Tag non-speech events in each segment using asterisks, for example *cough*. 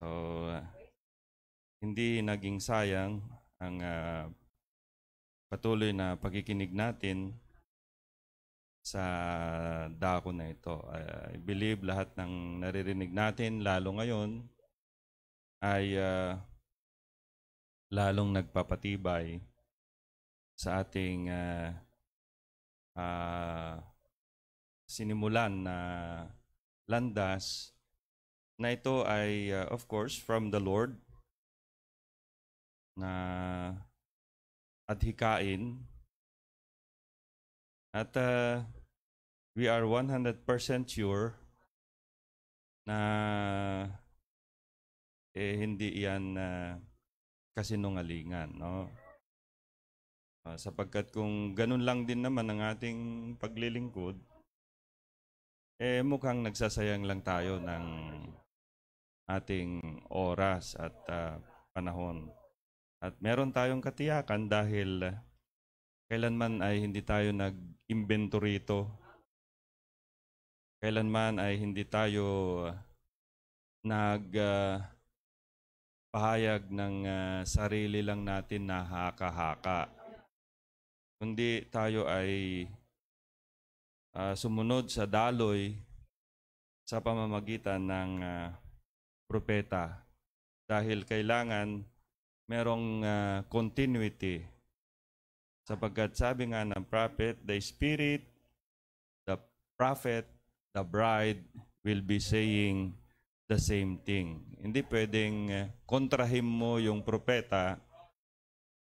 So, uh, hindi naging sayang ang uh, patuloy na pagkikinig natin sa dako na ito. I believe lahat ng naririnig natin, lalo ngayon, ay uh, lalong nagpapatibay sa ating uh, uh, sinimulan na landas na ito ay uh, of course from the Lord na adhikain. At uh, we are 100% sure na eh, hindi yan uh, kasinungalingan no? Uh, sapagkat kung ganun lang din naman ang ating paglilingkod eh mukhang nagsasayang lang tayo ng ating oras at uh, panahon. At meron tayong katiyakan dahil kailanman ay hindi tayo nag-imbento rito. Kailanman ay hindi tayo nag uh, pahayag ng uh, sarili lang natin na haka-haka. Kundi tayo ay uh, sumunod sa daloy sa pamamagitan ng uh, propeta dahil kailangan merong uh, continuity sapagkat sabi nga ng prophet the spirit the prophet the bride will be saying the same thing hindi pwedeng uh, kontrahim mo yung propeta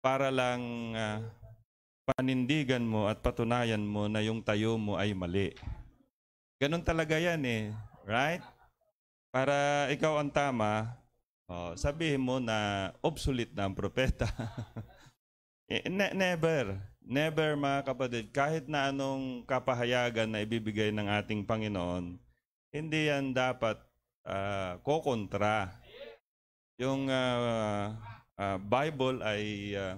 para lang uh, panindigan mo at patunayan mo na yung tayo mo ay mali. Ganun talaga yan eh. Right? Para ikaw ang tama, oh, sabihin mo na obsolete na ang propeta. *laughs* Eh, ne- never. Never mga kapatid. Kahit na anong kapahayagan na ibibigay ng ating Panginoon, hindi yan dapat uh, kokontra. Yung uh, uh, Bible ay uh,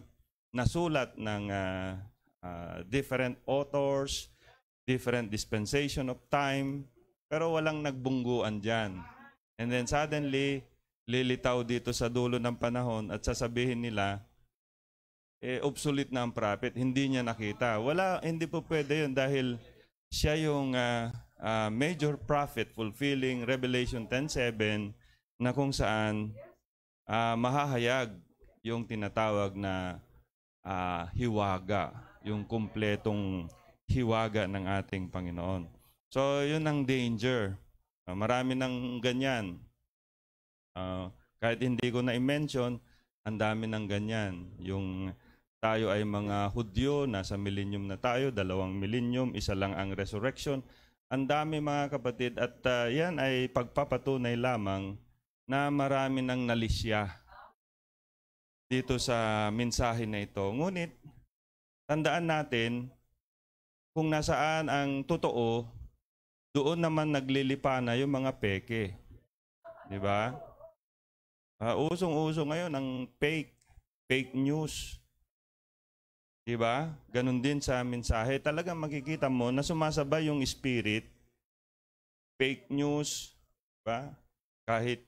nasulat ng uh, uh, different authors, different dispensation of time, pero walang nagbungguan dyan. And then suddenly, lilitaw dito sa dulo ng panahon at sasabihin nila, eh, obsolete na ang prophet, hindi niya nakita. Wala, hindi po pwede yun dahil siya yung uh, uh, major prophet fulfilling Revelation 10.7 na kung saan uh, mahahayag yung tinatawag na uh, hiwaga, yung kumpletong hiwaga ng ating Panginoon. So, yun ang danger. Uh, marami ng ganyan. Uh, kahit hindi ko na-mention, ang dami ng ganyan. Yung tayo ay mga Hudyo, nasa millennium na tayo, dalawang millennium, isa lang ang resurrection. Ang dami mga kapatid at uh, yan ay pagpapatunay lamang na marami ng nalisya dito sa mensahe na ito. Ngunit, tandaan natin, kung nasaan ang totoo, doon naman naglilipa na yung mga peke. Di ba? Uh, usong-uso ngayon ang fake, fake news. Di ba? Ganon din sa mensahe. Talagang makikita mo na sumasabay yung spirit, fake news, ba? Kahit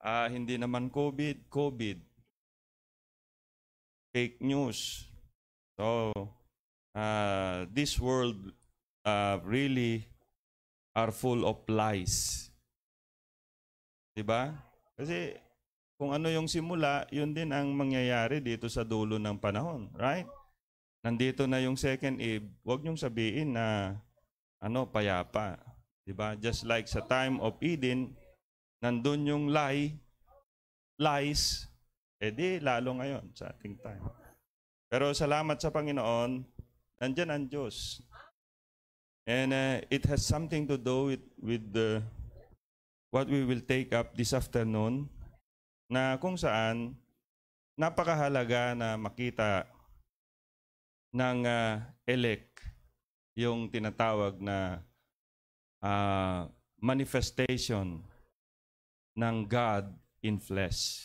uh, hindi naman COVID, COVID fake news. So, uh, this world uh, really are full of lies. Diba? Kasi kung ano yung simula, yun din ang mangyayari dito sa dulo ng panahon. Right? Nandito na yung second Eve, huwag niyong sabihin na ano, payapa. Diba? Just like sa time of Eden, nandun yung lie, lies, eh di, lalo ngayon sa ating time. Pero salamat sa Panginoon, nandyan ang Diyos. And uh, it has something to do with, with the, what we will take up this afternoon na kung saan napakahalaga na makita ng uh, elect yung tinatawag na uh, manifestation ng God in flesh.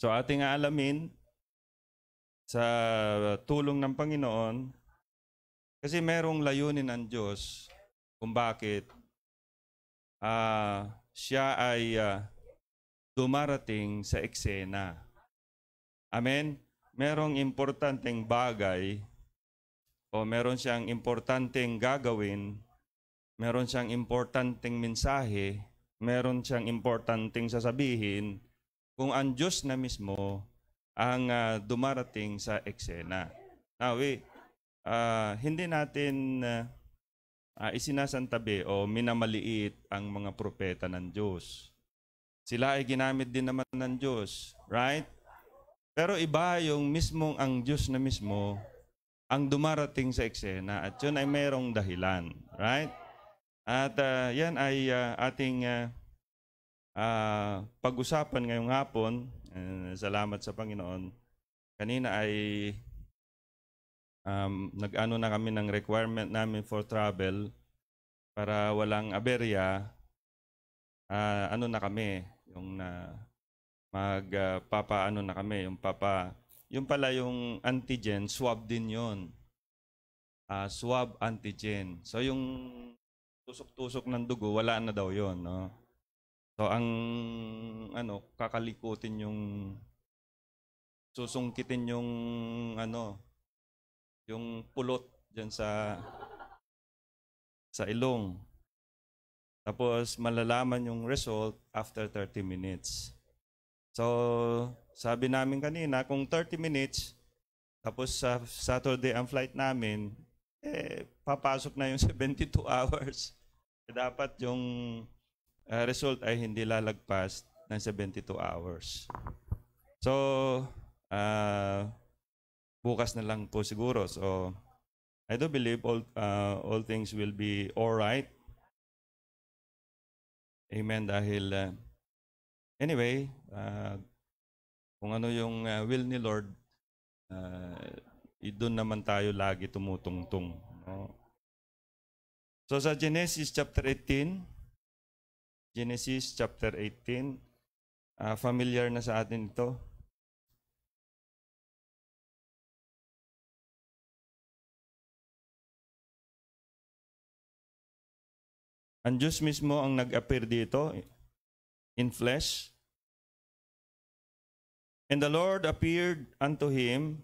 So ating aalamin sa tulong ng Panginoon kasi merong layunin ng Diyos kung bakit uh, siya ay uh, dumarating sa eksena. Amen? Merong importanteng bagay o meron siyang importanteng gagawin, meron siyang importanteng mensahe, meron siyang importanteng sasabihin kung ang Diyos na mismo ang uh, dumarating sa eksena. Now, we, uh, hindi natin uh, isinasantabi o minamaliit ang mga propeta ng Diyos. Sila ay ginamit din naman ng Diyos, right? Pero iba yung mismong ang Diyos na mismo ang dumarating sa eksena at yun ay mayroong dahilan. Right? At uh, yan ay uh, ating uh, uh, pag-usapan ngayong hapon. Uh, salamat sa Panginoon. Kanina ay um, nag-ano na kami ng requirement namin for travel para walang aberya. Uh, ano na kami, yung na magpapaano uh, na kami, yung papa yung pala yung antigen, swab din yon. Uh, swab antigen. So yung tusok-tusok ng dugo, wala na daw yon. No? So ang ano, kakalikutin yung susungkitin yung ano, yung pulot diyan sa sa ilong. Tapos malalaman yung result after 30 minutes. So sabi namin kanina, kung 30 minutes, tapos sa Saturday ang flight namin, eh, papasok na yung *laughs* 72 hours. Eh, dapat yung uh, result ay hindi lalagpas ng 72 hours. So, uh, bukas na lang po siguro. So, I do believe all, uh, all things will be all right. Amen. Dahil, uh, anyway, uh, kung ano yung uh, will ni Lord, uh, doon naman tayo lagi tumutungtong. No? So sa Genesis chapter 18, Genesis chapter 18, uh, familiar na sa atin ito. Ang Diyos mismo ang nag-appear dito in flesh And the Lord appeared unto him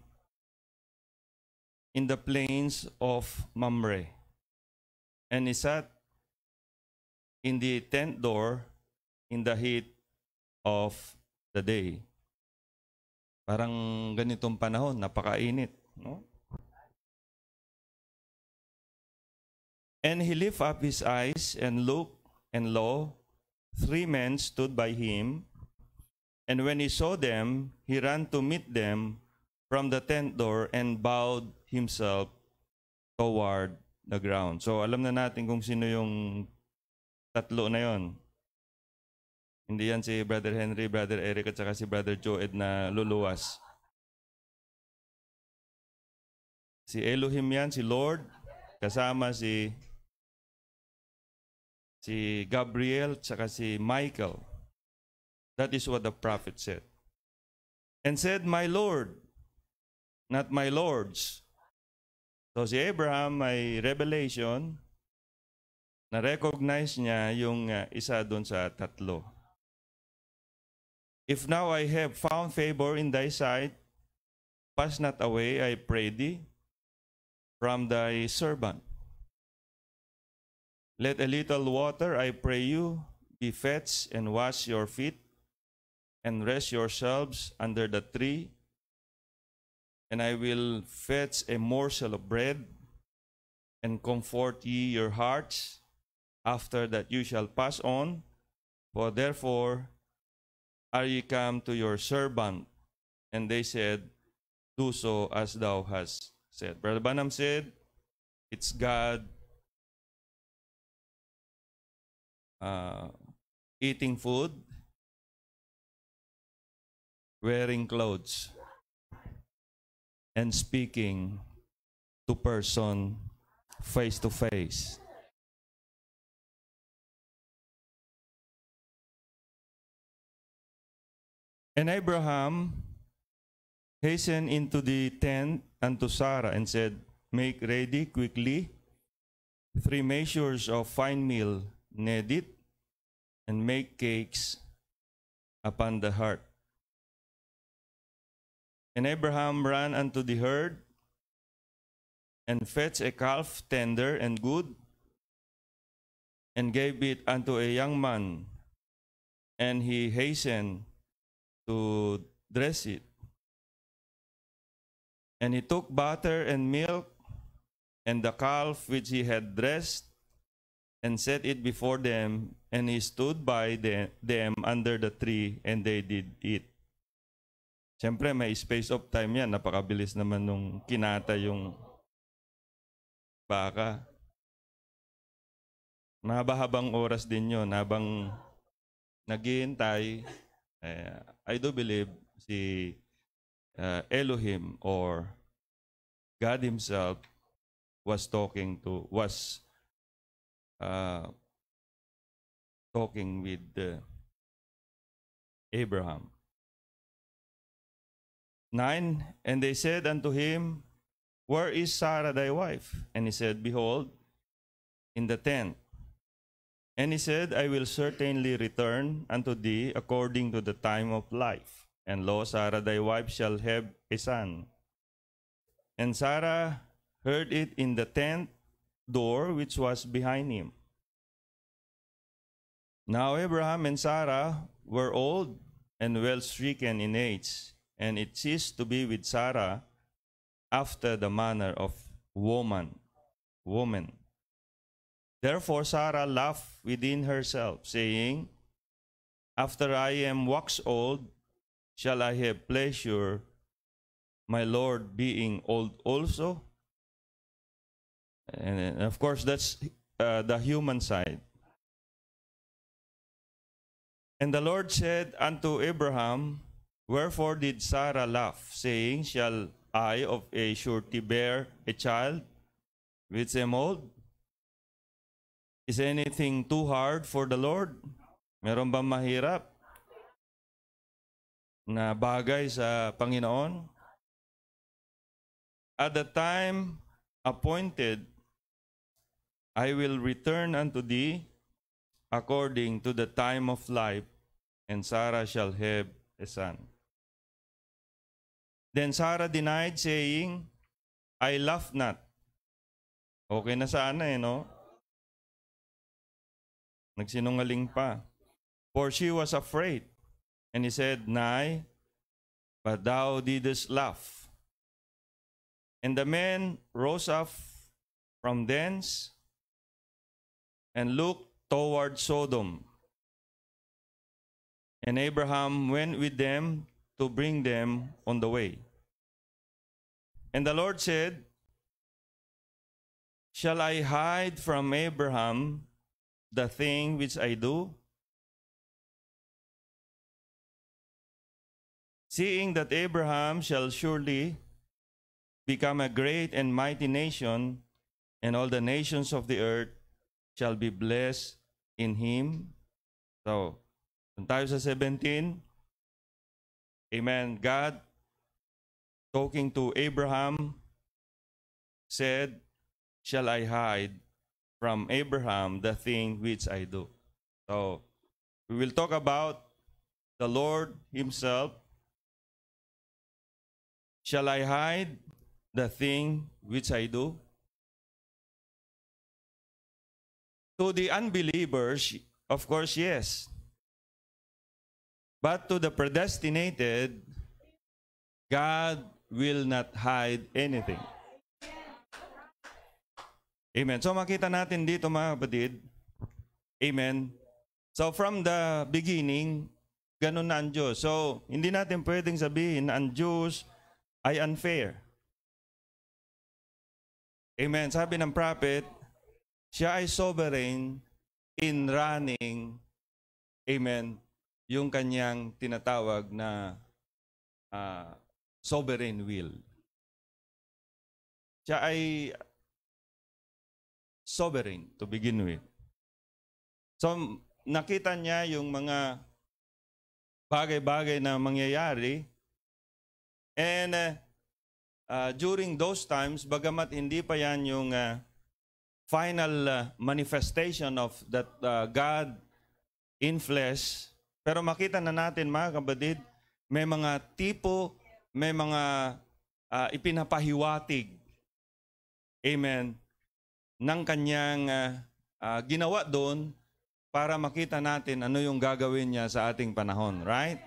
in the plains of Mamre. And he sat in the tent door in the heat of the day. Parang ganitong panahon, napakainit. No? And he lift up his eyes and looked, and lo, three men stood by him And when he saw them, he ran to meet them from the tent door and bowed himself toward the ground. So alam na natin kung sino yung tatlo na yon. Hindi yan si Brother Henry, Brother Eric at saka si Brother Joed na luluwas. Si Elohim yan, si Lord, kasama si si Gabriel at saka si Michael. That is what the prophet said. And said, My Lord, not my lords. So si Abraham may revelation na recognize niya yung uh, isa doon sa tatlo. If now I have found favor in thy sight, pass not away, I pray thee, from thy servant. Let a little water, I pray you, be fetched and wash your feet, and rest yourselves under the tree, and I will fetch a morsel of bread and comfort ye your hearts. After that you shall pass on, for therefore are ye come to your servant. And they said, Do so as thou hast said. Brother Banham said, It's God uh, eating food wearing clothes and speaking to person face to face. And Abraham hastened into the tent unto Sarah and said, Make ready quickly three measures of fine meal, knead it, and make cakes upon the heart. And Abraham ran unto the herd and fetched a calf tender and good, and gave it unto a young man, and he hastened to dress it. And he took butter and milk and the calf which he had dressed and set it before them, and he stood by the, them under the tree, and they did eat. Siyempre, may space of time yan. Napakabilis naman nung kinata yung baka. Mahaba-habang oras din yun. Habang naghihintay, eh, I do believe si uh, Elohim or God Himself was talking to, was uh, talking with uh, Abraham. Nine, and they said unto him, Where is Sarah thy wife? And he said, Behold, in the tent. And he said, I will certainly return unto thee according to the time of life. And lo, Sarah thy wife shall have a son. And Sarah heard it in the tent door which was behind him. Now Abraham and Sarah were old and well stricken in age, and it ceased to be with Sarah after the manner of woman, woman. Therefore Sarah laughed within herself, saying, After I am waxed old, shall I have pleasure, my Lord being old also? And of course, that's uh, the human side. And the Lord said unto Abraham, Wherefore did Sarah laugh, saying, Shall I of a surety bear a child which am old? Is anything too hard for the Lord? Meron ba mahirap na bagay sa Panginoon? At the time appointed, I will return unto thee according to the time of life, and Sarah shall have a son. Then Sarah denied, saying, I laugh not. Okay na sana eh, no? Nagsinungaling pa. For she was afraid. And he said, Nay, but thou didst laugh. And the men rose up from thence and looked toward Sodom. And Abraham went with them to bring them on the way. And the Lord said, Shall I hide from Abraham the thing which I do? Seeing that Abraham shall surely become a great and mighty nation, and all the nations of the earth shall be blessed in him. So, kung tayo sa 17, Amen. God, talking to Abraham, said, Shall I hide from Abraham the thing which I do? So, we will talk about the Lord Himself. Shall I hide the thing which I do? To the unbelievers, of course, yes. But to the predestinated, God will not hide anything. Amen. So makita natin dito mga kapatid. Amen. So from the beginning, ganun na ang Diyos. So hindi natin pwedeng sabihin na ang Diyos ay unfair. Amen. Sabi ng prophet, siya ay sovereign in running, amen, yung kanyang tinatawag na uh, sovereign will. Siya ay sovereign to begin with. So, nakita niya yung mga bagay-bagay na mangyayari and uh, uh, during those times, bagamat hindi pa yan yung uh, final uh, manifestation of that uh, God in flesh, Pero makita na natin mga kapatid, may mga tipo, may mga uh, ipinapahiwatig. Amen. Ng kanyang uh, uh, ginawa doon para makita natin ano yung gagawin niya sa ating panahon. Right?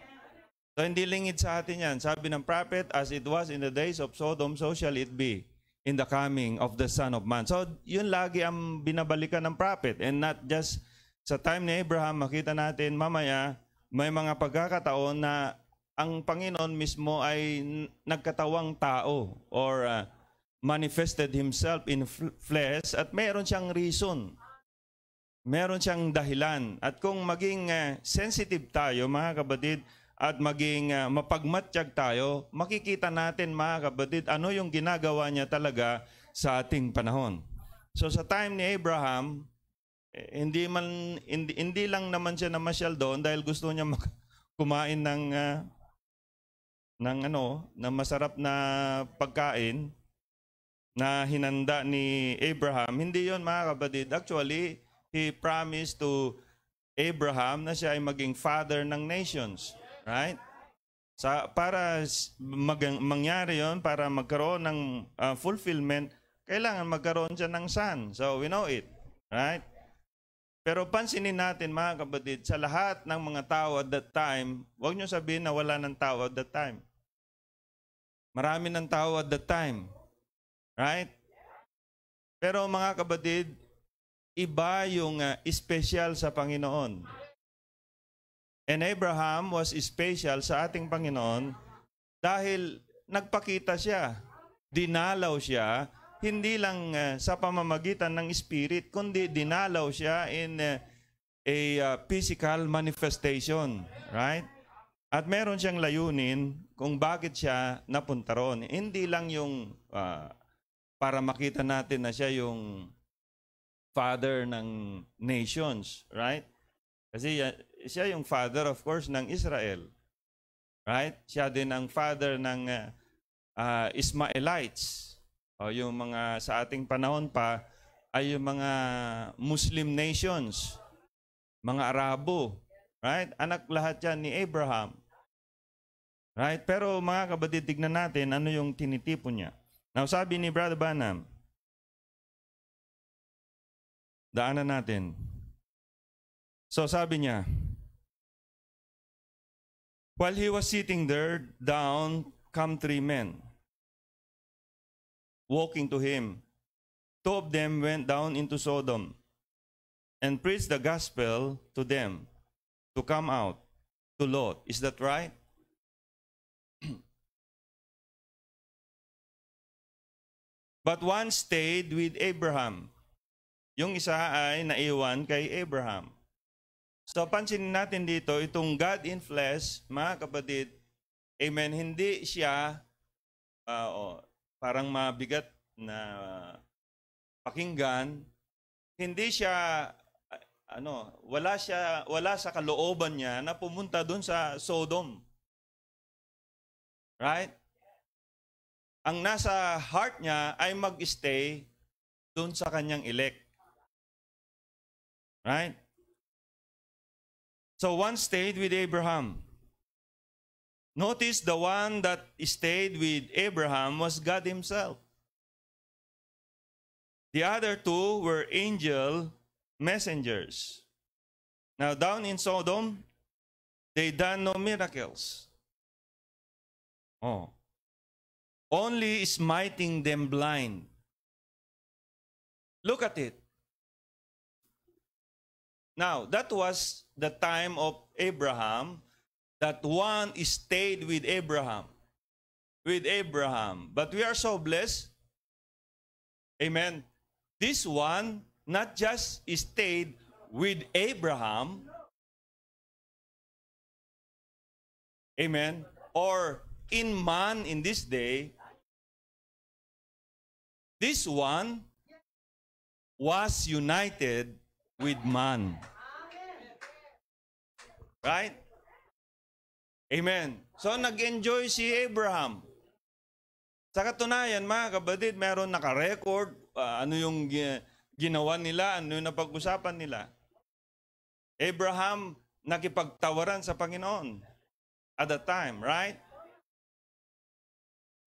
So hindi lingid sa atin yan. Sabi ng prophet, as it was in the days of Sodom, so shall it be in the coming of the Son of Man. So yun lagi ang binabalikan ng prophet and not just sa time ni Abraham, makita natin mamaya may mga pagkakataon na ang Panginoon mismo ay nagkatawang tao or uh, manifested himself in flesh at meron siyang reason. Meron siyang dahilan. At kung maging uh, sensitive tayo, mga kapatid, at maging uh, mapagmatsyag tayo, makikita natin, mga kapatid, ano yung ginagawa niya talaga sa ating panahon. So sa time ni Abraham, hindi man hindi, hindi lang naman siya namasyal doon dahil gusto niya kumain ng uh, ng ano, na masarap na pagkain na hinanda ni Abraham. Hindi 'yon mga kapatid. Actually, he promised to Abraham na siya ay maging father ng nations, right? Sa para mag, mangyari 'yon para magkaroon ng uh, fulfillment, kailangan magkaroon siya ng son. So we know it, right? Pero pansinin natin mga kapatid, sa lahat ng mga tao at that time, huwag nyo sabihin na wala ng tao at that time. Marami ng tao at that time. Right? Pero mga kapatid, iba yung uh, special sa Panginoon. And Abraham was special sa ating Panginoon dahil nagpakita siya, dinalaw siya, hindi lang uh, sa pamamagitan ng spirit kundi dinalaw siya in uh, a uh, physical manifestation, right? At meron siyang layunin kung bakit siya napunta roon. Hindi lang yung uh, para makita natin na siya yung father ng nations, right? Kasi uh, siya yung father of course ng Israel. Right? Siya din ang father ng uh, uh, Ismaelites. O yung mga sa ating panahon pa ay yung mga Muslim nations, mga Arabo, right? Anak lahat yan ni Abraham. Right? Pero mga kapatid, tignan natin ano yung tinitipon niya. Now sabi ni Brother Banham, daanan natin. So sabi niya, While he was sitting there, down come three men walking to him. Two of them went down into Sodom and preached the gospel to them to come out to Lot. Is that right? *clears throat* but one stayed with Abraham. Yung isa ay naiwan kay Abraham. So pansinin natin dito, itong God in flesh, mga kapatid, amen, hindi siya, uh, oh, parang mabigat na pakinggan, hindi siya ano, wala siya wala sa kalooban niya na pumunta doon sa Sodom. Right? Ang nasa heart niya ay mag-stay doon sa kanyang elect. Right? So one stayed with Abraham. Notice the one that stayed with Abraham was God himself. The other two were angel messengers. Now, down in Sodom, they done no miracles. Oh. Only smiting them blind. Look at it. Now, that was the time of Abraham that one stayed with Abraham. With Abraham. But we are so blessed. Amen. This one not just stayed with Abraham. Amen. Or in man in this day. This one was united with man. Right? Amen. So nag-enjoy si Abraham. Sa katunayan, mga kapatid, meron naka-record uh, ano yung ginawa nila, ano yung napag-usapan nila. Abraham nakipagtawaran sa Panginoon at the time, right?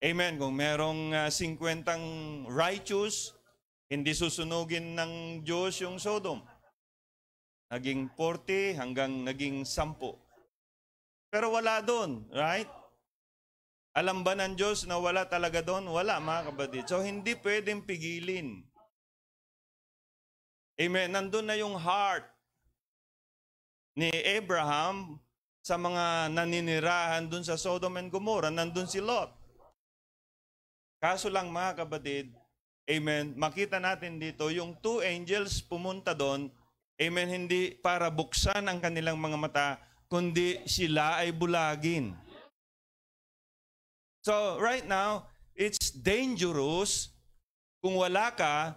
Amen. Kung merong uh, 50 righteous, hindi susunugin ng Diyos yung Sodom. Naging 40 hanggang naging 10. Pero wala doon, right? Alam ba ng Diyos na wala talaga doon? Wala, mga kapatid. So, hindi pwedeng pigilin. Amen. Nandun na yung heart ni Abraham sa mga naninirahan dun sa Sodom and Gomorrah. Nandun si Lot. Kaso lang mga kapatid, amen, makita natin dito, yung two angels pumunta doon, amen, hindi para buksan ang kanilang mga mata, kundi sila ay bulagin. So right now, it's dangerous kung wala ka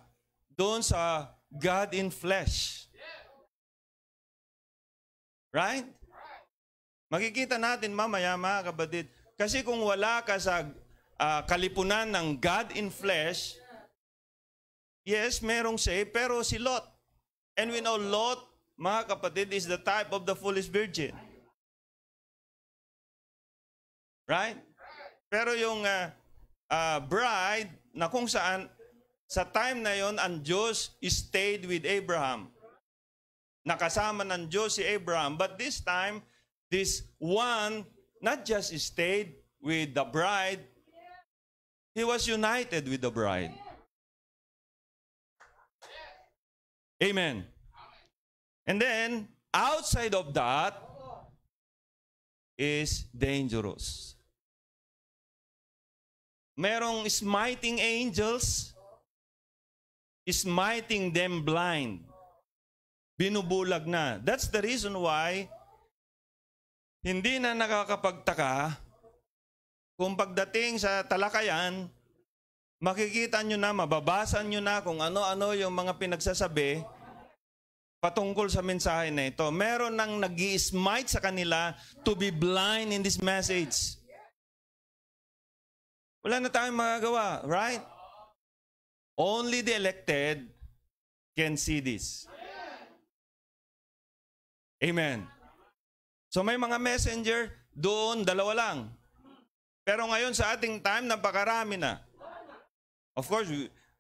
doon sa God in flesh. Right? Makikita natin mamaya mga kapatid, kasi kung wala ka sa uh, kalipunan ng God in flesh, yes, merong say, pero si Lot. And we know Lot, mga kapatid, is the type of the foolish virgin. Right? Pero yung uh, uh, bride, na kung saan, sa time na yon ang Diyos stayed with Abraham. Nakasama ng Diyos si Abraham. But this time, this one not just stayed with the bride, He was united with the bride. Amen. And then, outside of that is dangerous. Merong smiting angels, smiting them blind. Binubulag na. That's the reason why hindi na nakakapagtaka kung pagdating sa talakayan, makikita nyo na, mababasa nyo na kung ano-ano yung mga pinagsasabi patungkol sa mensahe na ito. Meron nang nag smite sa kanila to be blind in this message. Wala na tayong magagawa, right? Only the elected can see this. Amen. So may mga messenger, doon dalawa lang. Pero ngayon sa ating time, napakarami na. Of course,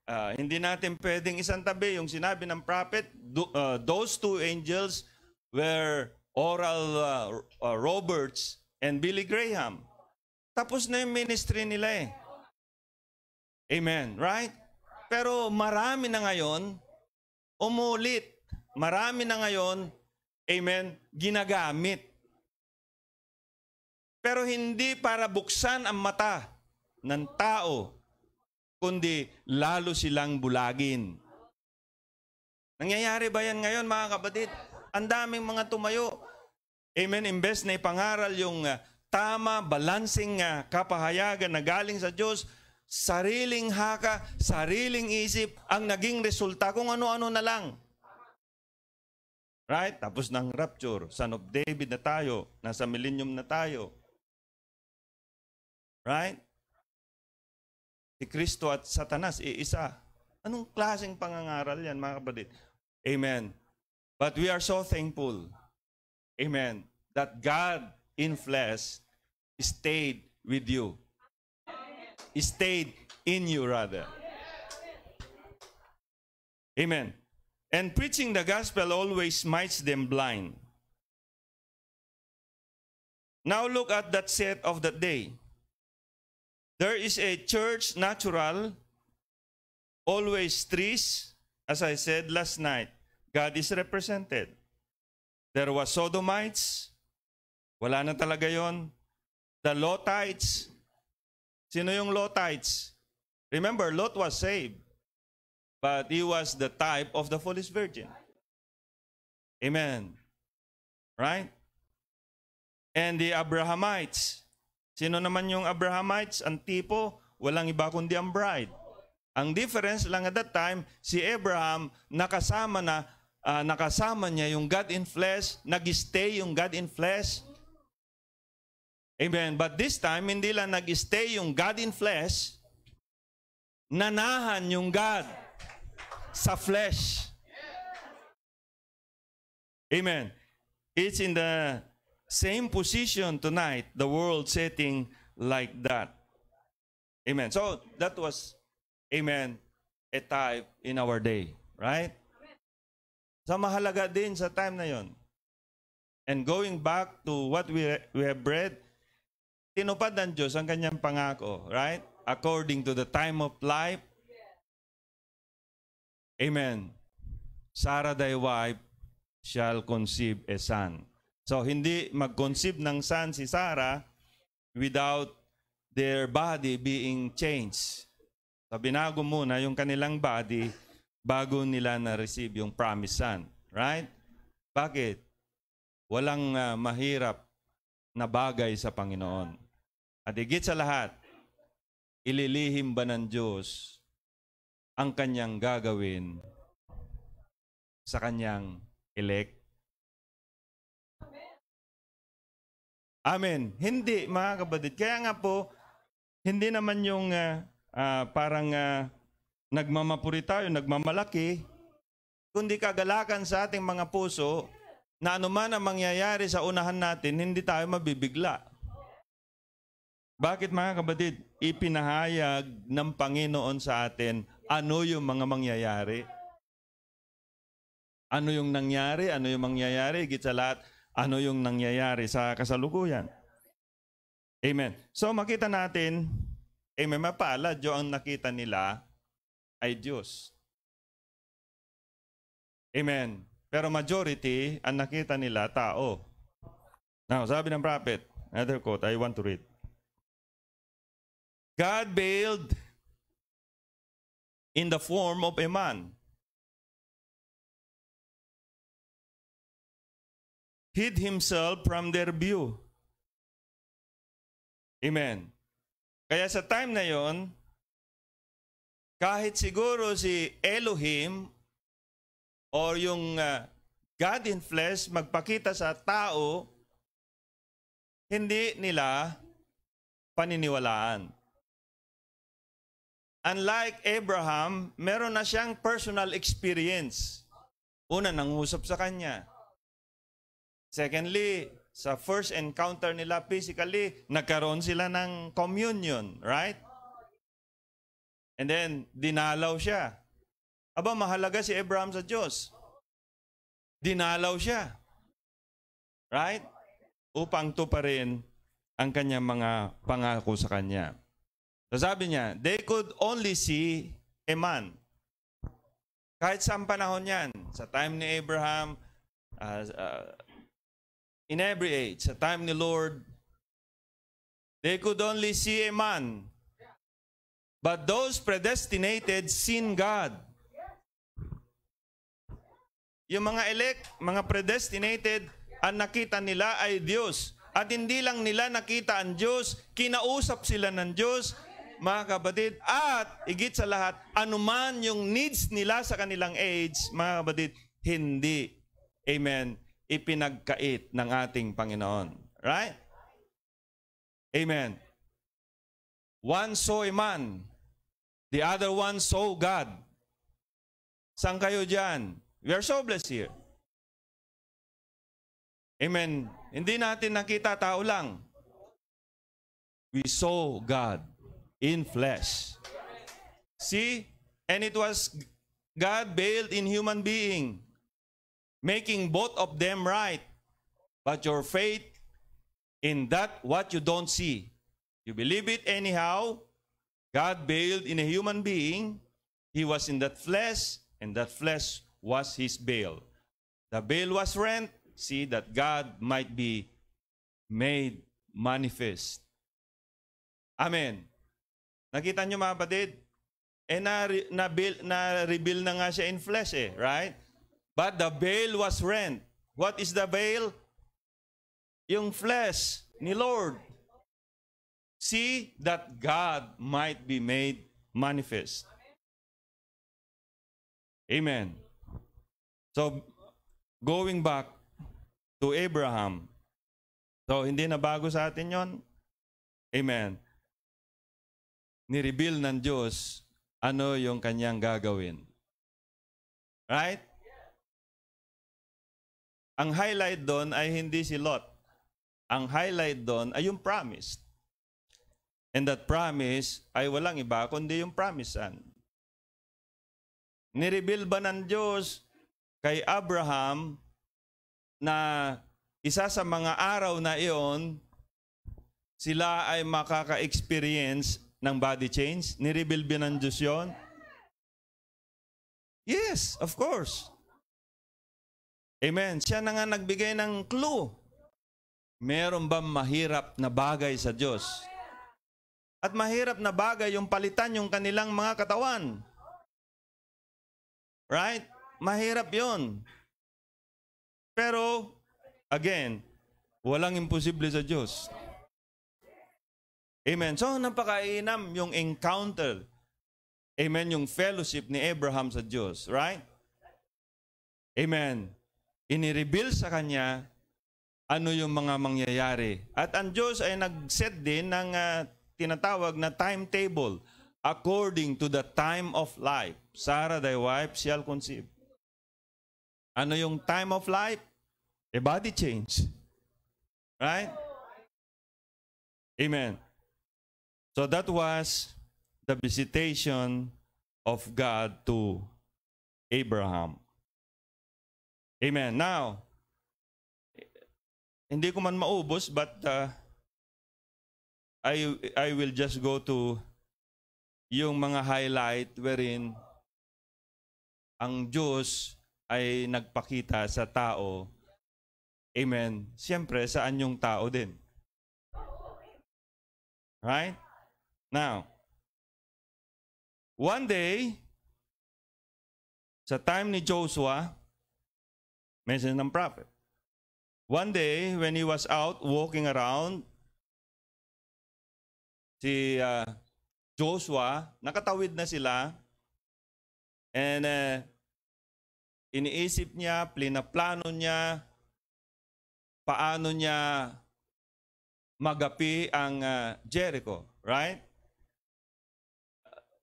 uh, hindi natin pwedeng isang tabi yung sinabi ng prophet, do, uh, those two angels were Oral uh, uh, Roberts and Billy Graham. Tapos na yung ministry nila eh. Amen, right? Pero marami na ngayon, umulit. Marami na ngayon, amen, ginagamit pero hindi para buksan ang mata ng tao, kundi lalo silang bulagin. Nangyayari ba yan ngayon mga kapatid? Ang daming mga tumayo. Amen. Imbes na ipangaral yung uh, tama, balancing uh, kapahayagan na galing sa Diyos, sariling haka, sariling isip, ang naging resulta kung ano-ano na lang. Right? Tapos ng rapture, son of David na tayo, nasa millennium na tayo. Right? Si Kristo at Satanas, iisa. Anong klaseng pangangaral yan, mga kapatid? Amen. But we are so thankful, amen, that God in flesh stayed with you. Stayed in you, rather. Amen. And preaching the gospel always smites them blind. Now look at that set of that day. There is a church natural, always trees. As I said last night, God is represented. There was Sodomites. Wala na talaga yon. The Lotites. Sino yung Lotites? Remember, Lot was saved. But he was the type of the foolish virgin. Amen. Right? And the Abrahamites. Sino naman yung Abrahamites? Ang tipo, walang iba kundi ang bride. Ang difference lang at that time, si Abraham nakasama na uh, nakasama niya yung God in flesh, nag-stay yung God in flesh. Amen. But this time, hindi lang nag-stay yung God in flesh, nanahan yung God sa flesh. Amen. it's in the same position tonight, the world setting like that. Amen. So that was, amen, a type in our day. Right? So mahalaga din sa time na yon. And going back to what we, we have read, tinupad ng Diyos ang kanyang pangako, right? According to the time of life. Amen. Sarah thy wife shall conceive a son. So hindi mag-conceive ng son si Sarah without their body being changed. So binago muna yung kanilang body bago nila na-receive yung promised son. Right? Bakit? Walang uh, mahirap na bagay sa Panginoon. At higit sa lahat, ililihim ba ng Diyos ang kanyang gagawin sa kanyang elect? Amen. Hindi, mga kapatid. Kaya nga po, hindi naman yung uh, uh, parang uh, nagmamapuri tayo, nagmamalaki, kundi kagalakan sa ating mga puso na anuman ang mangyayari sa unahan natin, hindi tayo mabibigla. Bakit mga kapatid? Ipinahayag ng Panginoon sa atin ano yung mga mangyayari. Ano yung nangyari? Ano yung mangyayari? Higit sa lahat, ano yung nangyayari sa kasalukuyan. Amen. So makita natin, amen, mapalad yung ang nakita nila ay Diyos. Amen. Pero majority, ang nakita nila, tao. Now, sabi ng prophet, another quote, I want to read. God veiled in the form of a man. Hid himself from their view. Amen. Kaya sa time na yon, kahit siguro si Elohim or yung uh, God in flesh magpakita sa tao, hindi nila paniniwalaan. Unlike Abraham, meron na siyang personal experience. Una, nangusap sa kanya. Secondly, sa first encounter nila physically, nagkaroon sila ng communion, right? And then, dinalaw siya. Aba, mahalaga si Abraham sa Diyos. Dinalaw siya. Right? Upang tuparin ang kanyang mga pangako sa kanya. So sabi niya, they could only see a man. Kahit sa panahon yan, sa time ni Abraham, uh, uh, in every age, sa time ni Lord, they could only see a man But those predestinated sin God. Yung mga elect, mga predestinated, ang nakita nila ay Diyos. At hindi lang nila nakita ang Diyos, kinausap sila ng Diyos, mga kapatid. At, igit sa lahat, anuman yung needs nila sa kanilang age, mga kapatid, hindi, amen, ipinagkait ng ating Panginoon. Right? Amen. One saw a man The other one saw God. Saan kayo dyan? We are so blessed here. Amen. Hindi natin nakita tao lang. We saw God in flesh. See? And it was God veiled in human being, making both of them right. But your faith in that what you don't see. You believe it anyhow, God veiled in a human being. He was in that flesh, and that flesh was his veil. The veil was rent, see, that God might be made manifest. Amen. Nakita nyo mga kapatid? Eh, na, na, na reveal na nga siya in flesh eh, right? But the veil was rent. What is the veil? Yung flesh ni Lord see that God might be made manifest. Amen. So, going back to Abraham. So, hindi na bago sa atin yon. Amen. Nireveal ng Diyos ano yung kanyang gagawin. Right? Ang highlight doon ay hindi si Lot. Ang highlight doon ay yung promise. And that promise ay walang iba kundi yung promise son. Nireveal ba ng Diyos kay Abraham na isa sa mga araw na iyon, sila ay makaka-experience ng body change? Nireveal ba ng Diyos yun? Yes, of course. Amen. Siya na nga nagbigay ng clue. Meron ba mahirap na bagay sa Diyos? At mahirap na bagay yung palitan yung kanilang mga katawan. Right? Mahirap yon. Pero, again, walang imposible sa Diyos. Amen. So, napakainam yung encounter. Amen. Yung fellowship ni Abraham sa Diyos. Right? Amen. Inireveal sa kanya ano yung mga mangyayari. At ang Diyos ay nag-set din ng uh, tinatawag na timetable according to the time of life. Sarah, thy wife, shall conceive. Ano yung time of life? A body change. Right? Amen. So that was the visitation of God to Abraham. Amen. Now, hindi ko man maubos, but uh, I, I will just go to yung mga highlight wherein ang Diyos ay nagpakita sa tao. Amen. Siyempre, saan yung tao din? Right? Now, one day, sa time ni Joshua, mention ng prophet, One day, when he was out walking around, si uh, Joshua, nakatawid na sila, and uh, iniisip niya, plinaplano niya, paano niya magapi ang uh, Jericho, right?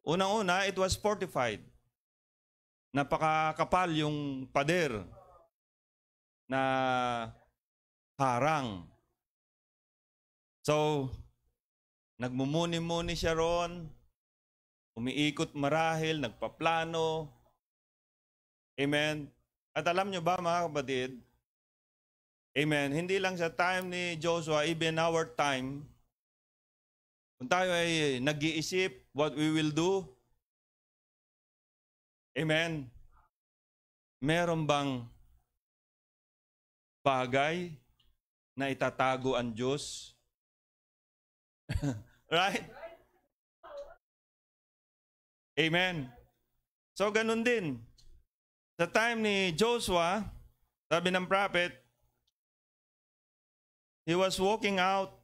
Unang-una, it was fortified. Napakakapal yung pader na harang. So, nagmumuni-muni siya ron, umiikot marahil, nagpaplano. Amen. At alam nyo ba mga kapatid, Amen. Hindi lang sa time ni Joshua, even our time, kung tayo ay nag-iisip what we will do, Amen. Meron bang bagay na itatago ang Diyos. *laughs* right? Amen. So, ganun din. Sa time ni Joshua, sabi ng prophet, he was walking out.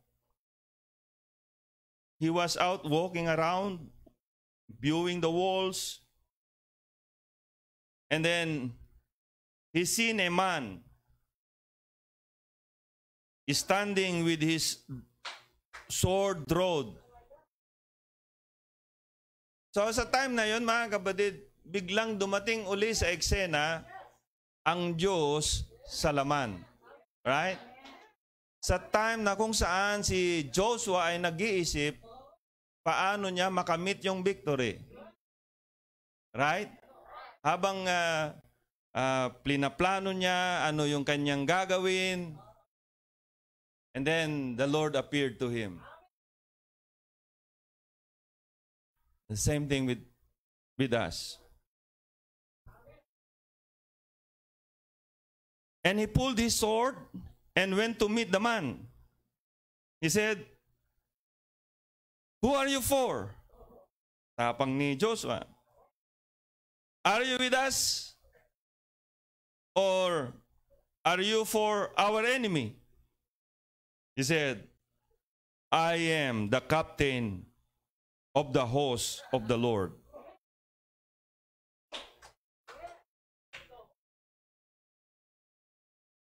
He was out walking around, viewing the walls. And then, he seen a man standing with his sword drawn. So sa time na yon mga kapatid, biglang dumating uli sa eksena ang Diyos sa laman. Right? Sa time na kung saan si Joshua ay nag-iisip, paano niya makamit yung victory. Right? Habang uh, uh, plinaplano niya ano yung kanyang gagawin, And then the Lord appeared to him. The same thing with, with us. And he pulled his sword and went to meet the man. He said, Who are you for? Tapang ni Joshua. Are you with us? Or are you for our enemy? He said, I am the captain of the host of the Lord.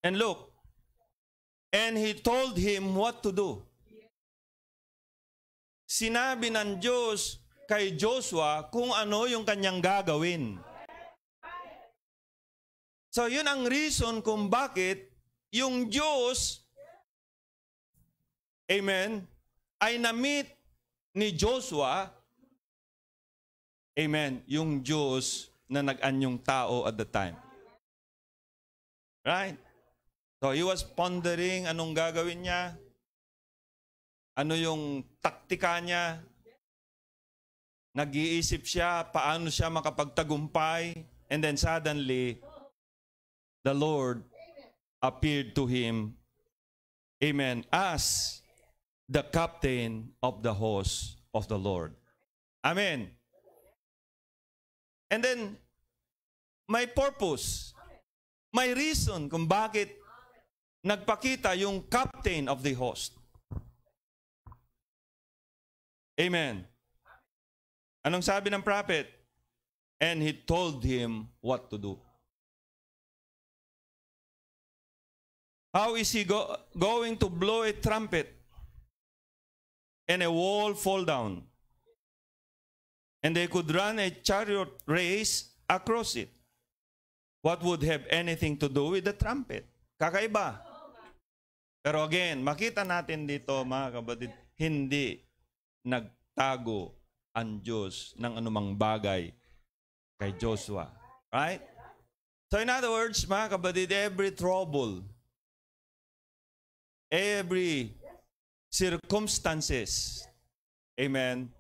And look, and he told him what to do. Sinabi ng Diyos kay Joshua kung ano yung kanyang gagawin. So yun ang reason kung bakit yung Diyos, amen, ay na-meet ni Joshua, amen, yung Diyos na nag-anyong tao at the time. Right? So he was pondering anong gagawin niya, ano yung taktika niya, nag-iisip siya paano siya makapagtagumpay, and then suddenly, the Lord appeared to him, amen, as the captain of the host of the Lord. Amen. And then, may purpose, may reason kung bakit nagpakita yung captain of the host. Amen. Anong sabi ng prophet? And he told him what to do. How is he go- going to blow a trumpet and a wall fall down? And they could run a chariot race across it. What would have anything to do with the trumpet? Kakaiba. Pero again, makita natin dito mga kapatid, hindi nagtago ang Diyos ng anumang bagay kay Joshua. Right? So in other words, mga kapatid, every trouble, every circumstances, amen,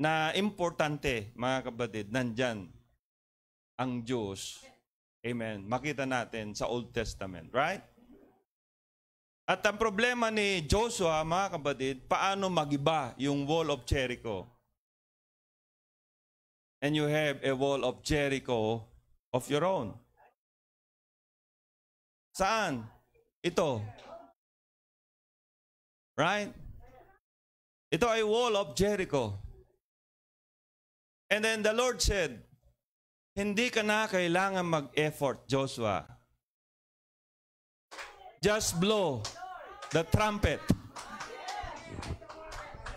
na importante, mga kapatid, nandyan ang Diyos. Amen. Makita natin sa Old Testament, right? At ang problema ni Joshua, mga kapatid, paano magiba yung wall of Jericho? And you have a wall of Jericho of your own. Saan? Ito. Right? Ito ay wall of Jericho. And then the Lord said, hindi ka na kailangan mag-effort, Joshua. Just blow the trumpet.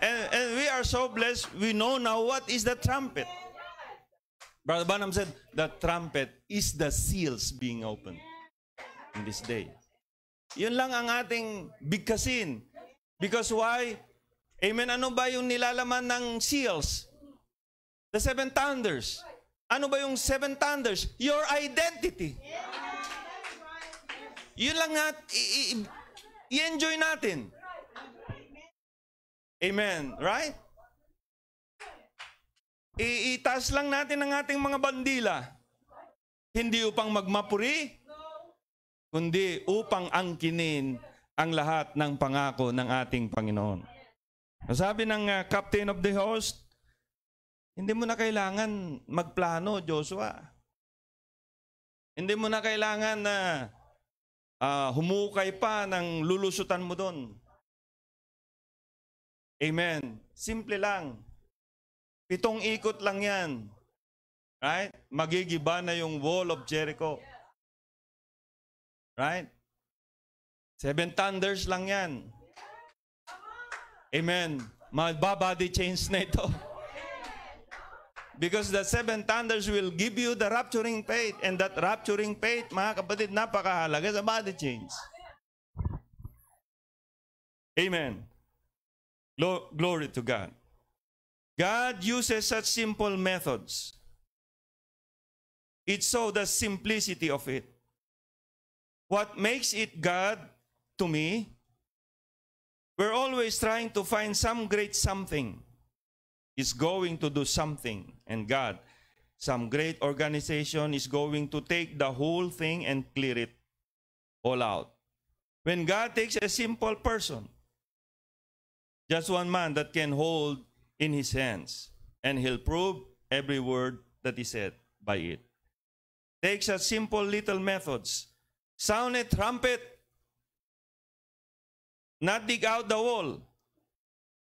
And, and we are so blessed, we know now what is the trumpet. Brother Branham said, the trumpet is the seals being opened in this day. Yun lang ang ating bigkasin. Because why? Amen, ano ba yung nilalaman ng seals? The seven thunders. Ano ba yung seven thunders? Your identity. Yun lang nga, i-enjoy natin. Amen. Right? I- itaas lang natin ang ating mga bandila. Hindi upang magmapuri, kundi upang angkinin ang lahat ng pangako ng ating Panginoon. Sabi ng uh, captain of the host, hindi mo na kailangan magplano, Joshua. Hindi mo na kailangan na uh, humukay pa ng lulusutan mo doon. Amen. Simple lang. Pitong ikot lang yan. Right? Magigiba na yung wall of Jericho. Right? Seven thunders lang yan. Amen. Magbabody change na ito. *laughs* Because the seven thunders will give you the rapturing faith. And that rapturing faith, mga kapatid, napakahalaga sa body change. Amen. Glo- glory to God. God uses such simple methods. It's so the simplicity of it. What makes it God to me, we're always trying to find some great something is going to do something. And God, some great organization is going to take the whole thing and clear it all out. When God takes a simple person, just one man that can hold in his hands, and he'll prove every word that he said by it. Takes a simple little methods. Sound a trumpet. Not dig out the wall.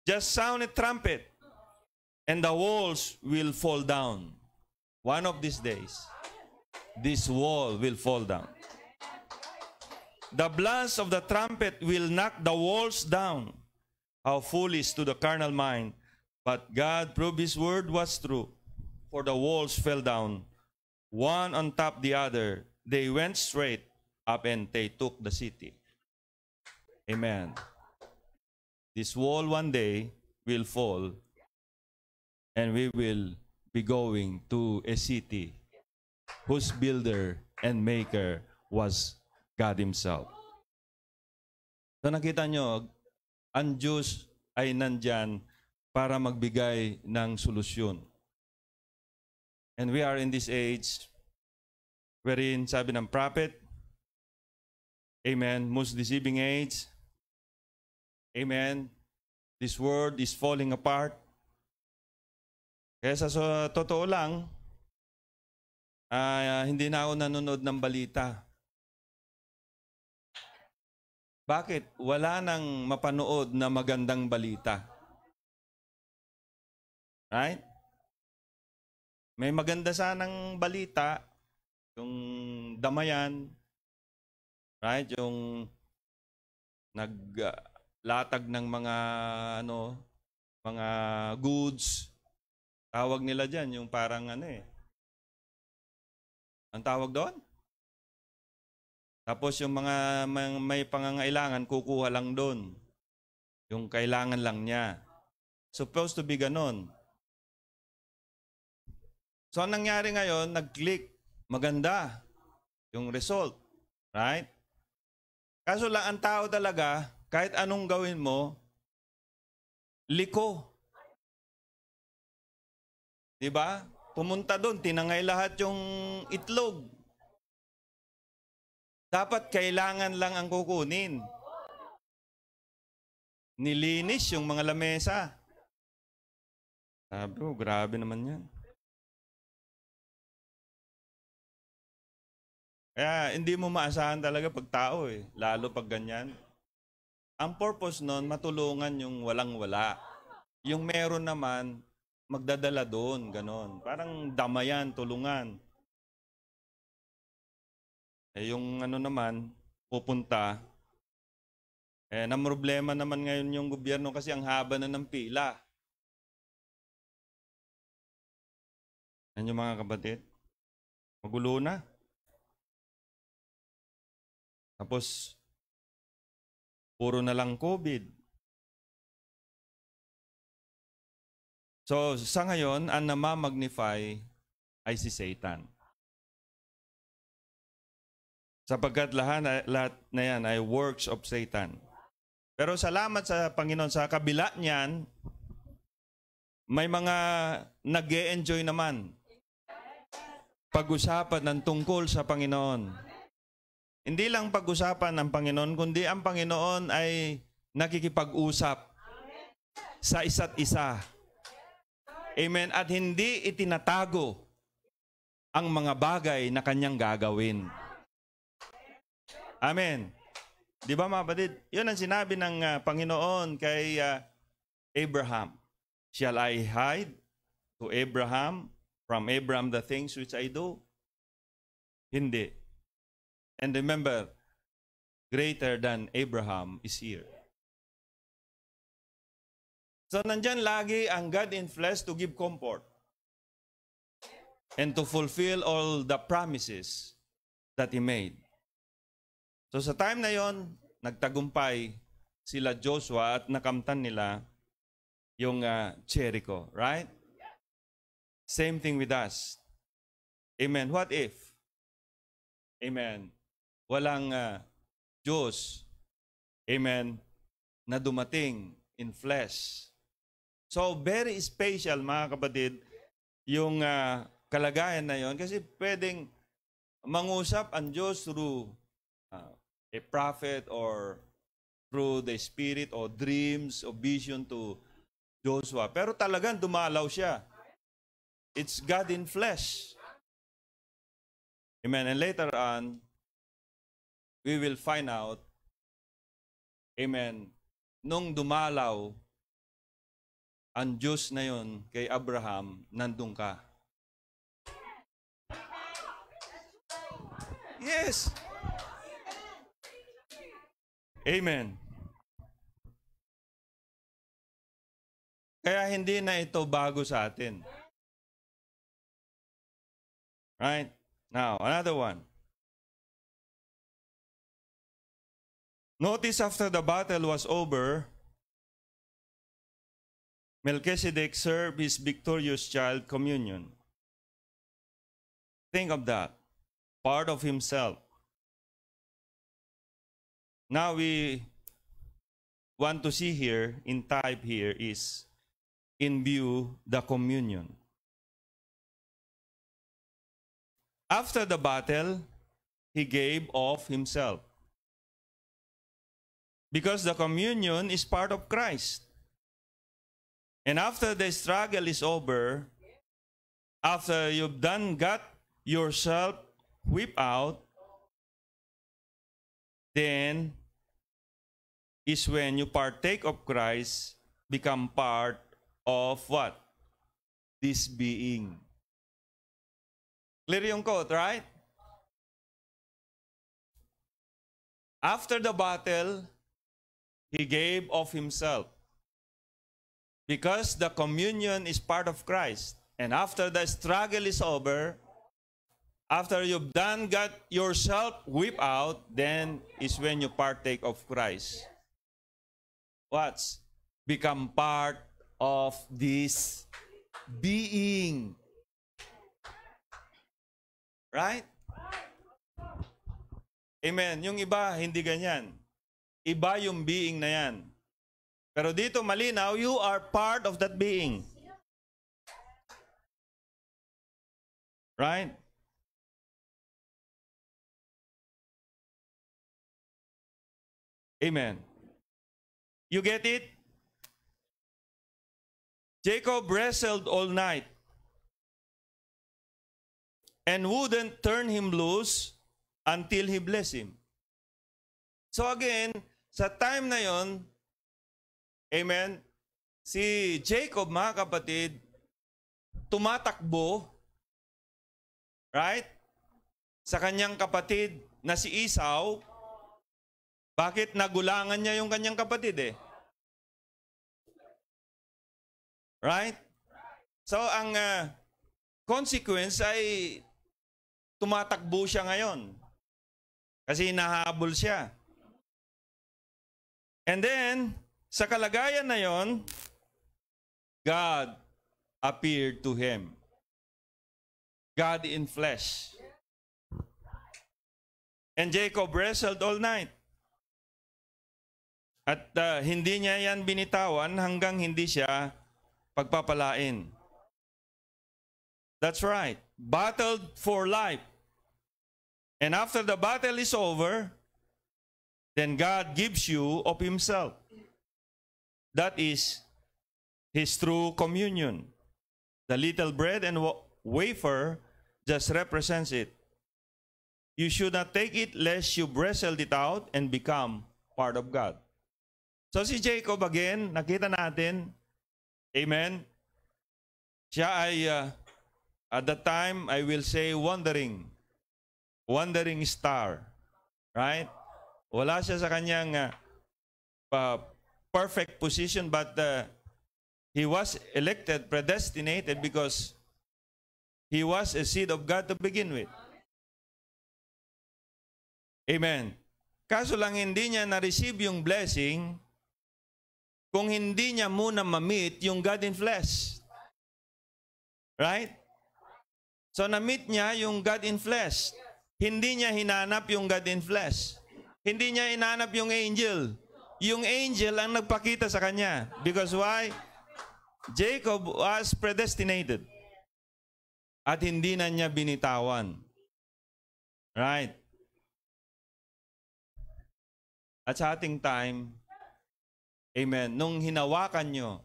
Just sound a trumpet. And the walls will fall down. One of these days, this wall will fall down. The blast of the trumpet will knock the walls down. How foolish to the carnal mind but God proved his word was true. For the walls fell down, one on top the other. They went straight up and they took the city. Amen. This wall one day will fall and we will be going to a city whose builder and maker was God Himself. So nakita nyo, ang Diyos ay nandyan para magbigay ng solusyon. And we are in this age wherein sabi ng prophet, Amen, most deceiving age, Amen, this world is falling apart. Kaya sa so, totoo lang, uh, hindi na ako nanonood ng balita. Bakit? Wala nang mapanood na magandang balita. Right? May maganda sanang balita, yung damayan, right? Yung naglatag ng mga ano, mga goods. Tawag nila diyan yung parang ano eh. Ang tawag doon? Tapos yung mga may pangangailangan, kukuha lang doon. Yung kailangan lang niya. Supposed to be ganon. So, ang nangyari ngayon, nag-click. Maganda yung result. Right? Kaso lang, ang tao talaga, kahit anong gawin mo, liko. Diba? Pumunta doon, tinangay lahat yung itlog. Dapat kailangan lang ang kukunin. Nilinis yung mga lamesa. Sabi ko, grabe naman yan. Kaya hindi mo maasahan talaga pag tao eh, lalo pag ganyan. Ang purpose nun, matulungan yung walang-wala. Yung meron naman, magdadala doon, ganon. Parang damayan, tulungan. Eh, yung ano naman, pupunta, eh, na problema naman ngayon yung gobyerno kasi ang haba na ng pila. Yan yung mga kapatid. Magulo na. Tapos, puro na lang COVID. So, sa ngayon, ang namamagnify ay si Satan. Sapagkat lahat, lahat na yan ay works of Satan. Pero salamat sa Panginoon, sa kabila niyan, may mga nag enjoy naman. Pag-usapan ng tungkol sa Panginoon. Hindi lang pag-usapan ng Panginoon, kundi ang Panginoon ay nakikipag-usap sa isa't isa. Amen. At hindi itinatago ang mga bagay na kanyang gagawin. Amen. Di ba mga batid? Yun ang sinabi ng uh, Panginoon kay uh, Abraham. Shall I hide to Abraham, from Abraham the things which I do? Hindi. And remember, greater than Abraham is here. So nandyan lagi ang God in flesh to give comfort and to fulfill all the promises that He made. So sa time na yon, nagtagumpay sila Joshua at nakamtan nila yung uh, Jericho, right? Same thing with us. Amen. What if? Amen. Walang uh, Diyos, amen, na dumating in flesh. So, very special, mga kapatid, yung uh, kalagayan na yon kasi pwedeng mangusap ang Diyos through uh, a prophet or through the spirit or dreams or vision to Joshua. Pero talagang dumalaw siya. It's God in flesh. Amen. And later on, we will find out, Amen, nung dumalaw ang Diyos na yon kay Abraham, nandun ka. Yes. Amen. Kaya hindi na ito bago sa atin. Right? Now, another one. Notice after the battle was over, Melchizedek served his victorious child communion. Think of that. Part of himself. Now we want to see here, in type here, is in view the communion. After the battle, he gave of himself. Because the communion is part of Christ. And after the struggle is over, after you've done got yourself whipped out, then is when you partake of Christ, become part of what? This being. Clear yung quote, right? After the battle, he gave of himself. Because the communion is part of Christ. And after the struggle is over, after you've done got yourself whipped out, then is when you partake of Christ. What's become part of this being. Right? Amen. Yung iba, hindi ganyan. Iba yung being na yan. Pero dito malinaw, you are part of that being. Right? Amen. You get it? Jacob wrestled all night and wouldn't turn him loose until he blessed him. So again, sa time na yon, amen, si Jacob, mga kapatid, tumatakbo, right? Sa kanyang kapatid na si Esau, bakit nagulangan niya yung kanyang kapatid eh? Right? So ang uh, consequence ay tumatakbo siya ngayon. Kasi nahabol siya. And then, sa kalagayan na yon, God appeared to him. God in flesh. And Jacob wrestled all night. At uh, hindi niya yan binitawan hanggang hindi siya pagpapalain. That's right. Battled for life. And after the battle is over, then God gives you of Himself. That is His true communion. The little bread and wafer just represents it. You should not take it lest you wrestled it out and become part of God. So si Jacob again, nakita natin, Amen? Siya ay, uh, at that time, I will say, wandering. Wandering star. Right? Wala siya sa kanyang uh, perfect position, but uh, he was elected, predestinated, because he was a seed of God to begin with. Amen. Kaso lang hindi niya na-receive yung blessing kung hindi niya muna ma-meet yung God in flesh. Right? So na-meet niya yung God in flesh. Hindi niya hinanap yung God in flesh. Hindi niya hinanap yung angel. Yung angel ang nagpakita sa kanya. Because why? Jacob was predestinated. At hindi na niya binitawan. Right? At sa ating time, Amen. Nung hinawakan nyo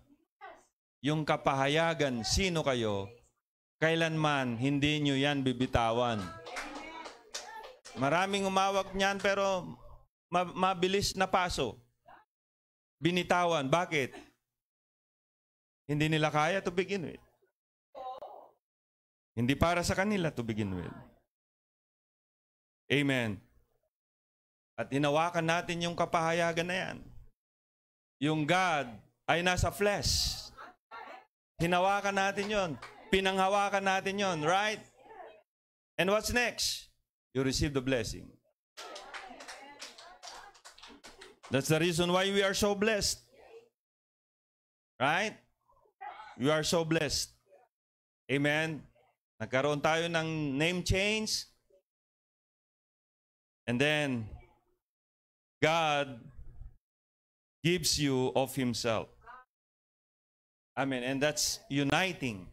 yung kapahayagan, sino kayo, kailanman hindi nyo yan bibitawan. Maraming umawak niyan pero ma- mabilis na paso. Binitawan. Bakit? Hindi nila kaya to begin with. Hindi para sa kanila to begin with. Amen. At hinawakan natin yung kapahayagan na yan yung God ay nasa flesh. Hinawakan natin yon. Pinanghawakan natin yon, right? And what's next? You receive the blessing. That's the reason why we are so blessed. Right? We are so blessed. Amen? Nagkaroon tayo ng name change. And then, God gives you of Himself. Amen. And that's uniting.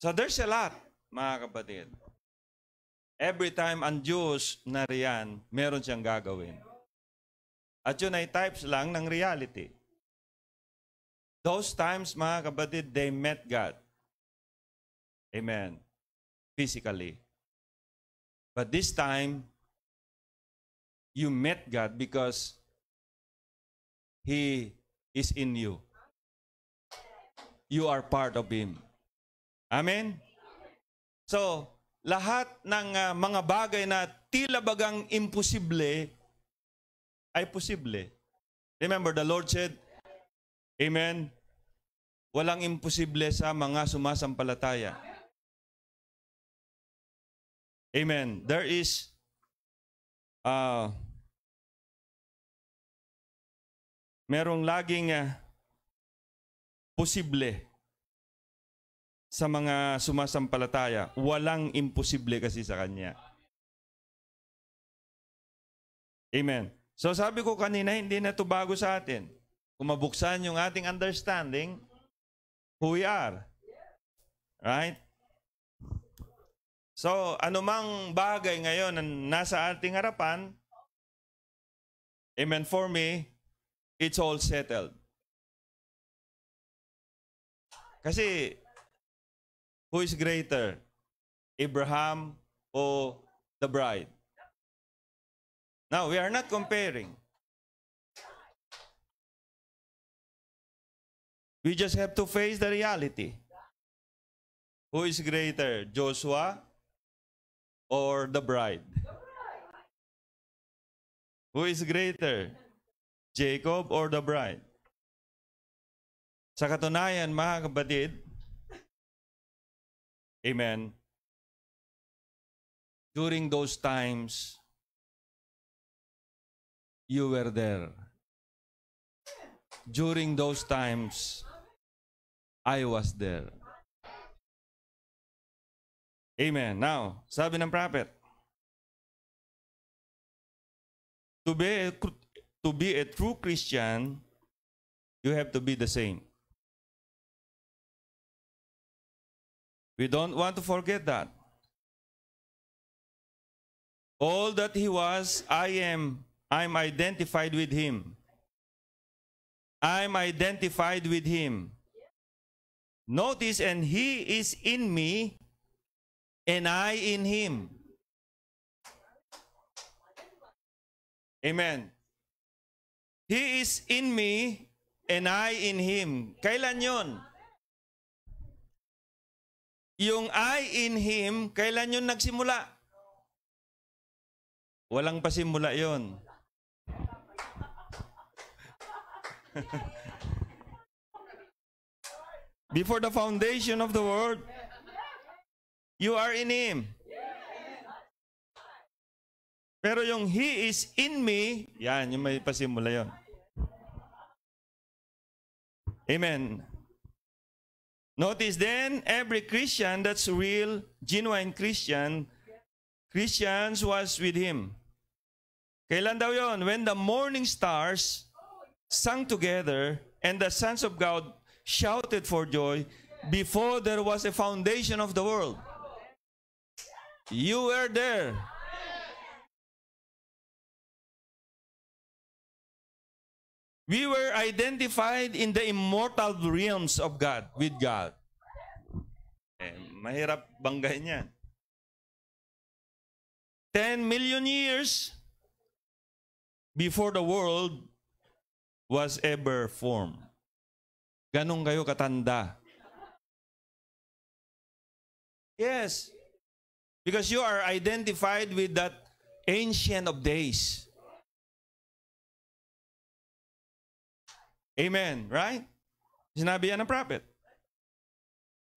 So there's a lot, mga kapatid. Every time ang Diyos nariyan, meron siyang gagawin. At yun ay types lang ng reality. Those times, mga kapatid, they met God. Amen. Physically. But this time, you met God because He is in you. You are part of Him. Amen? So, lahat ng uh, mga bagay na tila bagang imposible ay posible. Remember, the Lord said, Amen, walang imposible sa mga sumasampalataya. Amen. There is uh, merong laging uh, posible sa mga sumasampalataya. Walang imposible kasi sa Kanya. Amen. So sabi ko kanina, hindi na ito bago sa atin. Kung mabuksan yung ating understanding, who we are. Right? So, anumang bagay ngayon na nasa ating harapan, amen, for me, it's all settled. Kasi, who is greater? Abraham o the bride? Now, we are not comparing. We just have to face the reality. Who is greater, Joshua or the bride? Who is greater, Jacob or the bride? Sa katunayan, mga kapatid, Amen, during those times, you were there. During those times, I was there. Amen. Now, sabi ng prophet, to be a, to be a true Christian, you have to be the same. We don't want to forget that. All that he was, I am I'm identified with him. I'm identified with him. Notice, and he is in me, and I in Him. Amen. He is in me, and I in Him. Kailan yon? Yung I in Him, kailan yon nagsimula? Walang pasimula yon. *laughs* Before the foundation of the world, You are in Him. Pero yung He is in me, yan, yung may pasimula yon. Amen. Notice then, every Christian that's real, genuine Christian, Christians was with Him. Kailan daw yon? When the morning stars sang together and the sons of God shouted for joy before there was a foundation of the world. You were there. We were identified in the immortal realms of God, with God. Eh, mahirap banggain yan. 10 million years before the world was ever formed. Ganong kayo katanda. Yes. Because you are identified with that ancient of days. Amen, right? Sinabi yan ng prophet.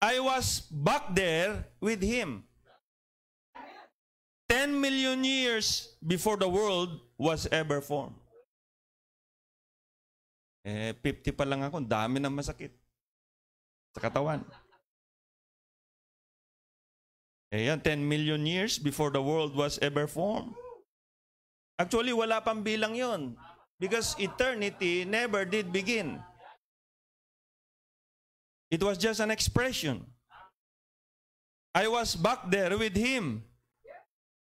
I was back there with him. 10 million years before the world was ever formed. Eh, 50 pa lang ako. Dami ng masakit. Sa katawan. Eh, yan, 10 million years before the world was ever formed. Actually, wala pang bilang yon Because eternity never did begin. It was just an expression. I was back there with Him.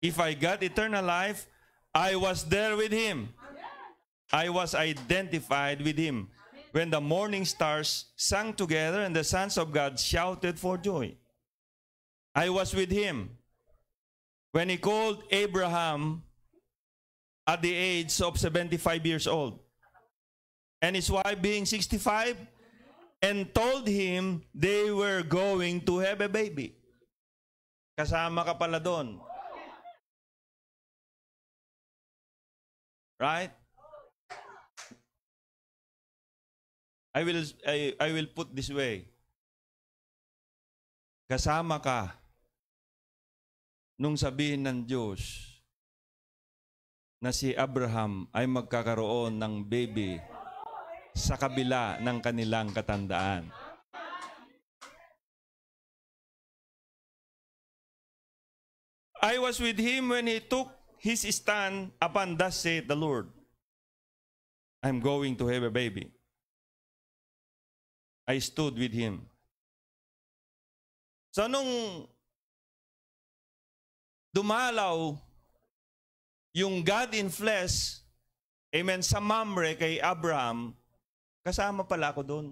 If I got eternal life, I was there with Him. I was identified with Him. When the morning stars sang together and the sons of God shouted for joy, I was with Him. When He called Abraham at the age of 75 years old, and his wife being 65, and told him they were going to have a baby. Kasama ka pala doon. Right? I will I, I will put this way. Kasama ka nung sabihin ng Diyos na si Abraham ay magkakaroon ng baby sa kabila ng kanilang katandaan. I was with him when he took his stand upon thus saith the Lord. I'm going to have a baby. I stood with him. So nung dumalaw yung God in flesh, amen, sa Mamre kay Abraham, kasama pala ako doon.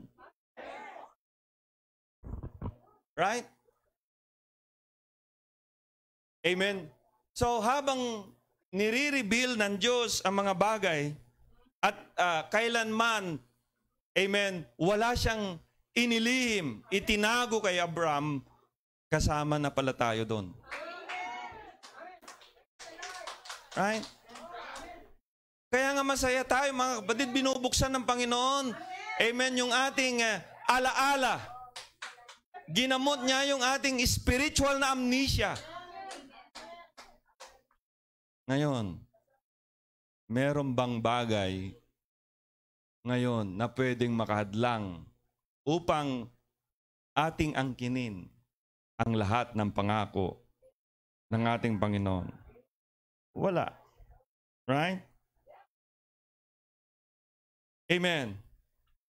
Right? Amen. So habang nire-reveal ng Diyos ang mga bagay at uh, kailanman, amen, wala siyang inilihim, itinago kay Abraham, kasama na pala tayo doon. Right? Kaya nga masaya tayo mga kapatid, binubuksan ng Panginoon. Amen, yung ating uh, alaala. Ginamot niya yung ating spiritual na amnesia. Ngayon, meron bang bagay ngayon na pwedeng makahadlang upang ating angkinin ang lahat ng pangako ng ating Panginoon? Wala. Right? Amen.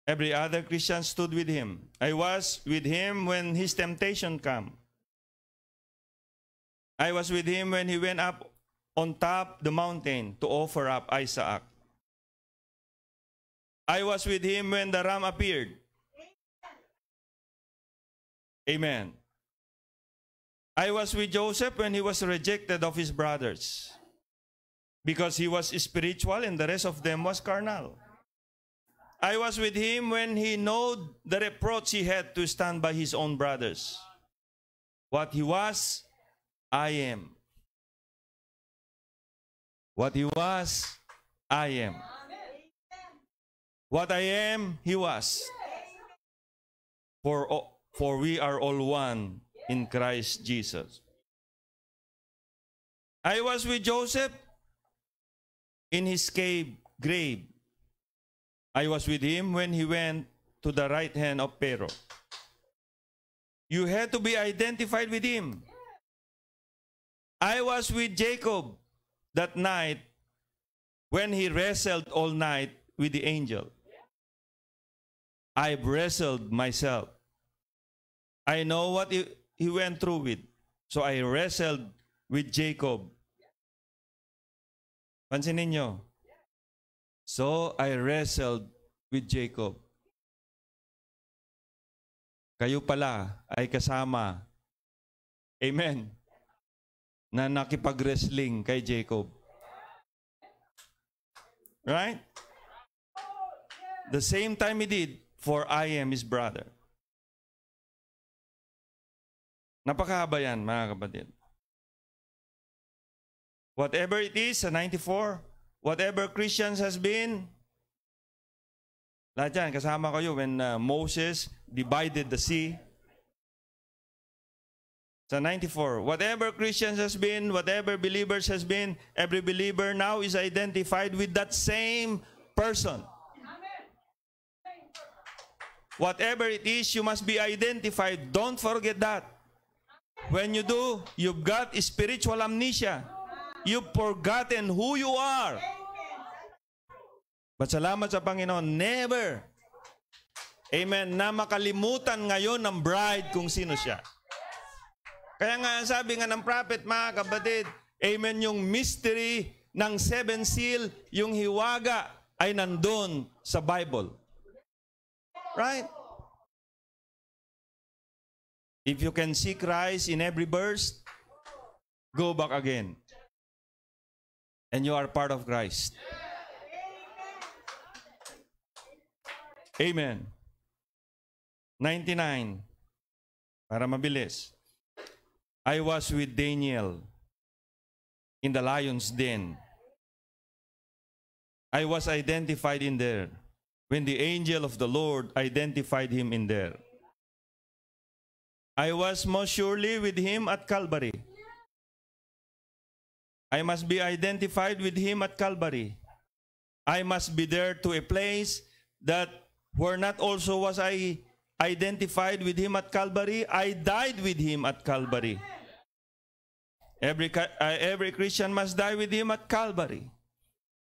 Every other Christian stood with him. I was with him when his temptation came. I was with him when he went up on top the mountain to offer up Isaac. I was with him when the ram appeared. Amen. I was with Joseph when he was rejected of his brothers because he was spiritual and the rest of them was carnal. I was with him when he knew the reproach he had to stand by his own brothers. What he was, I am. What he was, I am. What I am, he was. For, for we are all one in Christ Jesus. I was with Joseph in his cave, grave. I was with him when he went to the right hand of Pharaoh. You had to be identified with him. I was with Jacob that night when he wrestled all night with the angel. I've wrestled myself. I know what he, he went through with. So I wrestled with Jacob Pansinin nyo. So I wrestled with Jacob. Kayo pala ay kasama. Amen. Na nakipag-wrestling kay Jacob. Right? The same time he did, for I am his brother. Napakahaba yan, mga kapatid. Whatever it is, sa 94, whatever Christians has been, lahat yan, kasama kayo when uh, Moses divided the sea. Sa 94, whatever Christians has been, whatever believers has been, every believer now is identified with that same person. Whatever it is, you must be identified. Don't forget that. When you do, you've got spiritual amnesia. You've forgotten who you are. But salamat sa Panginoon, never, amen, na makalimutan ngayon ng bride kung sino siya. Kaya nga, sabi nga ng prophet, mga kapatid, amen, yung mystery ng seven seal, yung hiwaga, ay nandun sa Bible. Right? If you can see Christ in every verse, go back again. And you are part of Christ. Amen. 99. Para mabilis. I was with Daniel in the lion's den. I was identified in there when the angel of the Lord identified him in there. I was most surely with him at Calvary. I must be identified with him at Calvary. I must be there to a place that where not also was I identified with him at Calvary, I died with him at Calvary. Every, uh, every Christian must die with him at Calvary.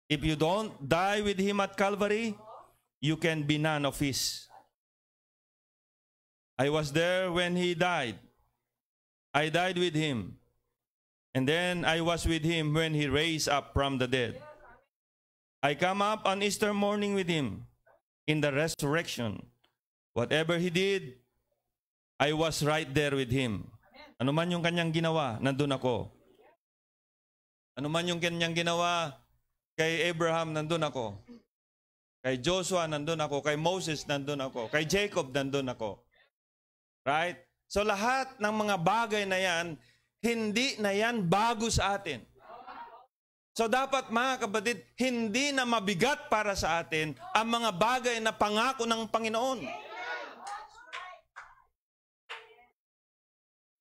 If you don't die with him at Calvary, you can be none of his. I was there when he died. I died with him. And then I was with him when he raised up from the dead. I come up on Easter morning with him in the resurrection. Whatever he did, I was right there with him. Ano man yung kanyang ginawa, nandun ako. Ano man yung kanyang ginawa kay Abraham, nandun ako. Kay Joshua, nandun ako. Kay Moses, nandun ako. Kay Jacob, nandun ako. Right? So lahat ng mga bagay na yan, hindi na yan bago sa atin. So dapat mga kapatid, hindi na mabigat para sa atin ang mga bagay na pangako ng Panginoon.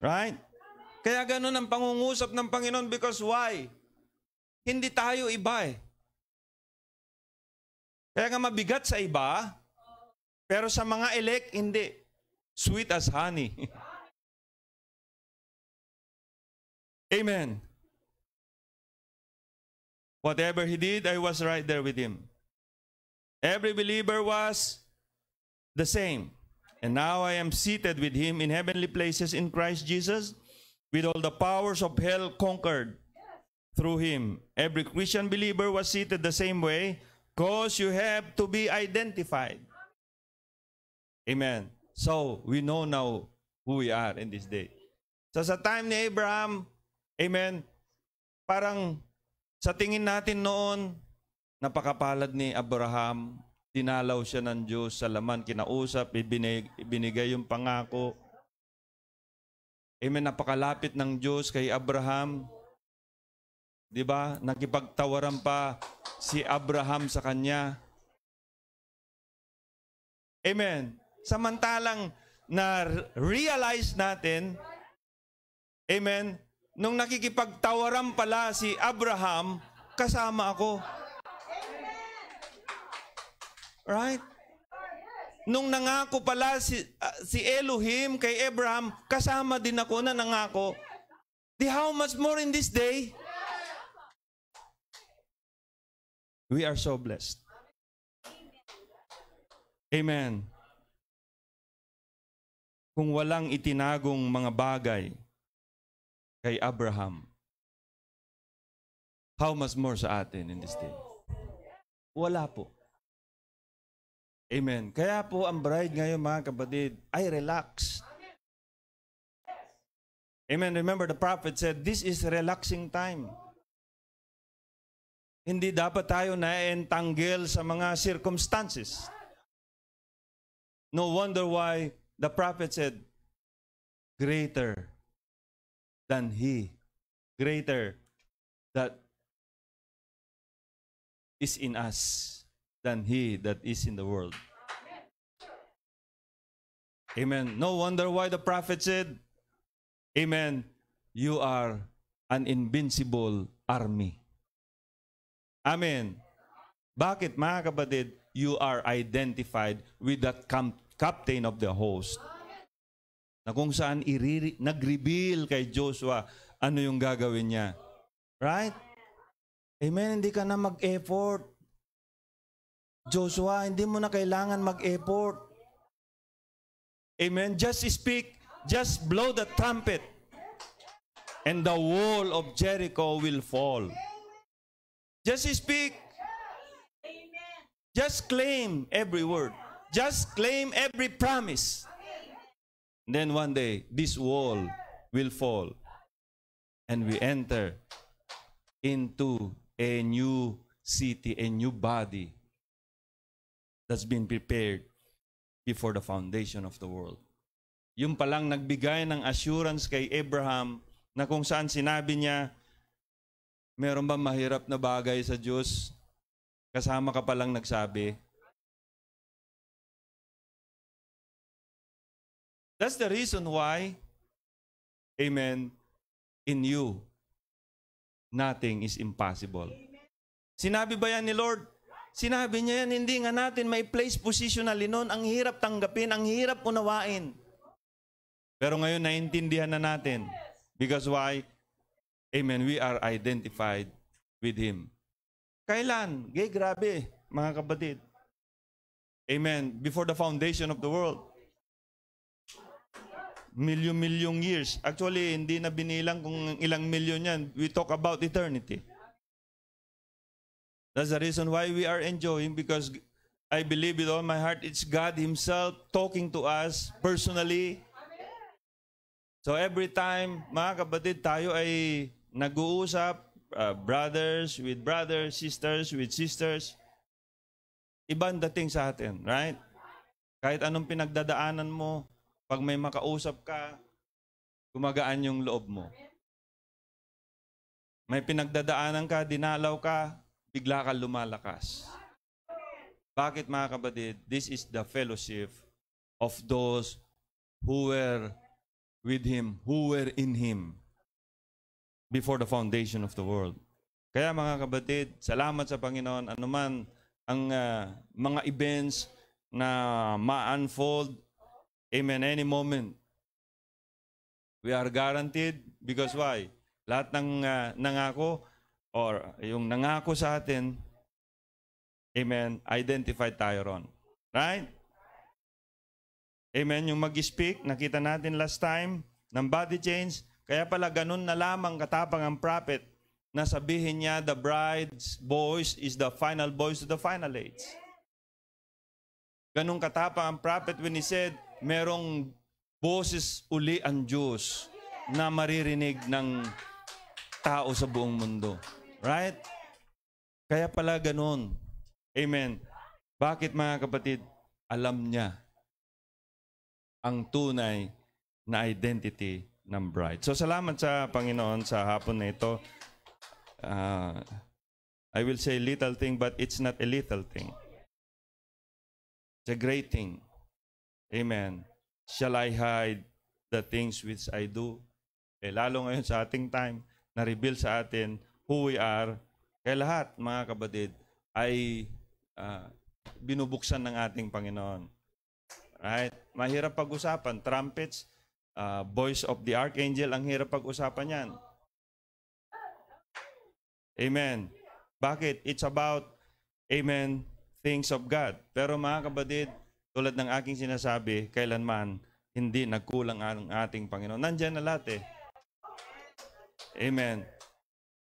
Right? Kaya ganun ang pangungusap ng Panginoon because why? Hindi tayo iba eh. Kaya nga mabigat sa iba, pero sa mga elect, hindi. Sweet as honey. *laughs* Amen. Whatever he did, I was right there with him. Every believer was the same. And now I am seated with him in heavenly places in Christ Jesus, with all the powers of hell conquered through him. Every Christian believer was seated the same way because you have to be identified. Amen. So, we know now who we are in this day. So, sa time ni Abraham, amen, parang sa tingin natin noon, napakapalad ni Abraham, dinalaw siya ng Diyos sa laman, kinausap, ibinig, ibinigay yung pangako. Amen, napakalapit ng Diyos kay Abraham. Di ba? Nakipagtawaran pa si Abraham sa kanya. Amen. Samantalang na-realize natin, amen, nung nakikipagtawaran pala si Abraham, kasama ako. Right? Nung nangako pala si, uh, si Elohim kay Abraham, kasama din ako na nangako. Di how much more in this day? We are so blessed. Amen. Kung walang itinagong mga bagay, kay Abraham. How much more sa atin in this day? Wala po. Amen. Kaya po ang bride ngayon mga kapatid ay relax. Amen. Remember the prophet said, this is relaxing time. Hindi dapat tayo na-entangle sa mga circumstances. No wonder why the prophet said, greater than He, greater that is in us than He that is in the world. Amen. No wonder why the prophet said, Amen, you are an invincible army. Amen. Bakit mga kapatid? You are identified with that captain of the host. Na kung saan iriri, nag-reveal kay Joshua ano yung gagawin niya. Right? Amen. Hindi ka na mag-effort. Joshua, hindi mo na kailangan mag-effort. Amen. Just speak. Just blow the trumpet. And the wall of Jericho will fall. Just speak. Just claim every word. Just claim every promise. And then one day, this wall will fall. And we enter into a new city, a new body that's been prepared before the foundation of the world. Yung palang nagbigay ng assurance kay Abraham na kung saan sinabi niya, meron ba mahirap na bagay sa Diyos? Kasama ka palang nagsabi. That's the reason why, amen, in you, nothing is impossible. Sinabi ba yan ni Lord? Sinabi niya yan, hindi nga natin may place positionally noon. Ang hirap tanggapin, ang hirap unawain. Pero ngayon, naintindihan na natin. Because why? Amen, we are identified with Him. Kailan? Gay, grabe, mga kapatid. Amen. Before the foundation of the world. Milyon-milyong years. Actually, hindi na binilang kung ilang milyon yan. We talk about eternity. That's the reason why we are enjoying because I believe with all my heart it's God Himself talking to us personally. So every time, mga kapatid, tayo ay nag-uusap, uh, brothers with brothers, sisters with sisters, ibang dating sa atin, right? Kahit anong pinagdadaanan mo, pag may makausap ka, gumagaan yung loob mo. May pinagdadaanan ka, dinalaw ka, bigla ka lumalakas. Bakit mga kapatid? This is the fellowship of those who were with Him, who were in Him before the foundation of the world. Kaya mga kapatid, salamat sa Panginoon. Ano man ang uh, mga events na ma-unfold, amen, any moment, we are guaranteed because why? Lahat ng uh, nangako or yung nangako sa atin, amen, identified tayo ron. Right? Amen, yung mag-speak, nakita natin last time, ng body change, kaya pala ganun na lamang katapang ang prophet na sabihin niya the bride's voice is the final voice of the final age. Ganun katapang ang prophet when he said, merong boses uli ang Diyos na maririnig ng tao sa buong mundo. Right? Kaya pala ganun. Amen. Bakit mga kapatid? Alam niya ang tunay na identity ng bride. So salamat sa Panginoon sa hapon na ito. Uh, I will say little thing but it's not a little thing. It's a great thing. Amen. Shall I hide the things which I do? Eh, lalo ngayon sa ating time, na-reveal sa atin who we are. Kaya lahat, mga kapatid, ay uh, binubuksan ng ating Panginoon. Right? Mahirap pag-usapan. Trumpets, uh, voice of the archangel, ang hirap pag-usapan yan. Amen. Bakit? It's about, amen, things of God. Pero mga kapatid, tulad ng aking sinasabi, kailanman, hindi nagkulang ang ating Panginoon. Nandyan na lahat eh. Amen.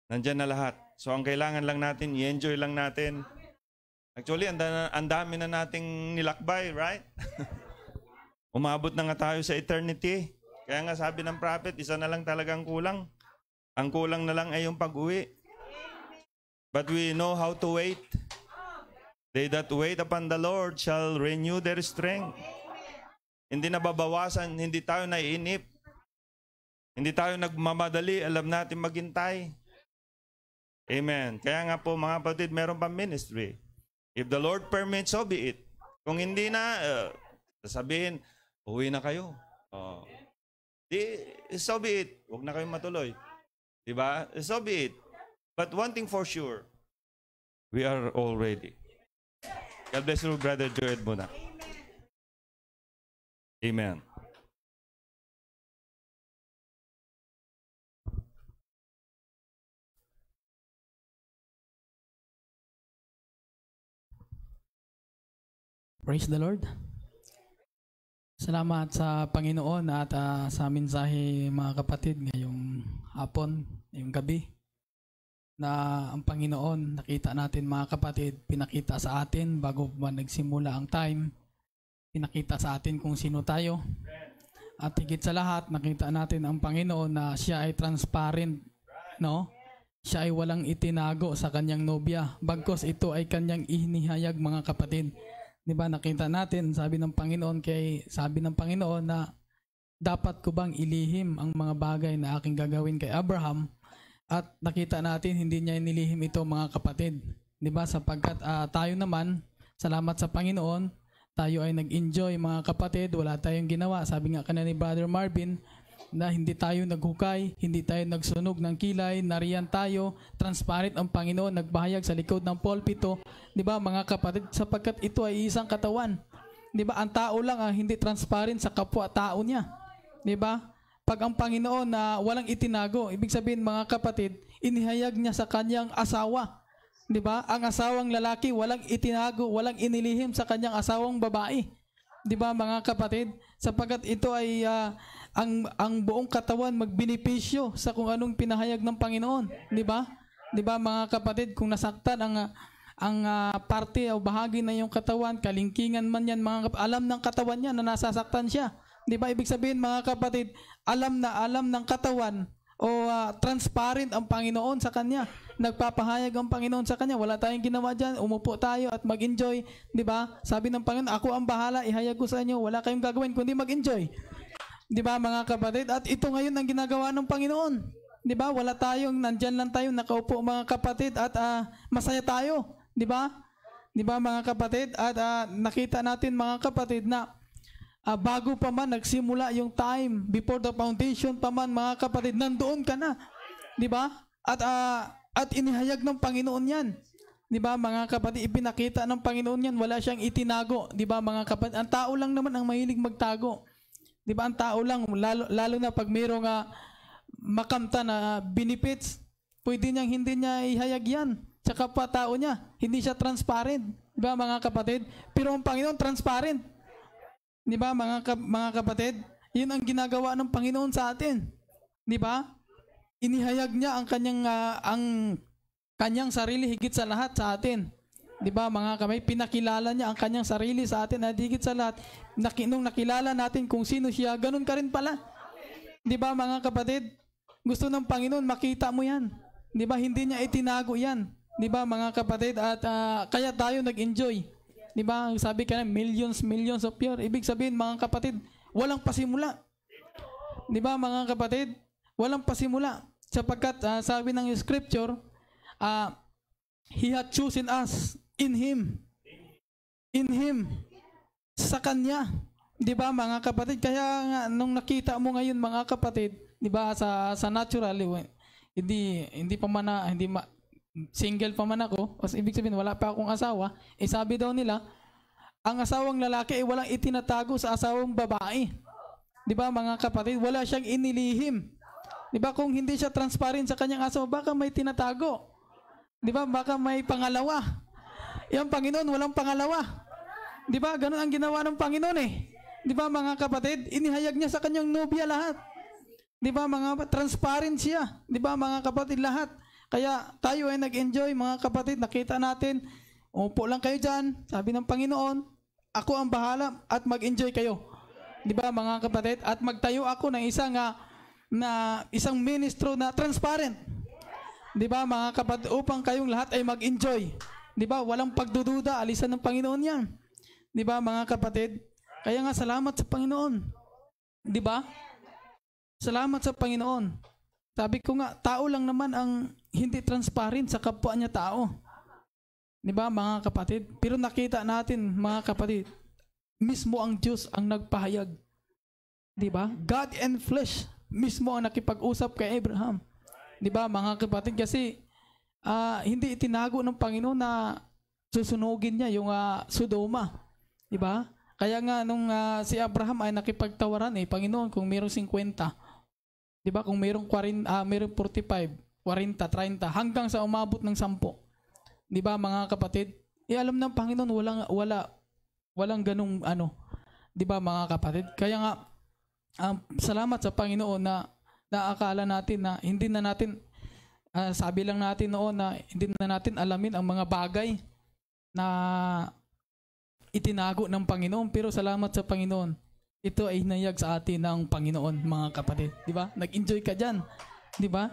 Nandyan na lahat. So ang kailangan lang natin, i-enjoy lang natin. Actually, ang, ang dami na nating nilakbay, right? *laughs* Umabot na nga tayo sa eternity. Kaya nga sabi ng prophet, isa na lang talagang kulang. Ang kulang na lang ay yung pag-uwi. But we know how to wait. They that wait upon the Lord shall renew their strength. Hindi nababawasan, hindi tayo naiinip. Hindi tayo nagmamadali, alam natin maghintay. Amen. Kaya nga po mga kapatid, meron pa ministry. If the Lord permits, so be it. Kung hindi na, uh, sasabihin, Uwi na kayo. Oh. Di, so be it. Huwag na kayong matuloy. Diba? So be it. But one thing for sure, we are all ready. God bless you, Brother Joed muna. Amen. Praise the Lord. Salamat sa Panginoon at ah, sa mensahe mga kapatid ngayong hapon, ngayong gabi na ang Panginoon nakita natin mga kapatid, pinakita sa atin bago pa nagsimula ang time, pinakita sa atin kung sino tayo. At higit sa lahat, nakita natin ang Panginoon na siya ay transparent, no? Siya ay walang itinago sa kanyang nobya, bagkos ito ay kanyang inihayag mga kapatid. 'Di ba nakita natin sabi ng Panginoon kay sabi ng Panginoon na dapat ko bang ilihim ang mga bagay na aking gagawin kay Abraham at nakita natin hindi niya inilihim ito mga kapatid 'di ba sapagkat ah, tayo naman salamat sa Panginoon tayo ay nag-enjoy mga kapatid wala tayong ginawa sabi nga kanina ni Brother Marvin na hindi tayo naghukay, hindi tayo nagsunog ng kilay, nariyan tayo, transparent ang Panginoon, nagbahayag sa likod ng pulpito, 'di ba mga kapatid, sapagkat ito ay isang katawan. 'Di ba? Ang tao lang ang hindi transparent sa kapwa tao niya. 'Di ba? Pag ang Panginoon na walang itinago, ibig sabihin mga kapatid, inihayag niya sa kanyang asawa. 'Di ba? Ang asawang lalaki walang itinago, walang inilihim sa kanyang asawang babae. 'Di ba mga kapatid? Sapagkat ito ay ah, ang ang buong katawan magbenepisyo sa kung anong pinahayag ng Panginoon, 'di ba? 'Di ba mga kapatid, kung nasaktan ang ang ah, parte o bahagi na yung katawan, kalingkingan man yan, mga alam ng katawan niya na nasasaktan siya. 'Di ba ibig sabihin mga kapatid, alam na alam ng katawan o ah, transparent ang Panginoon sa kanya. Nagpapahayag ang Panginoon sa kanya. Wala tayong ginawa diyan. Umupo tayo at mag-enjoy, 'di ba? Sabi ng Panginoon, ako ang bahala, ihayag ko sa inyo. Wala kayong gagawin kundi mag-enjoy. 'Di ba mga kapatid? At ito ngayon ang ginagawa ng Panginoon. 'Di ba? Wala tayong nandyan lang tayo nakaupo mga kapatid at ah, masaya tayo, 'di ba? 'Di ba mga kapatid? At ah, nakita natin mga kapatid na ah, bago pa man nagsimula yung time before the foundation pa man mga kapatid, nandoon ka na. 'Di ba? At ah, at inihayag ng Panginoon 'yan. 'Di ba mga kapatid, ipinakita ng Panginoon 'yan, wala siyang itinago, 'di ba mga kapatid? Ang tao lang naman ang mahilig magtago. 'Di ba ang tao lang lalo, lalo na pag mayroong uh, makamta na benefits, pwede niyang hindi niya ihayag 'yan sa kapwa tao niya. Hindi siya transparent, 'di ba mga kapatid? Pero ang Panginoon transparent. 'Di ba mga kap- mga kapatid? 'Yun ang ginagawa ng Panginoon sa atin. 'Di ba? Inihayag niya ang kanyang ah, ang kanyang sarili higit sa lahat sa atin. 'Di ba mga kamay, pinakilala niya ang kanyang sarili sa atin at higit sa lahat, naki, nung nakilala natin kung sino siya, ganun ka rin pala. 'Di ba mga kapatid? Gusto ng Panginoon makita mo 'yan. 'Di ba? Hindi niya itinago 'yan. 'Di ba mga kapatid? At ah, kaya tayo nag-enjoy. 'Di ba? Sabi ka na millions millions of years. Ibig sabihin mga kapatid, walang pasimula. 'Di ba mga kapatid? Walang pasimula. Sapagkat ah, sabi ng scripture, ah He had chosen us in Him. In Him. Sa Kanya. Di ba mga kapatid? Kaya nga, nung nakita mo ngayon mga kapatid, di ba sa, sa natural, eh, hindi, hindi pa man na, hindi ma, single pa man ako, o ibig sabihin wala pa akong asawa, eh sabi daw nila, ang asawang lalaki ay walang itinatago sa asawang babae. Di ba mga kapatid? Wala siyang inilihim. Di ba kung hindi siya transparent sa kanyang asawa, baka may tinatago. Di ba? Baka may pangalawa. Yung Panginoon, walang pangalawa. Di ba? Ganun ang ginawa ng Panginoon eh. Di ba mga kapatid? Inihayag niya sa kanyang nobya lahat. Di ba mga transparent siya? Di ba mga kapatid lahat? Kaya tayo ay nag-enjoy mga kapatid. Nakita natin, upo lang kayo dyan. Sabi ng Panginoon, ako ang bahala at mag-enjoy kayo. Di ba mga kapatid? At magtayo ako ng isang ah, na isang ministro na transparent. Di ba mga kapatid, upang kayong lahat ay mag-enjoy. Di ba? Walang pagdududa, alisan ng Panginoon yan. Di ba mga kapatid? Kaya nga salamat sa Panginoon. Di ba? Salamat sa Panginoon. Sabi ko nga, tao lang naman ang hindi transparent sa kapwa niya tao. Di ba mga kapatid? Pero nakita natin mga kapatid, mismo ang Diyos ang nagpahayag. Di ba? God and flesh mismo ang nakipag-usap kay Abraham. Di ba mga kapatid? Kasi ah, hindi itinago ng Panginoon na susunugin niya yung ah, Sodoma. Di ba? Kaya nga nung ah, si Abraham ay nakipagtawaran eh, Panginoon, kung mayroong 50, 'di ba? Kung mayroong 40, ah, mayroong 45, 40, 30 hanggang sa umabot ng 10. 'Di ba mga kapatid? Eh alam ng Panginoon walang wala walang ganung ano, 'di ba mga kapatid? Kaya nga um, salamat sa Panginoon na naakala natin na hindi na natin ah, sabi lang natin noon na hindi na natin alamin ang mga bagay na itinago ng Panginoon pero salamat sa Panginoon ito ay hinayag sa atin ng Panginoon mga kapatid di ba nag-enjoy ka diyan di ba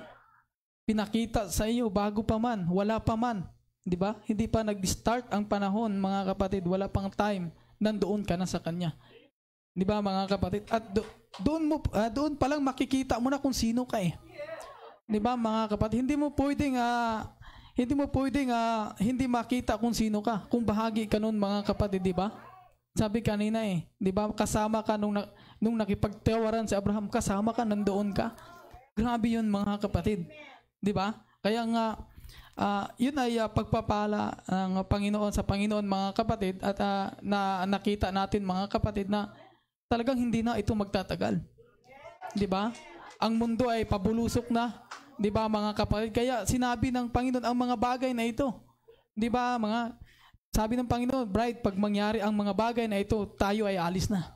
pinakita sa iyo bago pa man wala pa man di ba? Hindi pa nag-start ang panahon mga kapatid. Wala pang time. Nandoon ka na sa kanya. Di ba mga kapatid? At do- doon mo ah, doon pa lang makikita mo na kung sino ka eh. Di ba mga kapatid? Hindi mo pwedeng ah, hindi mo pwedeng ah, hindi makita kung sino ka. Kung bahagi ka noon mga kapatid di ba? Sabi kanina eh di ba? Kasama ka nung na- nung nakipagtawaran si Abraham. Kasama ka nandoon ka. Grabe yun mga kapatid di ba kaya nga ah, yun ay ah, pagpapala ng Panginoon sa Panginoon mga kapatid at ah, na nakita natin mga kapatid na talagang hindi na ito magtatagal di ba ang mundo ay pabulusok na 'di ba mga kapatid? Kaya sinabi ng Panginoon ang mga bagay na ito. 'Di ba mga sabi ng Panginoon, bright pag mangyari ang mga bagay na ito, tayo ay alis na.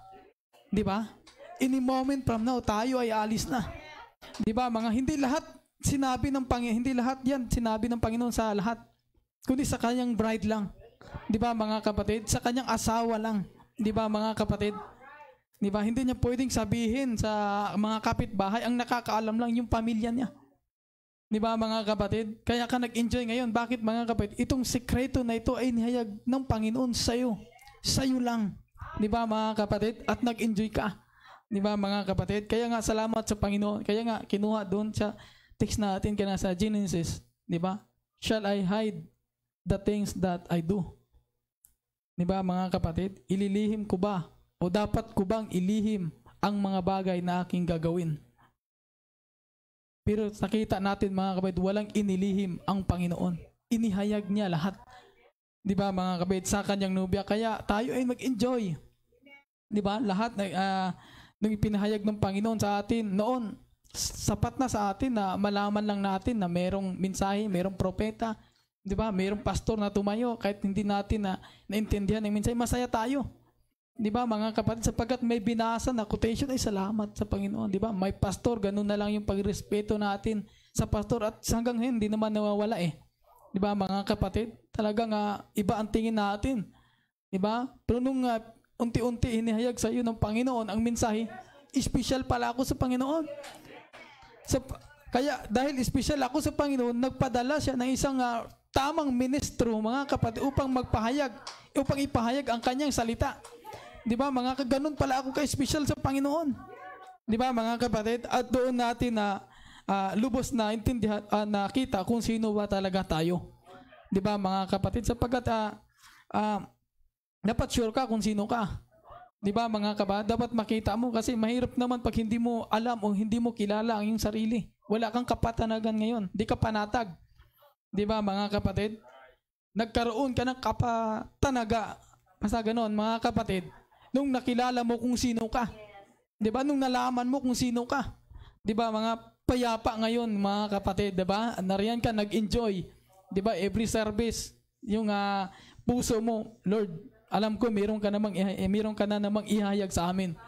'Di ba? Any moment from now, tayo ay alis na. 'Di ba mga hindi lahat sinabi ng Panginoon, hindi lahat 'yan sinabi ng Panginoon sa lahat. Kundi sa kanyang bride lang. 'Di ba mga kapatid? Sa kanyang asawa lang. 'Di ba mga kapatid? Di ba? Hindi niya pwedeng sabihin sa mga kapitbahay, ang nakakaalam lang yung pamilya niya. Di ba mga kapatid? Kaya ka nag-enjoy ngayon. Bakit mga kapatid? Itong sekreto na ito ay nihayag ng Panginoon sa'yo. Sa'yo lang. Di ba mga kapatid? At nag-enjoy ka. Di ba mga kapatid? Kaya nga salamat sa Panginoon. Kaya nga kinuha doon sa text natin kaya sa Genesis. Di ba? Shall I hide the things that I do? Di ba mga kapatid? Ililihim ko ba? O dapat ko bang ilihim ang mga bagay na aking gagawin? Pero nakita natin mga kapatid, walang inilihim ang Panginoon. Inihayag niya lahat. Di ba mga kapatid, sa kanyang nubya. Kaya tayo ay mag-enjoy. Di ba? Lahat na uh, nung ipinahayag ng Panginoon sa atin noon, sapat na sa atin na malaman lang natin na merong mensahe, merong propeta, 'di ba? Merong pastor na tumayo kahit hindi natin na naintindihan ng mensahe, masaya tayo. 'Di ba mga kapatid, sapagkat may binasa na quotation ay salamat sa Panginoon, 'di ba? May pastor, ganun na lang yung pagrespeto natin sa pastor at hanggang ngayon hindi naman nawawala eh. 'Di ba mga kapatid? Talagang uh, iba ang tingin natin. 'Di ba? Pero nung uh, unti-unti inihayag sa iyo ng Panginoon ang mensahe, special pala ako sa Panginoon. Sa, kaya dahil special ako sa Panginoon, nagpadala siya ng isang uh, tamang ministro, mga kapatid, upang magpahayag, upang ipahayag ang kanyang salita. Di ba, mga kaganon pala ako ka-special sa Panginoon. Di ba, mga kapatid? At doon natin na uh, lubos na intindihan, uh, nakita kung sino ba talaga tayo. Di ba, mga kapatid? Sapagkat uh, uh, dapat sure ka kung sino ka. Di ba mga kaba? Dapat makita mo kasi mahirap naman pag hindi mo alam o hindi mo kilala ang iyong sarili. Wala kang kapatanagan ngayon. Di ka panatag. Di ba mga kapatid? Nagkaroon ka ng kapatanaga. Basta ganon mga kapatid. Nung nakilala mo kung sino ka. Di ba? Nung nalaman mo kung sino ka. Di ba mga payapa ngayon mga kapatid. Di ba? Nariyan ka nag-enjoy. Di ba? Every service. Yung uh, puso mo, Lord, alam ko meron ka namang eh, meron ka na namang ihayag sa amin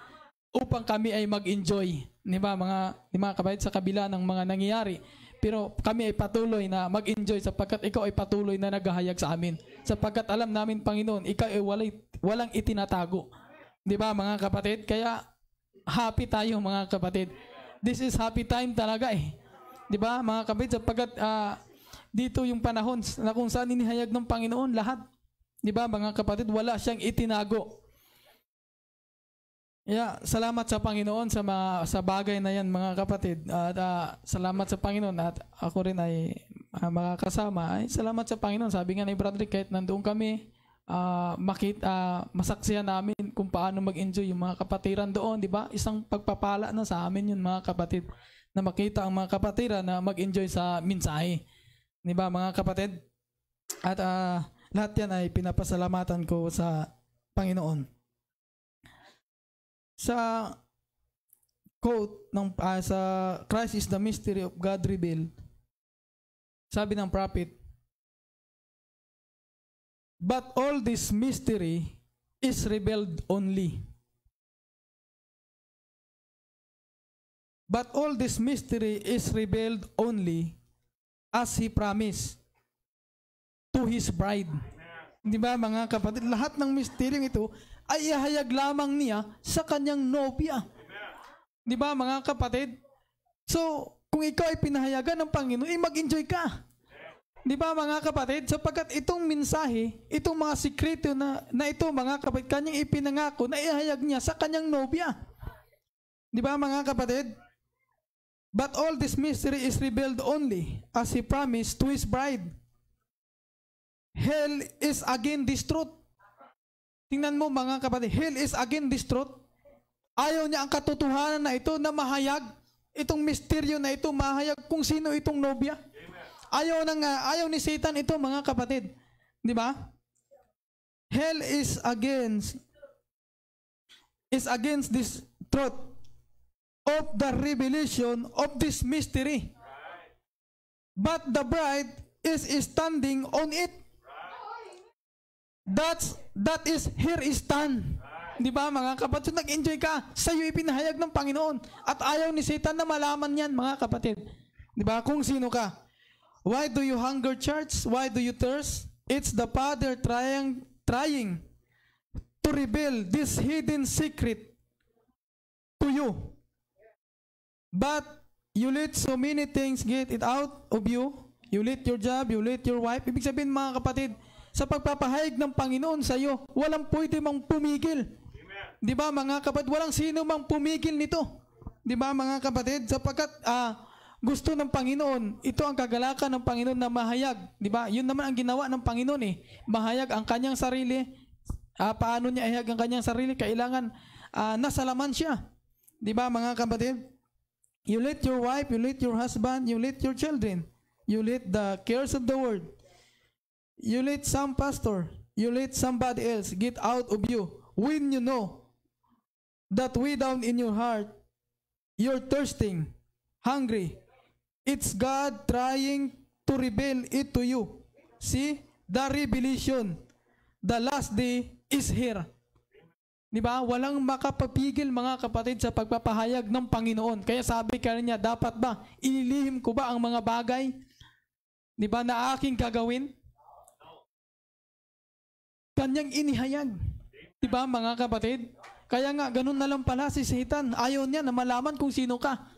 upang kami ay mag-enjoy. Di ba mga di mga kapatid sa kabila ng mga nangyayari. Pero kami ay patuloy na mag-enjoy sapagkat ikaw ay patuloy na naghahayag sa amin. Sapagkat alam namin Panginoon, ikaw ay walay, walang itinatago. Di ba mga kapatid? Kaya happy tayo mga kapatid. This is happy time talaga eh. Di ba mga kapatid? Sapagkat uh, dito yung panahon na kung saan inihayag ng Panginoon lahat Di ba mga kapatid, wala siyang itinago. Yeah, salamat sa Panginoon sa mga, sa bagay na 'yan mga kapatid. At uh, salamat sa Panginoon at ako rin ay uh, makakasama. Ay salamat sa Panginoon. Sabi nga ni Brother kahit nandoon kami, uh, makita uh, masaksihan namin kung paano mag-enjoy yung mga kapatiran doon, 'di ba? Isang pagpapala na sa amin 'yun mga kapatid na makita ang mga kapatiran na mag-enjoy sa mensahe. 'Di ba mga kapatid? At uh, lahat yan ay pinapasalamatan ko sa Panginoon. sa quote ng ah, sa Christ is the mystery of God revealed. Sabi ng prophet, But all this mystery is revealed only. But all this mystery is revealed only as He promised to His bride. Di ba mga kapatid? Lahat ng misteryong ito ay ihayag lamang niya sa kanyang nobya. Di ba mga kapatid? So, kung ikaw ay pinahayagan ng Panginoon, eh mag-enjoy ka. Di ba mga kapatid? Sapagkat itong mensahe, itong mga sikreto na, na ito mga kapatid, kanyang ipinangako na ihayag niya sa kanyang nobya. Di ba mga kapatid? But all this mystery is revealed only as He promised to His bride. Hell is again this truth. Tingnan mo mga kapatid, hell is again this truth. Ayaw niya ang katotohanan na ito na mahayag. Itong misteryo na ito mahayag kung sino itong nobya. Ayaw, ng, uh, ayaw ni Satan ito mga kapatid. Di ba? Hell is against is against this truth of the revelation of this mystery. But the bride is standing on it. That's, that is her stand. Di ba mga kapatid? So, nag-enjoy ka. Sa iyo ipinahayag ng Panginoon. At ayaw ni Satan na malaman yan mga kapatid. Di ba? Kung sino ka. Why do you hunger, church? Why do you thirst? It's the Father trying, trying to reveal this hidden secret to you. But you let so many things get it out of you. You let your job, you let your wife. Ibig sabihin mga kapatid, sa pagpapahayag ng Panginoon sa iyo, walang pwede mang pumigil. Di ba mga kapatid, walang sino mang pumigil nito. Di ba mga kapatid, sapagkat ah, gusto ng Panginoon, ito ang kagalakan ng Panginoon na mahayag. Di ba? Yun naman ang ginawa ng Panginoon eh. Mahayag ang kanyang sarili. Ah, paano niya ihayag ang kanyang sarili? Kailangan ah, nasa laman siya. Di ba mga kapatid? You let your wife, you let your husband, you let your children, you let the cares of the world, you let some pastor, you let somebody else get out of you when you know that way down in your heart, you're thirsting, hungry. It's God trying to reveal it to you. See, the revelation, the last day is here. Di ba? Walang makapapigil mga kapatid sa pagpapahayag ng Panginoon. Kaya sabi ka niya, dapat ba, inilihim ko ba ang mga bagay? Di ba, na aking gagawin? Kanyang inihayag. Di ba, mga kapatid? Kaya nga, ganun na lang pala si Satan. Ayaw niya na malaman kung sino ka.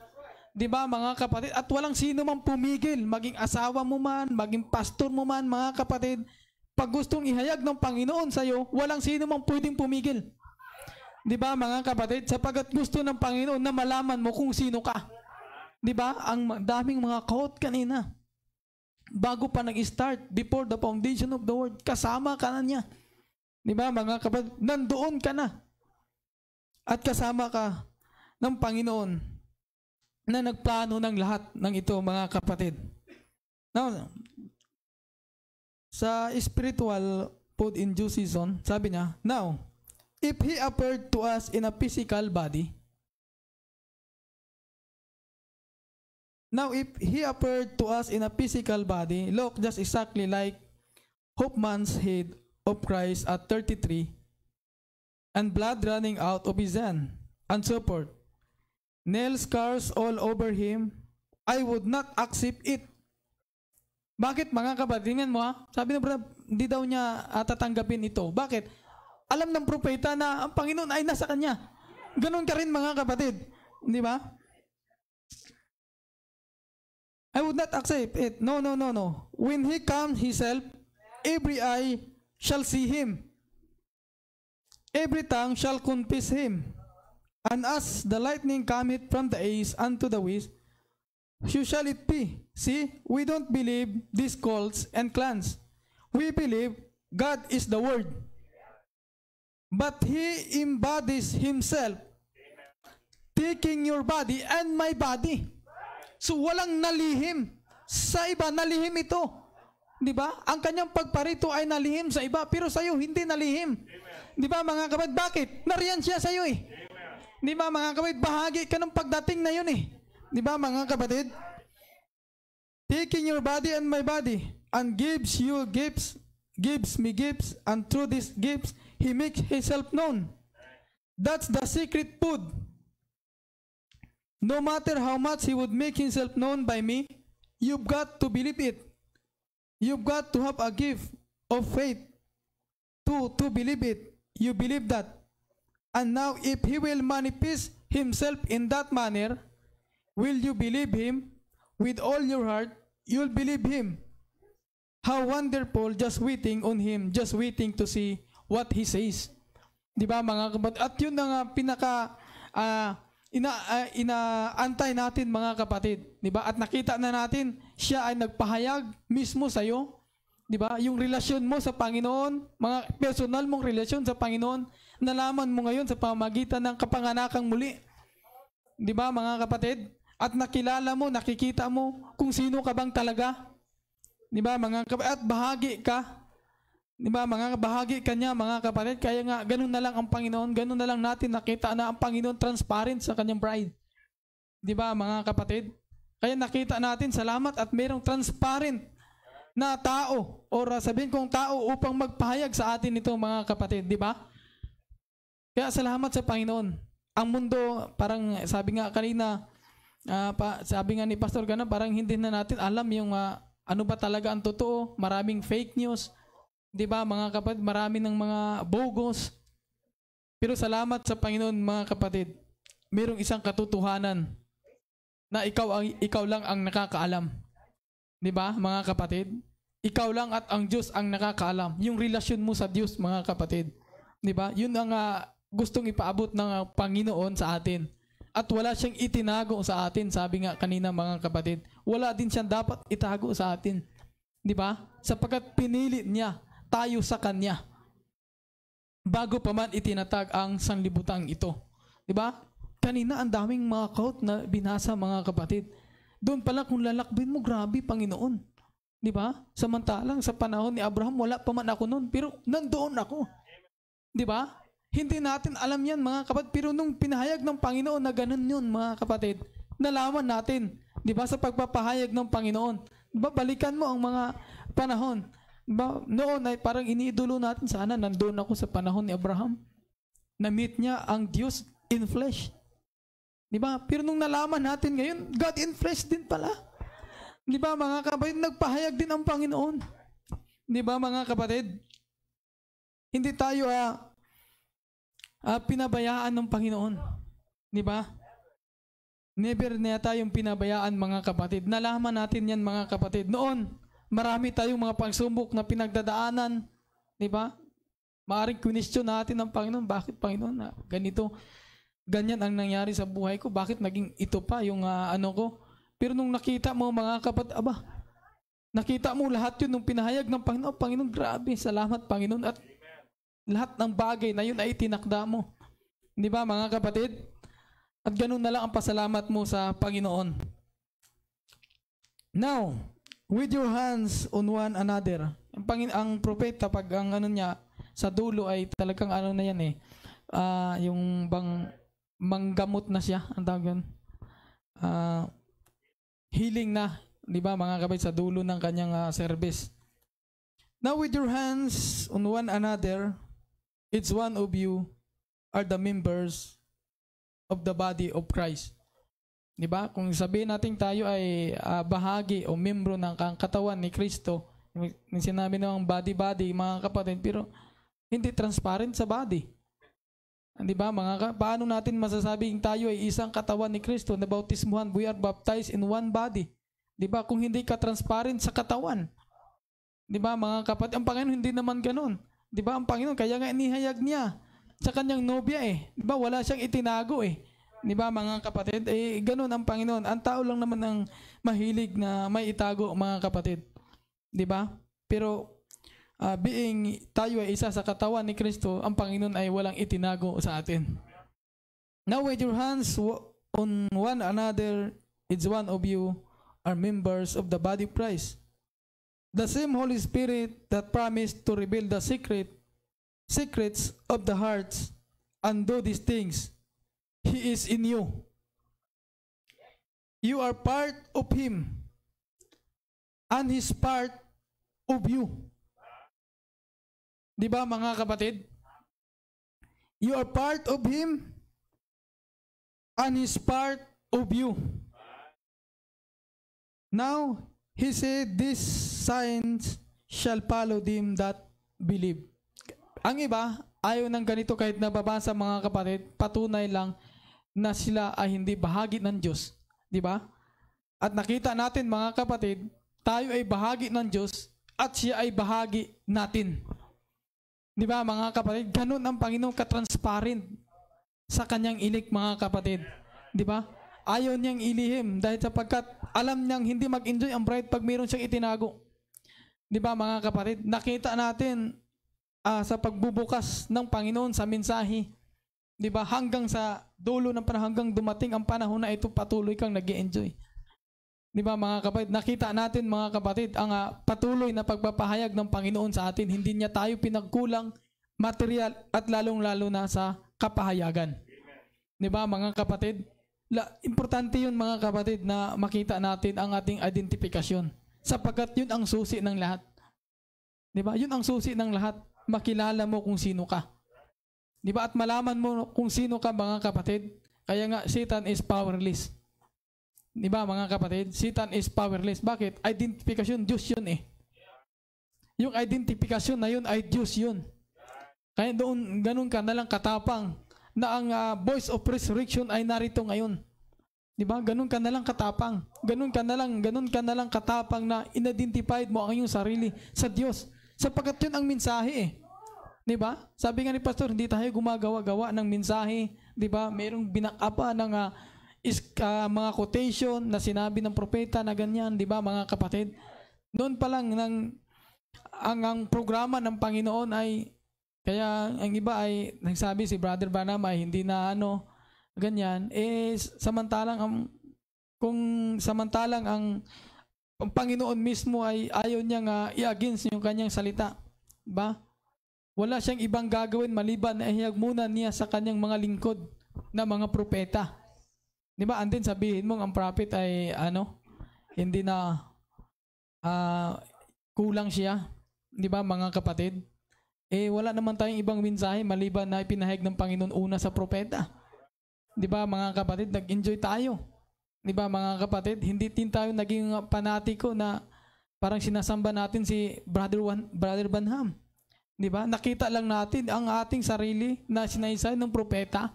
Di ba, mga kapatid? At walang sino mang pumigil. Maging asawa mo man, maging pastor mo man, mga kapatid. Pag gustong ihayag ng Panginoon sa iyo, walang sino mang pwedeng pumigil. Di ba mga kapatid? Sapagat gusto ng Panginoon na malaman mo kung sino ka. Di ba? Ang daming mga quote kanina. Bago pa nag-start, before the foundation of the world, kasama ka na niya. Di ba mga kapatid? Nandoon ka na. At kasama ka ng Panginoon na nagplano ng lahat ng ito mga kapatid. Now, sa spiritual food in due season, sabi niya, Now, if He appeared to us in a physical body, Now, if He appeared to us in a physical body, look just exactly like Hopeman's head of Christ at 33, and blood running out of his hand, and so forth, nail scars all over him, I would not accept it. Bakit mga kapatid? Tingnan mo ha. Sabi ng brother, hindi daw niya ah, tatanggapin ito. Bakit? Alam ng propeta na ang Panginoon ay nasa kanya. Ganon ka rin mga kapatid. Di ba? I would not accept it. No, no, no, no. When he comes himself, every eye shall see him. Every tongue shall confess him. And as the lightning cometh from the east unto the west, so shall it be. See, we don't believe these cults and clans. We believe God is the Word. But He embodies Himself, taking your body and my body. So walang nalihim. Sa iba, nalihim ito. Di ba? Ang kanyang pagparito ay nalihim sa iba, pero sa iyo hindi nalihim. Di ba mga kapatid? Bakit? Nariyan siya sa iyo eh. Di ba mga kapatid, bahagi ka ng pagdating na yun eh. Di ba mga kapatid? Taking your body and my body and gives you gifts, gives me gifts, and through these gifts, He makes Himself known. That's the secret food. No matter how much He would make Himself known by me, you've got to believe it. You've got to have a gift of faith to, to believe it. You believe that. And now, if He will manifest Himself in that manner, will you believe Him with all your heart? You'll believe Him. How wonderful just waiting on Him, just waiting to see what He says. Di ba mga kapatid? At yun ang uh, pinaka uh, ina, uh, inaantay natin mga kapatid. Di ba? At nakita na natin, siya ay nagpahayag mismo sa iyo. Di ba? Yung relasyon mo sa Panginoon, mga personal mong relasyon sa Panginoon, nalaman mo ngayon sa pamagitan ng kapanganakang muli. Di ba mga kapatid? At nakilala mo, nakikita mo kung sino ka bang talaga. Di ba mga kapatid? At bahagi ka Di ba, mga bahagi kanya, mga kapatid, kaya nga, ganun na lang ang Panginoon, ganun na lang natin nakita na ang Panginoon transparent sa kanyang bride. Di ba, mga kapatid? Kaya nakita natin, salamat at mayroong transparent na tao, or sabihin kong tao upang magpahayag sa atin ito, mga kapatid, di ba? Kaya salamat sa Panginoon. Ang mundo, parang sabi nga kanina, uh, pa, sabi nga ni Pastor Gana, parang hindi na natin alam yung uh, ano ba talaga ang totoo, maraming fake news, 'Di ba mga kapatid, marami ng mga bogus. Pero salamat sa Panginoon mga kapatid. Mayroong isang katotohanan na ikaw ang ikaw lang ang nakakaalam. 'Di ba mga kapatid? Ikaw lang at ang Diyos ang nakakaalam. Yung relasyon mo sa Diyos mga kapatid. 'Di ba? Yun ang uh, gustong ipaabot ng uh, Panginoon sa atin. At wala siyang itinago sa atin, sabi nga kanina mga kapatid. Wala din siyang dapat itago sa atin. 'Di ba? Sapagkat pinili niya tayo sa Kanya bago pa man itinatag ang sanlibutan ito. Di ba? Kanina ang daming mga quote na binasa mga kapatid. Doon pala kung lalakbin mo, grabe Panginoon. Di ba? Samantalang sa panahon ni Abraham, wala pa man ako noon, pero nandoon ako. Di ba? Hindi natin alam yan mga kapatid, pero nung pinahayag ng Panginoon na ganun yun mga kapatid, nalaman natin, di ba, sa pagpapahayag ng Panginoon. Di ba, balikan mo ang mga panahon ba, noon ay parang iniidolo natin sana nandoon ako sa panahon ni Abraham. Na-meet niya ang Diyos in flesh. Di ba? Pero nung nalaman natin ngayon, God in flesh din pala. Di ba mga kapatid, nagpahayag din ang Panginoon. Di ba mga kapatid? Hindi tayo uh, uh, pinabayaan ng Panginoon. Di ba? Never na tayong pinabayaan mga kapatid. Nalaman natin yan mga kapatid. Noon, Marami tayong mga pagsubok na pinagdadaanan. Di ba? Maaring question natin ng Panginoon, bakit Panginoon na ganito, ganyan ang nangyari sa buhay ko, bakit naging ito pa yung uh, ano ko. Pero nung nakita mo mga kapatid, aba, nakita mo lahat yun nung pinahayag ng Panginoon, Panginoon, grabe, salamat Panginoon. At lahat ng bagay na yun ay tinakda mo. Di ba mga kapatid? At ganun na lang ang pasalamat mo sa Panginoon. Now, with your hands on one another. Ang, pangin ang propeta pag ang ano niya sa dulo ay talagang ano na yan eh. Uh, yung bang manggamot na siya, ang tawag yun. Uh, healing na, 'di ba mga kapatid sa dulo ng kanyang uh, service. Now with your hands on one another, each one of you are the members of the body of Christ. 'Di ba? Kung sabihin natin tayo ay uh, bahagi o membro ng katawan ni Kristo, sinabi ng body-body, mga kapatid, pero hindi transparent sa body. 'Di ba? Mga paano natin masasabing tayo ay isang katawan ni Kristo na bautismuhan, we are baptized in one body. 'Di ba? Kung hindi ka transparent sa katawan. 'Di ba, mga kapatid, ang Panginoon hindi naman ganoon. 'Di ba? Ang Panginoon kaya nga inihayag niya sa kanyang nobya eh. 'Di ba? Wala siyang itinago eh. Di ba mga kapatid? Eh, ganun ang Panginoon. Ang tao lang naman ang mahilig na may itago mga kapatid. Di ba? Pero uh, being tayo ay isa sa katawan ni Kristo, ang Panginoon ay walang itinago sa atin. Now with your hands on one another, each one of you are members of the body of Christ. The same Holy Spirit that promised to reveal the secret secrets of the hearts and do these things He is in you. You are part of Him. And He's part of you. Di ba mga kapatid? You are part of Him and He's part of you. Now, He said, these signs shall follow them that believe. Ang iba, ayaw ng ganito kahit nababasa mga kapatid, patunay lang na sila ay hindi bahagi ng Diyos. Di ba? At nakita natin mga kapatid, tayo ay bahagi ng Diyos at siya ay bahagi natin. Di ba mga kapatid? Ganun ang Panginoon katransparent sa kanyang ilik mga kapatid. Di ba? Ayaw niyang ilihim dahil sapagkat alam niyang hindi mag-enjoy ang bride pag mayroon siyang itinago. Di ba mga kapatid? Nakita natin uh, sa pagbubukas ng Panginoon sa mensahe. Di ba? Hanggang sa dulo ng panahon, hanggang dumating ang panahon na ito patuloy kang nag enjoy Di ba mga kapatid? Nakita natin mga kapatid ang uh, patuloy na pagpapahayag ng Panginoon sa atin. Hindi niya tayo pinagkulang material at lalong-lalo na sa kapahayagan. Di ba mga kapatid? La, importante yun mga kapatid na makita natin ang ating identifikasyon. Sapagkat yun ang susi ng lahat. Di ba? Yun ang susi ng lahat. Makilala mo kung sino ka. Di ba? At malaman mo kung sino ka mga kapatid. Kaya nga, Satan is powerless. Di ba mga kapatid? Satan is powerless. Bakit? Identifikasyon, Diyos yun eh. Yung identifikasyon na yun ay Diyos yun. Kaya doon, ganun ka na lang katapang na ang uh, voice of resurrection ay narito ngayon. 'Di ba? Ganun ka na lang katapang. Ganun ka na lang, ganun ka na lang katapang na inidentified mo ang iyong sarili sa Diyos. Sapagkat 'yun ang mensahe eh. 'Di ba? Sabi nga ni pastor, hindi tayo gumagawa-gawa ng mensahe, 'di ba? Merong binakapa ng uh, is, uh, mga quotation na sinabi ng propeta na ganyan, 'di ba, mga kapatid? Noon pa lang nang ang, ang programa ng Panginoon ay kaya ang iba ay nagsabi si Brother Branham ay hindi na ano ganyan eh samantalang ang kung samantalang ang ang Panginoon mismo ay ayaw niya nga i-against yung kanyang salita. Ba? Wala siyang ibang gagawin maliban na ihiyag muna niya sa kanyang mga lingkod na mga propeta. Di ba? Andin sabihin mo ang prophet ay ano, hindi na uh, kulang siya. Di ba mga kapatid? eh wala naman tayong ibang mensahe maliban na ipinahayag ng Panginoon una sa propeta. 'Di ba mga kapatid, nag-enjoy tayo. 'Di ba mga kapatid, hindi din tayo naging panatiko na parang sinasamba natin si Brother One, Brother Banham. 'Di ba? Nakita lang natin ang ating sarili na sinaysay ng propeta.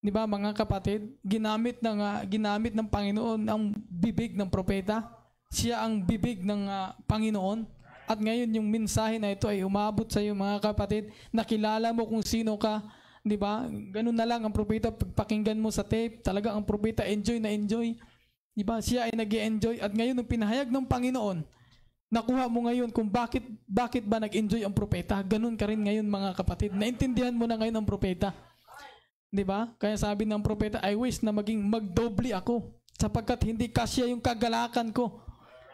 'Di ba mga kapatid, ginamit ng uh, ginamit ng Panginoon ang bibig ng propeta. Siya ang bibig ng uh, Panginoon at ngayon yung mensahe na ito ay umabot sa iyo mga kapatid. Nakilala mo kung sino ka. Di ba? Ganun na lang ang propeta. Pagpakinggan mo sa tape, talaga ang propeta enjoy na enjoy. Di ba? Siya ay nag enjoy At ngayon, nung pinahayag ng Panginoon, nakuha mo ngayon kung bakit bakit ba nag-enjoy ang propeta. Ganun ka rin ngayon mga kapatid. Naintindihan mo na ngayon ang propeta. Di ba? Kaya sabi ng propeta, I wish na maging magdobli ako sapagkat hindi kasya yung kagalakan ko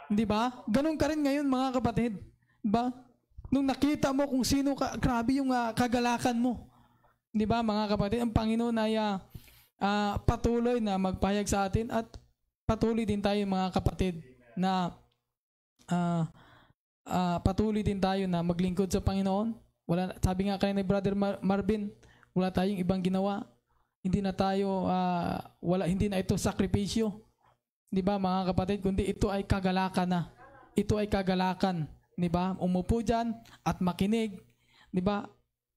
Di ba? Ganun ka rin ngayon mga kapatid. Di ba? Nung nakita mo kung sino ka, grabe yung uh, kagalakan mo. Di ba mga kapatid? Ang Panginoon ay uh, uh, patuloy na magpahayag sa atin at patuloy din tayo mga kapatid na uh, uh, patuloy din tayo na maglingkod sa Panginoon. Wala, sabi nga kay ni Brother Mar- Marvin, wala tayong ibang ginawa. Hindi na tayo, uh, wala, hindi na ito sakripisyo. Di ba mga kapatid? Kundi ito ay kagalakan na. Ito ay kagalakan. Di ba? Umupo dyan at makinig. Di ba?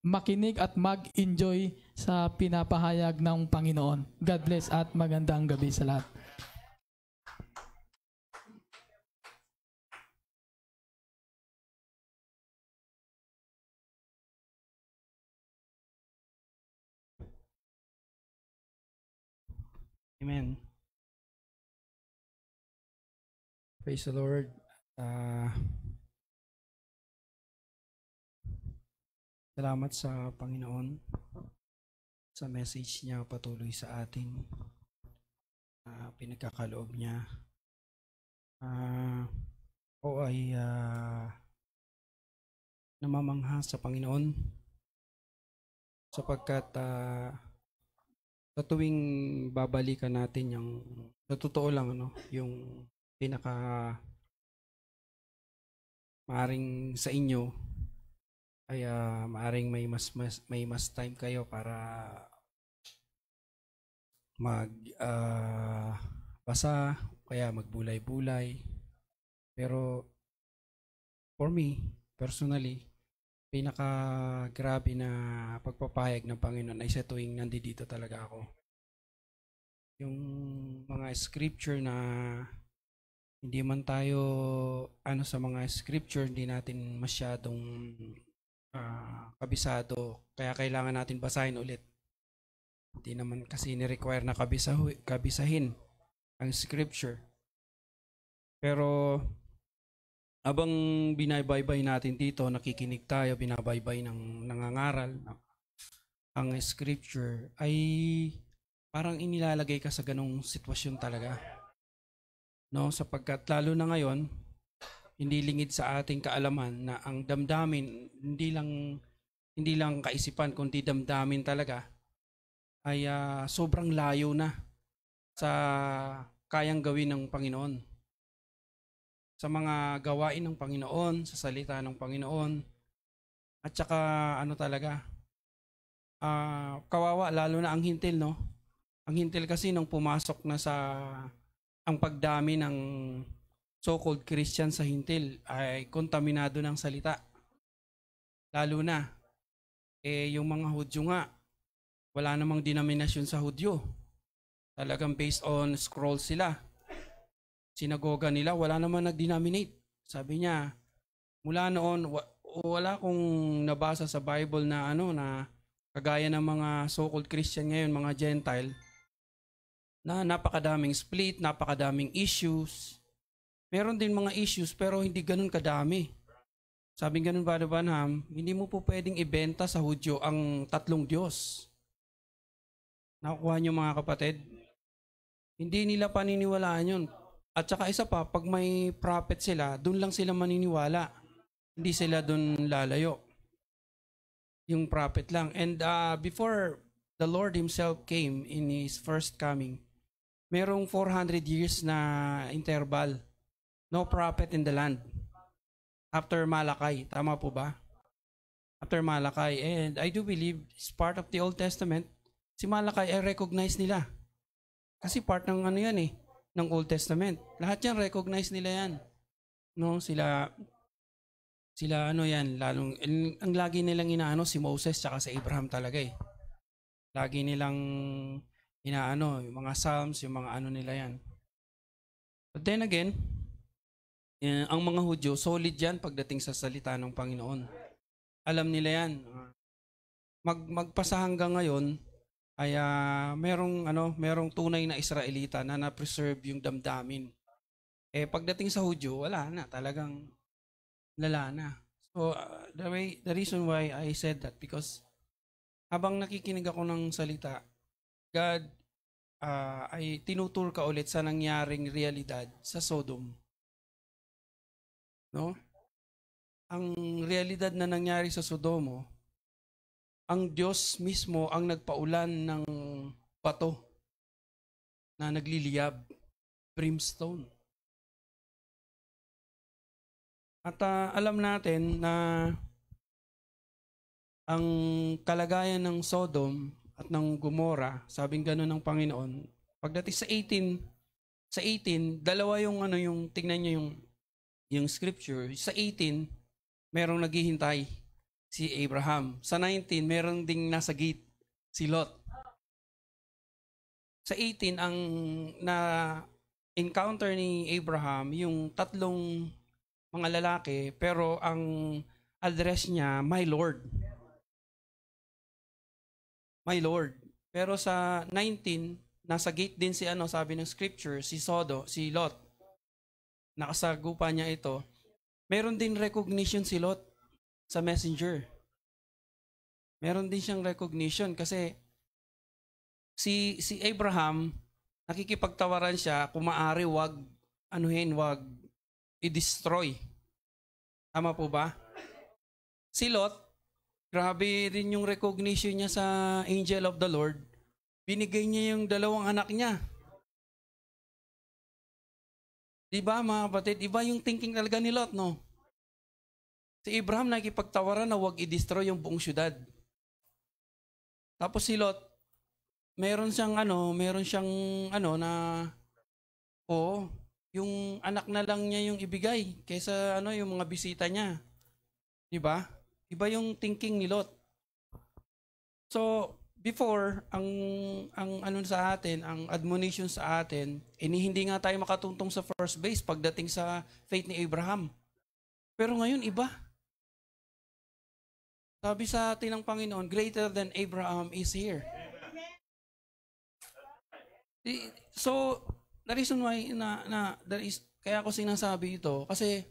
Makinig at mag-enjoy sa pinapahayag ng Panginoon. God bless at magandang gabi sa lahat. Amen. Praise the Lord. Uh, salamat sa Panginoon sa message niya patuloy sa atin. Uh, pinagkakaloob niya. Uh, o ay uh, namamangha sa Panginoon sapagkat uh, sa tuwing babalikan natin yung sa totoo lang ano, yung pinaka maaring sa inyo ay ah, maaring may mas, mas may mas time kayo para mag ah, basa kaya magbulay-bulay. Pero for me personally pinaka grabe na pagpapahayag ng Panginoon ay sa tuwing nandito talaga ako. Yung mga scripture na hindi man tayo ano sa mga scripture hindi natin masyadong ah, kabisado. Kaya kailangan natin basahin ulit. Hindi naman kasi ni-require na kabisahu- kabisahin ang scripture. Pero habang binabaybay natin dito nakikinig tayo binabaybay ng nangangaral ang scripture ay parang inilalagay ka sa ganong sitwasyon talaga no? Sapagkat lalo na ngayon hindi lingid sa ating kaalaman na ang damdamin hindi lang hindi lang kaisipan kundi damdamin talaga ay ah, sobrang layo na sa kayang gawin ng Panginoon sa mga gawain ng Panginoon sa salita ng Panginoon at saka ano talaga ah, kawawa lalo na ang hintil no ang hintil kasi nung pumasok na sa ang pagdami ng so-called Christian sa hintil ay kontaminado ng salita. Lalo na, eh yung mga Hudyo nga, wala namang denominasyon sa Hudyo. Talagang based on scroll sila. Sinagoga nila, wala namang nag-denominate. Sabi niya, mula noon, wa- wala kong nabasa sa Bible na ano na kagaya ng mga so-called Christian ngayon, mga Gentile, na napakadaming split, napakadaming issues. Meron din mga issues pero hindi ganun kadami. Sabi ganun ba Banham, hindi mo po pwedeng ibenta sa Hudyo ang tatlong Diyos. Nakukuha niyo mga kapatid? Hindi nila paniniwalaan yun. At saka isa pa, pag may prophet sila, dun lang sila maniniwala. Hindi sila dun lalayo. Yung prophet lang. And uh, before the Lord Himself came in His first coming, merong 400 years na interval. No prophet in the land. After Malakay. Tama po ba? After Malakay. And I do believe it's part of the Old Testament. Si Malakay ay recognize nila. Kasi part ng ano yan eh, ng Old Testament. Lahat yan, recognize nila yan. No, sila, sila ano yan, lalong, ang, lagi nilang inaano si Moses tsaka si Abraham talaga eh. Lagi nilang inaano, yung mga Psalms, yung mga ano nila yan. But then again, eh, ang mga Hudyo, solid yan pagdating sa salita ng Panginoon. Alam nila yan. Mag, magpasa hanggang ngayon, ay ah, merong, ano, merong tunay na Israelita na na-preserve yung damdamin. Eh, pagdating sa Hudyo, wala na. Talagang lala na. So, ah, the, way, the reason why I said that, because habang nakikinig ako ng salita, God ah, ay tinutur ka ulit sa nangyaring realidad sa Sodom. No? Ang realidad na nangyari sa Sodomo, ang Diyos mismo ang nagpaulan ng bato na nagliliyab, brimstone. At ah, alam natin na ang kalagayan ng Sodom at ng Gomora, sabing gano'n ng Panginoon, pagdating sa 18, sa 18, dalawa yung ano yung tingnan niyo yung yung scripture. Sa 18, merong naghihintay si Abraham. Sa 19, meron ding nasa gate si Lot. Sa 18, ang na encounter ni Abraham yung tatlong mga lalaki pero ang address niya, my Lord. My Lord. Pero sa 19, nasa gate din si ano, sabi ng scripture, si Sodo, si Lot. Nakasagupa niya ito. Meron din recognition si Lot sa messenger. Meron din siyang recognition kasi si si Abraham nakikipagtawaran siya kung maaari wag anuhin, wag i-destroy. Tama po ba? Si Lot, grabe rin yung recognition niya sa angel of the Lord binigay niya yung dalawang anak niya. Di ba mga kapatid? Iba yung thinking talaga ni Lot, no? Si Abraham nakikipagtawaran na huwag i-destroy yung buong syudad. Tapos si Lot, meron siyang ano, meron siyang ano na oo, yung anak na lang niya yung ibigay kaysa ano yung mga bisita niya. 'Di ba? Iba yung thinking ni Lot. So, before ang ang ano sa atin, ang admonition sa atin, ini hindi nga tayo makatuntong sa first base pagdating sa faith ni Abraham. Pero ngayon iba. Sabi sa atin ng Panginoon, greater than Abraham is here. So, the reason why na, na there is, kaya ako sinasabi ito, kasi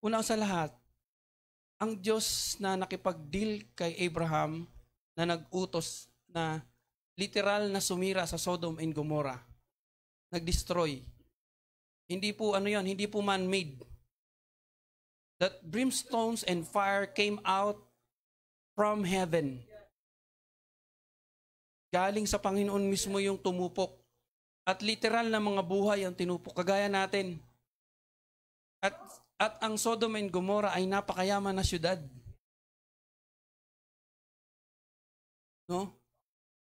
una sa lahat, ang Diyos na nakipag-deal kay Abraham na nag-utos na literal na sumira sa Sodom and Gomorrah. Nag-destroy. Hindi po ano yon, hindi po man-made. That brimstones and fire came out from heaven. Galing sa Panginoon mismo yung tumupok. At literal na mga buhay ang tinupok, kagaya natin. At at ang Sodom and Gomorrah ay napakayaman na syudad. No?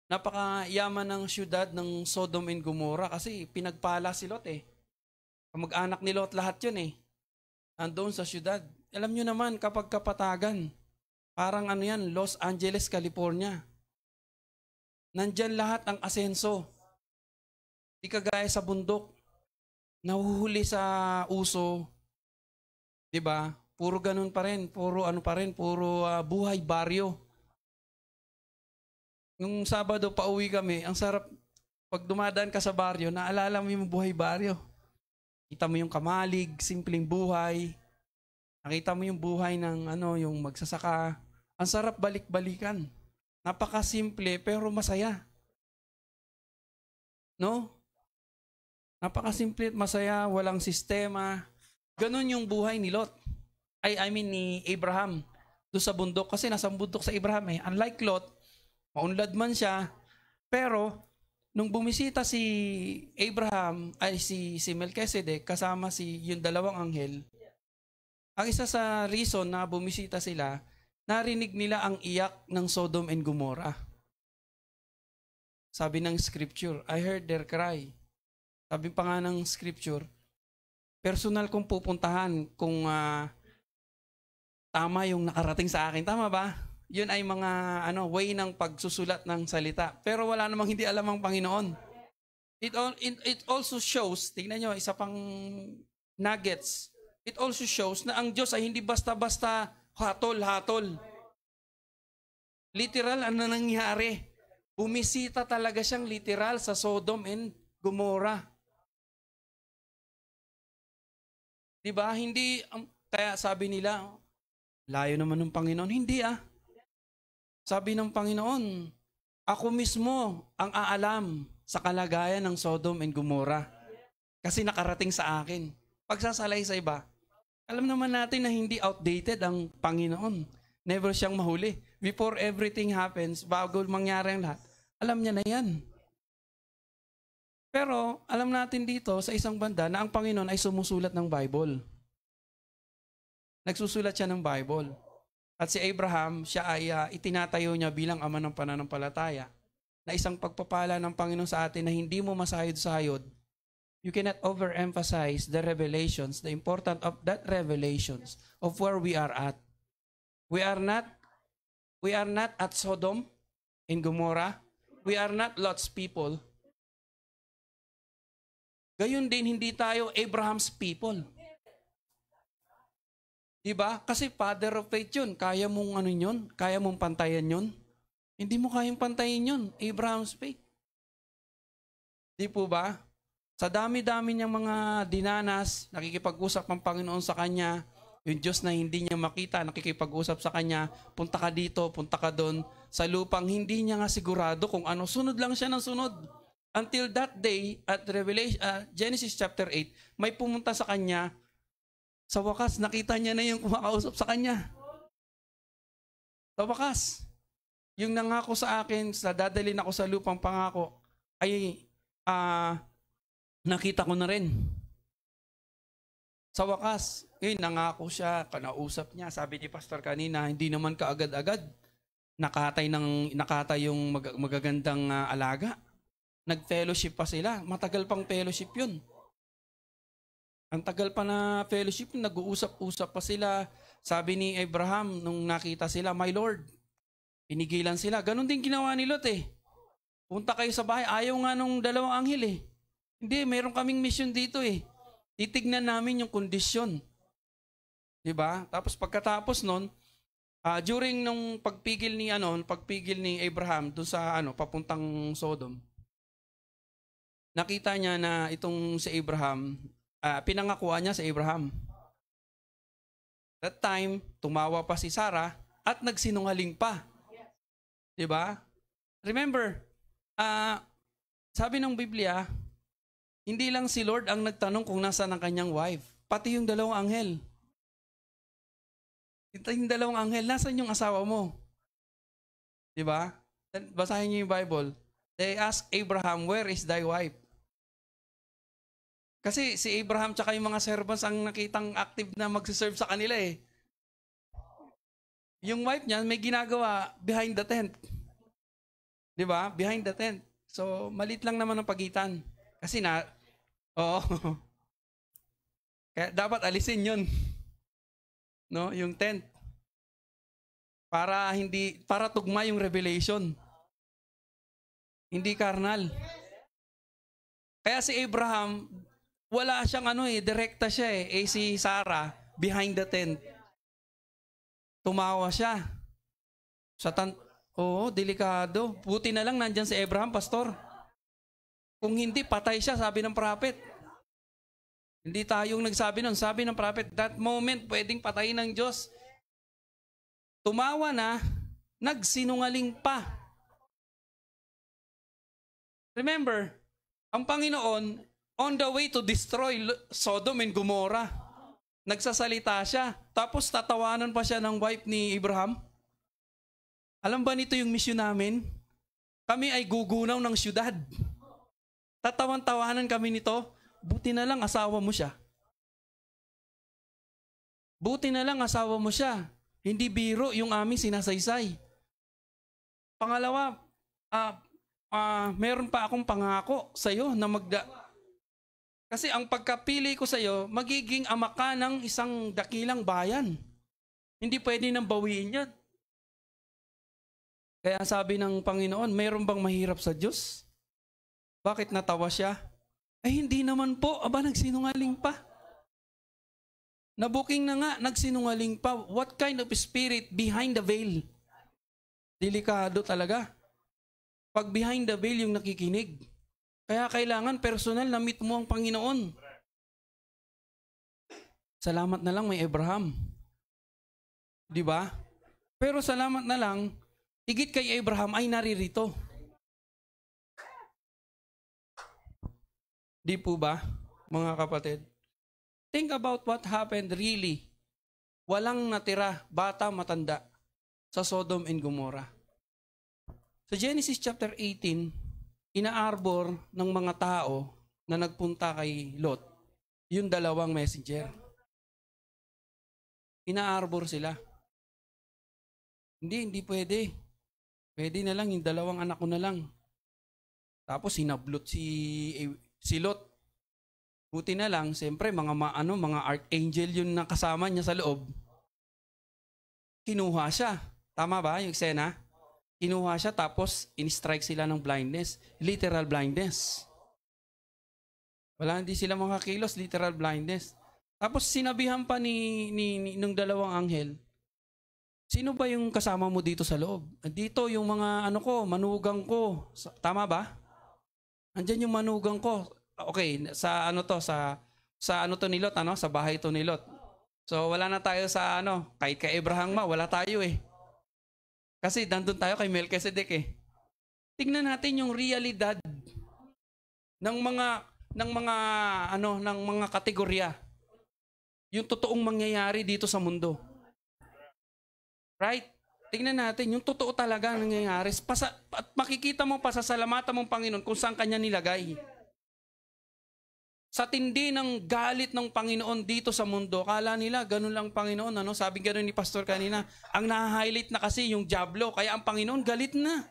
Napakayaman ng syudad ng Sodom and Gomorrah kasi pinagpala si Lot eh. Mag-anak ni Lot lahat yun eh. Andoon sa syudad. Alam nyo naman kapag kapatagan, parang ano yan, Los Angeles, California. Nandyan lahat ang asenso. Di kagaya sa bundok. Nahuhuli sa uso, ba? Puro ganun pa rin, puro ano pa rin, puro uh, buhay baryo. Nung Sabado pa uwi kami, ang sarap pag dumadaan ka sa baryo, naalala mo yung buhay baryo. Kita mo yung kamalig, simpleng buhay. Nakita mo yung buhay ng ano, yung magsasaka. Ang sarap balik-balikan. Napakasimple pero masaya. No? Napakasimple at masaya, walang sistema, Ganon yung buhay ni Lot. Ay, I mean ni Abraham doon sa bundok. Kasi nasa bundok sa Abraham eh. Unlike Lot, maunlad man siya. Pero, nung bumisita si Abraham, ay si, si Melchizedek, kasama si yung dalawang anghel, ang isa sa reason na bumisita sila, narinig nila ang iyak ng Sodom and Gomorrah. Sabi ng scripture, I heard their cry. Sabi pa nga ng scripture, personal kong pupuntahan kung uh, tama yung nakarating sa akin. Tama ba? Yun ay mga ano way ng pagsusulat ng salita. Pero wala namang hindi alam ang Panginoon. It, all, it, it also shows, tingnan nyo, isa pang nuggets. It also shows na ang Diyos ay hindi basta-basta hatol-hatol. Literal, ano nangyari? Bumisita talaga siyang literal sa Sodom and Gomorrah. 'Di ba? Hindi um, kaya sabi nila, layo naman ng Panginoon. Hindi ah. Sabi ng Panginoon, ako mismo ang aalam sa kalagayan ng Sodom and Gomorrah. Kasi nakarating sa akin. Pagsasalay sa iba, alam naman natin na hindi outdated ang Panginoon. Never siyang mahuli. Before everything happens, bago mangyari ang lahat, alam niya na yan. Pero alam natin dito sa isang banda na ang Panginoon ay sumusulat ng Bible. Nagsusulat siya ng Bible. At si Abraham, siya ay uh, itinatayo niya bilang ama ng pananampalataya na isang pagpapala ng Panginoon sa atin na hindi mo masayod-sayod. You cannot overemphasize the revelations, the important of that revelations of where we are at. We are not we are not at Sodom in Gomorrah. We are not Lot's people. Gayon din, hindi tayo Abraham's people. Diba? Kasi father of faith yun. Kaya mong ano yun? Kaya mong pantayan yun? Hindi mo kayang pantayin yun. Abraham's faith. Di po ba? Sa dami-dami niyang mga dinanas, nakikipag-usap ang Panginoon sa kanya, yung Diyos na hindi niya makita, nakikipag-usap sa kanya, punta ka dito, punta ka doon, sa lupang hindi niya nga sigurado kung ano, sunod lang siya ng sunod. Until that day, at Revelation, uh, Genesis chapter 8, may pumunta sa kanya, sa wakas, nakita niya na yung kumakausap sa kanya. Sa wakas. yung nangako sa akin sa dadalhin ako sa lupang pangako ay ah, nakita ko na rin. Sa wakas, eh, nangako siya, kanausap niya, sabi ni Pastor kanina, hindi naman kaagad-agad nakatay ng nakatay yung mag- magagandang ah, alaga. Nag-fellowship pa sila. Matagal pang fellowship 'yun. Ang tagal pa na fellowship, nag-uusap-usap pa sila. Sabi ni Abraham nung nakita sila, "My Lord." Pinigilan sila. Ganon din ginawa ni Lot eh. Punta kayo sa bahay. Ayaw nga nung dalawang anghel eh. Hindi, meron kaming mission dito eh. Titignan namin yung kondisyon. 'Di ba? Tapos pagkatapos nun, ah, during nung pagpigil ni ano, pagpigil ni Abraham doon sa ano, papuntang Sodom. Nakita niya na itong si Abraham, ah, pinangakuan niya si Abraham. That time, tumawa pa si Sarah at nagsinungaling pa. 'Di ba? Remember, ah, sabi ng Biblia, hindi lang si Lord ang nagtanong kung nasaan ang kanyang wife, pati yung dalawang anghel. Yung dalawang anghel, nasan yung asawa mo? Di ba? Basahin niyo yung Bible. They ask Abraham, where is thy wife? Kasi si Abraham tsaka yung mga servants ang nakitang active na magsiserve sa kanila eh. Yung wife niya may ginagawa behind the tent. Di ba? Behind the tent. So, malit lang naman ang pagitan. Kasi na, oo. Kaya dapat alisin yun. No, yung tent. Para hindi, para tugma yung revelation. Hindi carnal. Kaya si Abraham, wala siyang ano eh, direkta siya eh. Eh si Sarah, behind the tent. Tumawa siya. Sa tan Oo, delikado. Buti na lang nandyan si Abraham, pastor. Kung hindi, patay siya, sabi ng prophet. Hindi tayong nagsabi nun. Sabi ng prophet, that moment, pwedeng patayin ng Diyos. Tumawa na, nagsinungaling pa. Remember, ang Panginoon, on the way to destroy Sodom and Gomorrah, nagsasalita siya. Tapos tatawanan pa siya ng wife ni Abraham. Alam ba nito yung mission namin? Kami ay gugunaw ng syudad. Tatawan-tawanan kami nito. Buti na lang asawa mo siya. Buti na lang asawa mo siya. Hindi biro yung aming sinasaysay. Pangalawa, ah, ah, meron pa akong pangako sa iyo na magda... Kasi ang pagkapili ko sa iyo, magiging ama ka ng isang dakilang bayan. Hindi pwede nang bawiin yan. Kaya sabi ng Panginoon, mayroon bang mahirap sa Diyos? Bakit natawa siya? Ay hindi naman po, aba nagsinungaling pa. Nabuking na nga, nagsinungaling pa. What kind of spirit behind the veil? Delikado talaga. Pag behind the veil yung nakikinig. Kaya kailangan personal na meet mo ang Panginoon. Salamat na lang may Abraham. Di ba? Pero salamat na lang, higit kay Abraham ay naririto. Di po ba, mga kapatid? Think about what happened really. Walang natira, bata, matanda, sa Sodom and Gomorrah. Sa Genesis chapter 18, inaarbor ng mga tao na nagpunta kay Lot, yung dalawang messenger. Inaarbor sila. Hindi, hindi pwede. Pwede na lang, yung dalawang anak ko na lang. Tapos sinablot si, si Lot. Buti na lang, siyempre, mga, ma, ano, mga archangel yun na kasama niya sa loob. Kinuha siya. Tama ba yung eksena? Kinuha siya tapos in-strike sila ng blindness. Literal blindness. Wala, hindi sila makakilos, literal blindness. Tapos sinabihan pa ni, ni, ni nung dalawang anghel, Sino ba yung kasama mo dito sa loob? Dito yung mga ano ko, manugang ko. Tama ba? Andiyan yung manugang ko. Okay, sa ano to, sa sa ano to ni Lot, ano? Sa bahay to ni Lot. So wala na tayo sa ano, kahit kay Abraham ma, wala tayo eh. Kasi nandun tayo kay Melchizedek eh. Tingnan natin yung realidad ng mga ng mga ano ng mga kategorya. Yung totoong mangyayari dito sa mundo. Right? Tingnan natin, yung totoo talaga ang nangyayari. Pasa, at makikita mo pa sa salamatan mong Panginoon kung saan kanya nilagay. Sa tindi ng galit ng Panginoon dito sa mundo, kala nila ganun lang Panginoon. Ano? Sabi ganun ni Pastor kanina, ang na-highlight na kasi yung Diablo, kaya ang Panginoon galit na.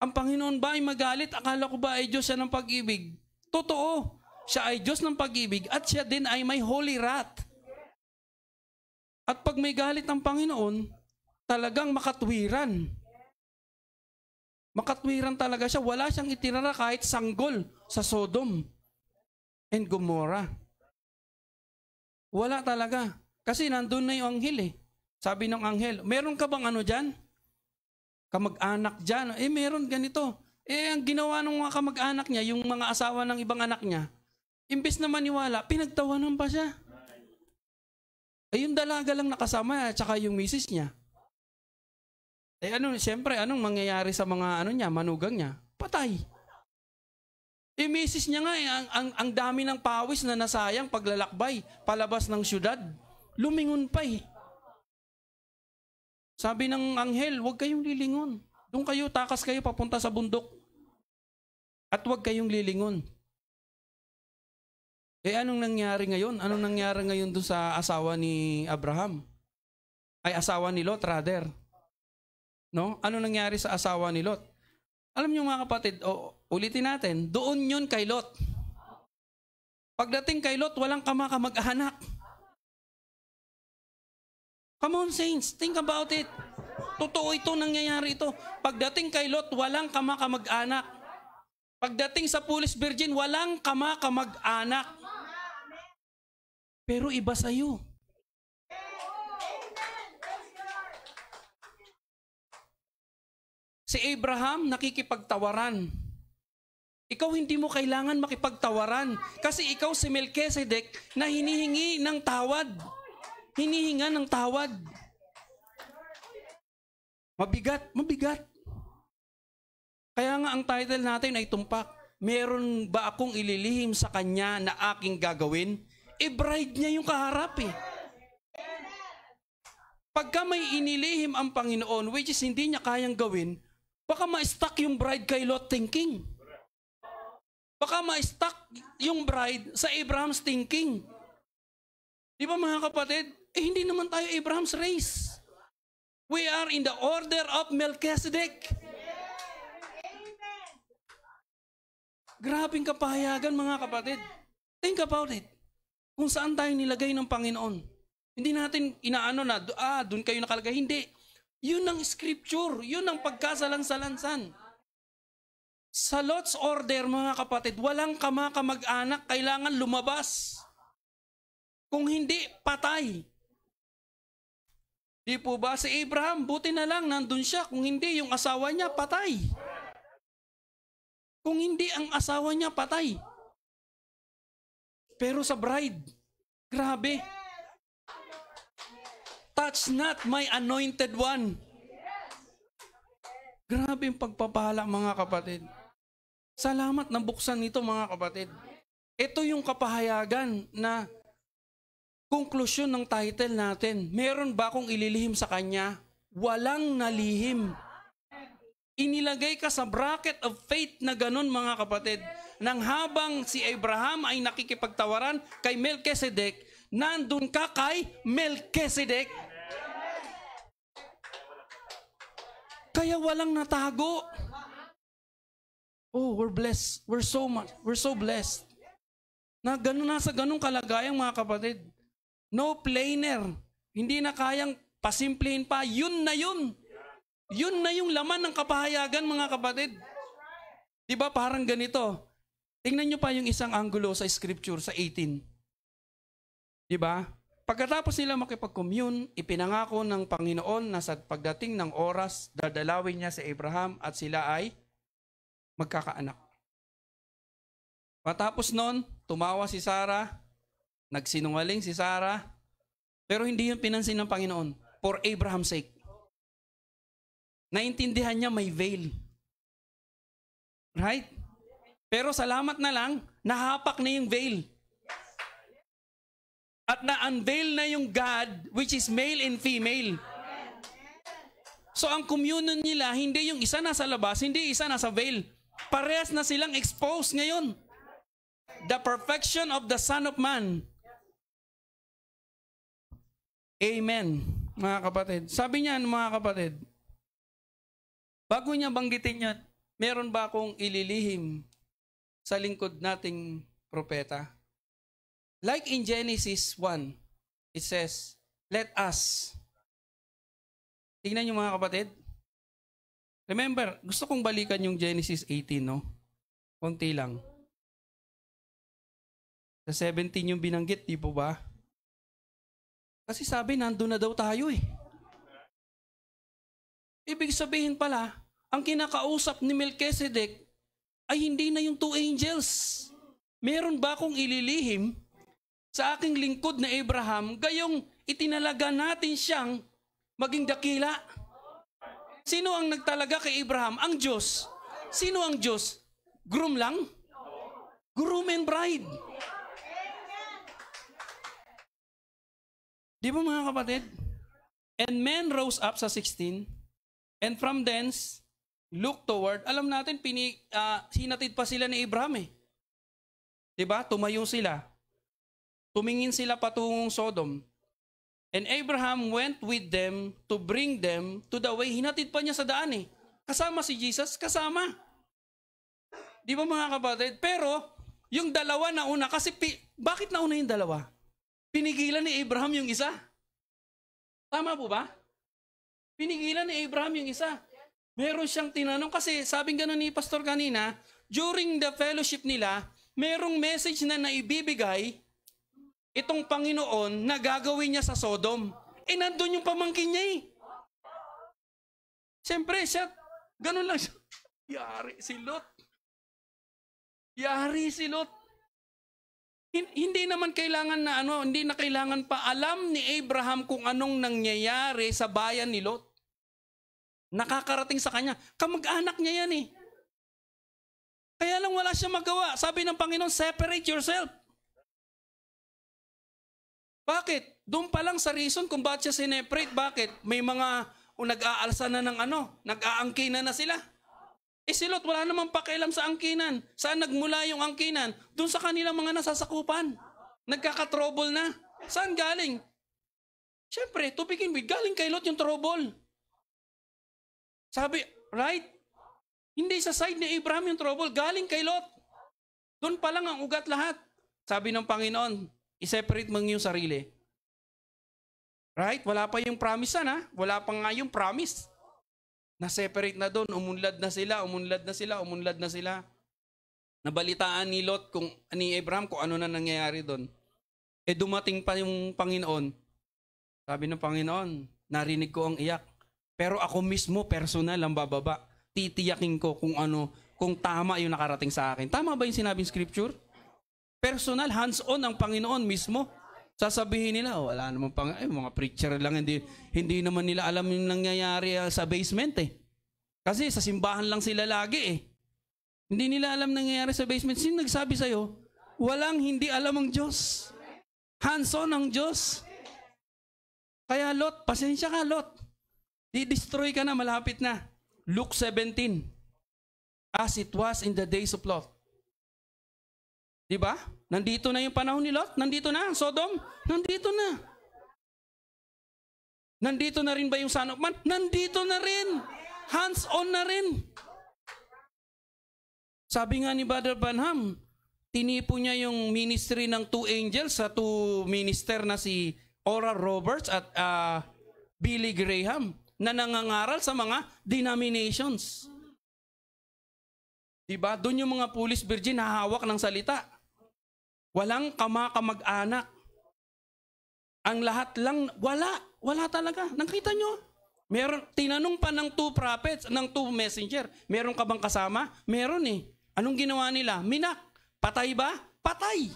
Ang Panginoon ba ay magalit? Akala ko ba ay Diyos siya ng pag-ibig? Totoo, siya ay Diyos ng pag-ibig at siya din ay may holy wrath. At pag may galit ng Panginoon, talagang makatwiran. Makatwiran talaga siya. Wala siyang itinara kahit sanggol sa Sodom and Gomorrah. Wala talaga. Kasi nandun na yung anghel eh. Sabi ng anghel, meron ka bang ano dyan? Kamag-anak dyan. Eh meron ganito. Eh ang ginawa ng mga kamag-anak niya, yung mga asawa ng ibang anak niya, imbes na maniwala, pinagtawanan pa siya. Eh yung dalaga lang nakasama at saka yung misis niya. Eh ano, siyempre, anong mangyayari sa mga ano niya, manugang niya? Patay. Eh, misis niya nga, eh, ang, ang, ang dami ng pawis na nasayang paglalakbay, palabas ng syudad. Lumingon pa eh. Sabi ng anghel, huwag kayong lilingon. Doon kayo, takas kayo papunta sa bundok. At huwag kayong lilingon. Eh anong nangyari ngayon? Anong nangyari ngayon doon sa asawa ni Abraham? Ay asawa ni Lot rather. No? Ano nangyari sa asawa ni Lot? Alam niyo mga kapatid, o, ulitin natin, doon yun kay Lot. Pagdating kay Lot, walang kamakamag-anak. Come on saints, think about it. Totoo ito, nangyayari ito. Pagdating kay Lot, walang kamakamag-anak. Pagdating sa Pulis Virgin, walang kamakamag-anak. Pero iba sa'yo. Si Abraham nakikipagtawaran. Ikaw hindi mo kailangan makipagtawaran kasi ikaw si Melchizedek na hinihingi ng tawad. Hinihinga ng tawad. Mabigat, mabigat. Kaya nga ang title natin ay tumpak. Meron ba akong ililihim sa kanya na aking gagawin? I-bride niya yung kaharap eh. Pagka may inilihim ang Panginoon, which is hindi niya kayang gawin, Baka ma-stuck yung bride kay Lot thinking. Baka ma-stuck yung bride sa Abraham's thinking. Di ba mga kapatid? Eh hindi naman tayo Abraham's race. We are in the order of Melchizedek. Grabing kapahayagan mga kapatid. Think about it. Kung saan tayo nilagay ng Panginoon. Hindi natin inaano na, ah, doon kayo nakalagay. Hindi. Yun ang scripture. Yun ang pagkasalansalansan. Sa Lot's order, mga kapatid, walang kamakamag-anak, kailangan lumabas. Kung hindi, patay. Di po ba? Si Abraham, buti na lang, nandun siya. Kung hindi, yung asawa niya, patay. Kung hindi, ang asawa niya, patay. Pero sa bride, grabe. Touch not my anointed one. Grabe yung pagpapala mga kapatid. Salamat na buksan nito mga kapatid. Ito yung kapahayagan na konklusyon ng title natin. Meron ba akong ililihim sa kanya? Walang nalihim. Inilagay ka sa bracket of faith na ganun mga kapatid. Nang habang si Abraham ay nakikipagtawaran kay Melchizedek, nandun ka kay Melchizedek. Kaya walang natago. Oh, we're blessed. We're so much. We're so blessed. Na ganun nasa ganung kalagayang mga kapatid. No plainer. Hindi na kayang pasimplihin pa. Yun na yun. Yun na yung laman ng kapahayagan mga kapatid. Di ba parang ganito? Tingnan nyo pa yung isang angulo sa scripture sa 18. Di ba? Pagkatapos nila makipag-commune, ipinangako ng Panginoon na sa pagdating ng oras, dadalawin niya si Abraham at sila ay magkakaanak. Matapos nun, tumawa si Sarah, nagsinungaling si Sarah, pero hindi yun pinansin ng Panginoon for Abraham's sake. Naintindihan niya may veil. Right? Pero salamat na lang, nahapak na yung veil. At na-unveil na yung God which is male and female. So ang communion nila, hindi yung isa nasa labas, hindi isa nasa veil. Parehas na silang exposed ngayon. The perfection of the Son of Man. Amen, mga kapatid. Sabi niya, mga kapatid, bago niya banggitin yan, meron ba akong ililihim sa lingkod nating propeta? Like in Genesis 1, it says, let us. Tingnan niyo mga kapatid. Remember, gusto kong balikan yung Genesis 18, no? Konti lang. Sa 17 yung binanggit, di po ba? Kasi sabi, nandun na daw tayo eh. Ibig sabihin pala, ang kinakausap ni Melchizedek ay hindi na yung two angels. Meron ba akong ililihim sa aking lingkod na Abraham, gayong itinalaga natin siyang maging dakila? Sino ang nagtalaga kay Abraham? Ang Diyos. Sino ang Diyos? Groom lang? Groom and bride. Di ba mga kapatid? And men rose up sa 16, and from thence, look toward, alam natin, pini, uh, sinatid pa sila ni Abraham eh. Di ba? Tumayo sila. Tumingin sila patungong Sodom. And Abraham went with them to bring them to the way. Hinatid pa niya sa daan eh. Kasama si Jesus, kasama. Di ba mga kapatid? Pero, yung dalawa na una, kasi pi, bakit nauna yung dalawa? Pinigilan ni Abraham yung isa. Tama po ba? Pinigilan ni Abraham yung isa. Meron siyang tinanong kasi sabing gano'n ni Pastor kanina, during the fellowship nila, merong message na naibibigay itong Panginoon na gagawin niya sa Sodom. Eh, nandun yung pamangkin niya eh. Siyempre, siya, ganun lang siya. *laughs* Yari si Lot. Yari si Lot hindi naman kailangan na ano, hindi na kailangan pa alam ni Abraham kung anong nangyayari sa bayan ni Lot. Nakakarating sa kanya. Kamag-anak niya yan eh. Kaya lang wala siya magawa. Sabi ng Panginoon, separate yourself. Bakit? Doon pa lang sa reason kung bakit siya sineparate. Bakit? May mga o nag-aalsa na ng ano, nag-aangkina na sila. Eh si Lot, wala namang pakialam sa angkinan. Saan nagmula yung angkinan? Doon sa kanilang mga nasasakupan. Nagkakatrouble na. Saan galing? Siyempre, to begin with, galing kay Lot yung trouble. Sabi, right? Hindi sa side ni Abraham yung trouble, galing kay Lot. Doon pa lang ang ugat lahat. Sabi ng Panginoon, i-separate mo yung sarili. Right? Wala pa yung promise na. Wala pa nga yung promise. Na-separate na doon, umunlad na sila, umunlad na sila, umunlad na sila. Nabalitaan ni Lot kung ni Abraham kung ano na nangyayari doon. Eh dumating pa yung Panginoon. Sabi ng Panginoon, narinig ko ang iyak. Pero ako mismo personal ang bababa. Titiyakin ko kung ano, kung tama yung nakarating sa akin. Tama ba yung sinabing scripture? Personal, hands-on ang Panginoon mismo. Sasabihin nila, oh, wala naman pang, eh, mga preacher lang, hindi, hindi naman nila alam yung nangyayari uh, sa basement eh. Kasi sa simbahan lang sila lagi eh. Hindi nila alam nangyayari sa basement. Sino nagsabi sa'yo? Walang hindi alam ang Diyos. Hands-on ang Diyos. Kaya Lot, pasensya ka Lot. Di-destroy ka na, malapit na. Luke 17. As it was in the days of Lot. Di ba? Nandito na yung panahon ni Lot? Nandito na. Sodom? Nandito na. Nandito na rin ba yung son man? Nandito na rin. Hands-on na rin. Sabi nga ni Brother Banham, tinipo niya yung ministry ng two angels sa two minister na si Oral Roberts at uh, Billy Graham na nangangaral sa mga denominations. Diba? Doon yung mga police virgin hahawak ng salita. Walang kamakamag-anak. Ang lahat lang, wala. Wala talaga. Nakita nyo? Meron, tinanong pa ng two prophets, ng two messenger, meron ka bang kasama? Meron eh. Anong ginawa nila? Minak. Patay ba? Patay.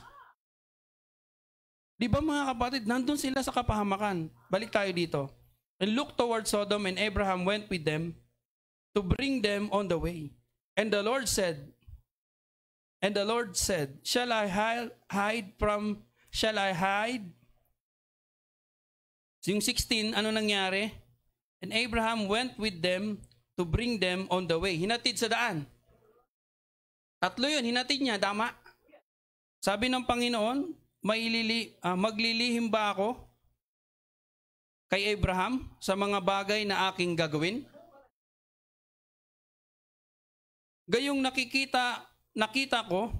Di ba mga kapatid, nandun sila sa kapahamakan. Balik tayo dito. And look toward Sodom and Abraham went with them to bring them on the way. And the Lord said, And the Lord said, Shall I hide from, shall I hide? So yung 16, ano nangyari? And Abraham went with them to bring them on the way. Hinatid sa daan. Tatlo yun, hinatid niya, tama. Sabi ng Panginoon, mailili, ah, maglilihim ba ako kay Abraham sa mga bagay na aking gagawin? Gayong nakikita, nakita ko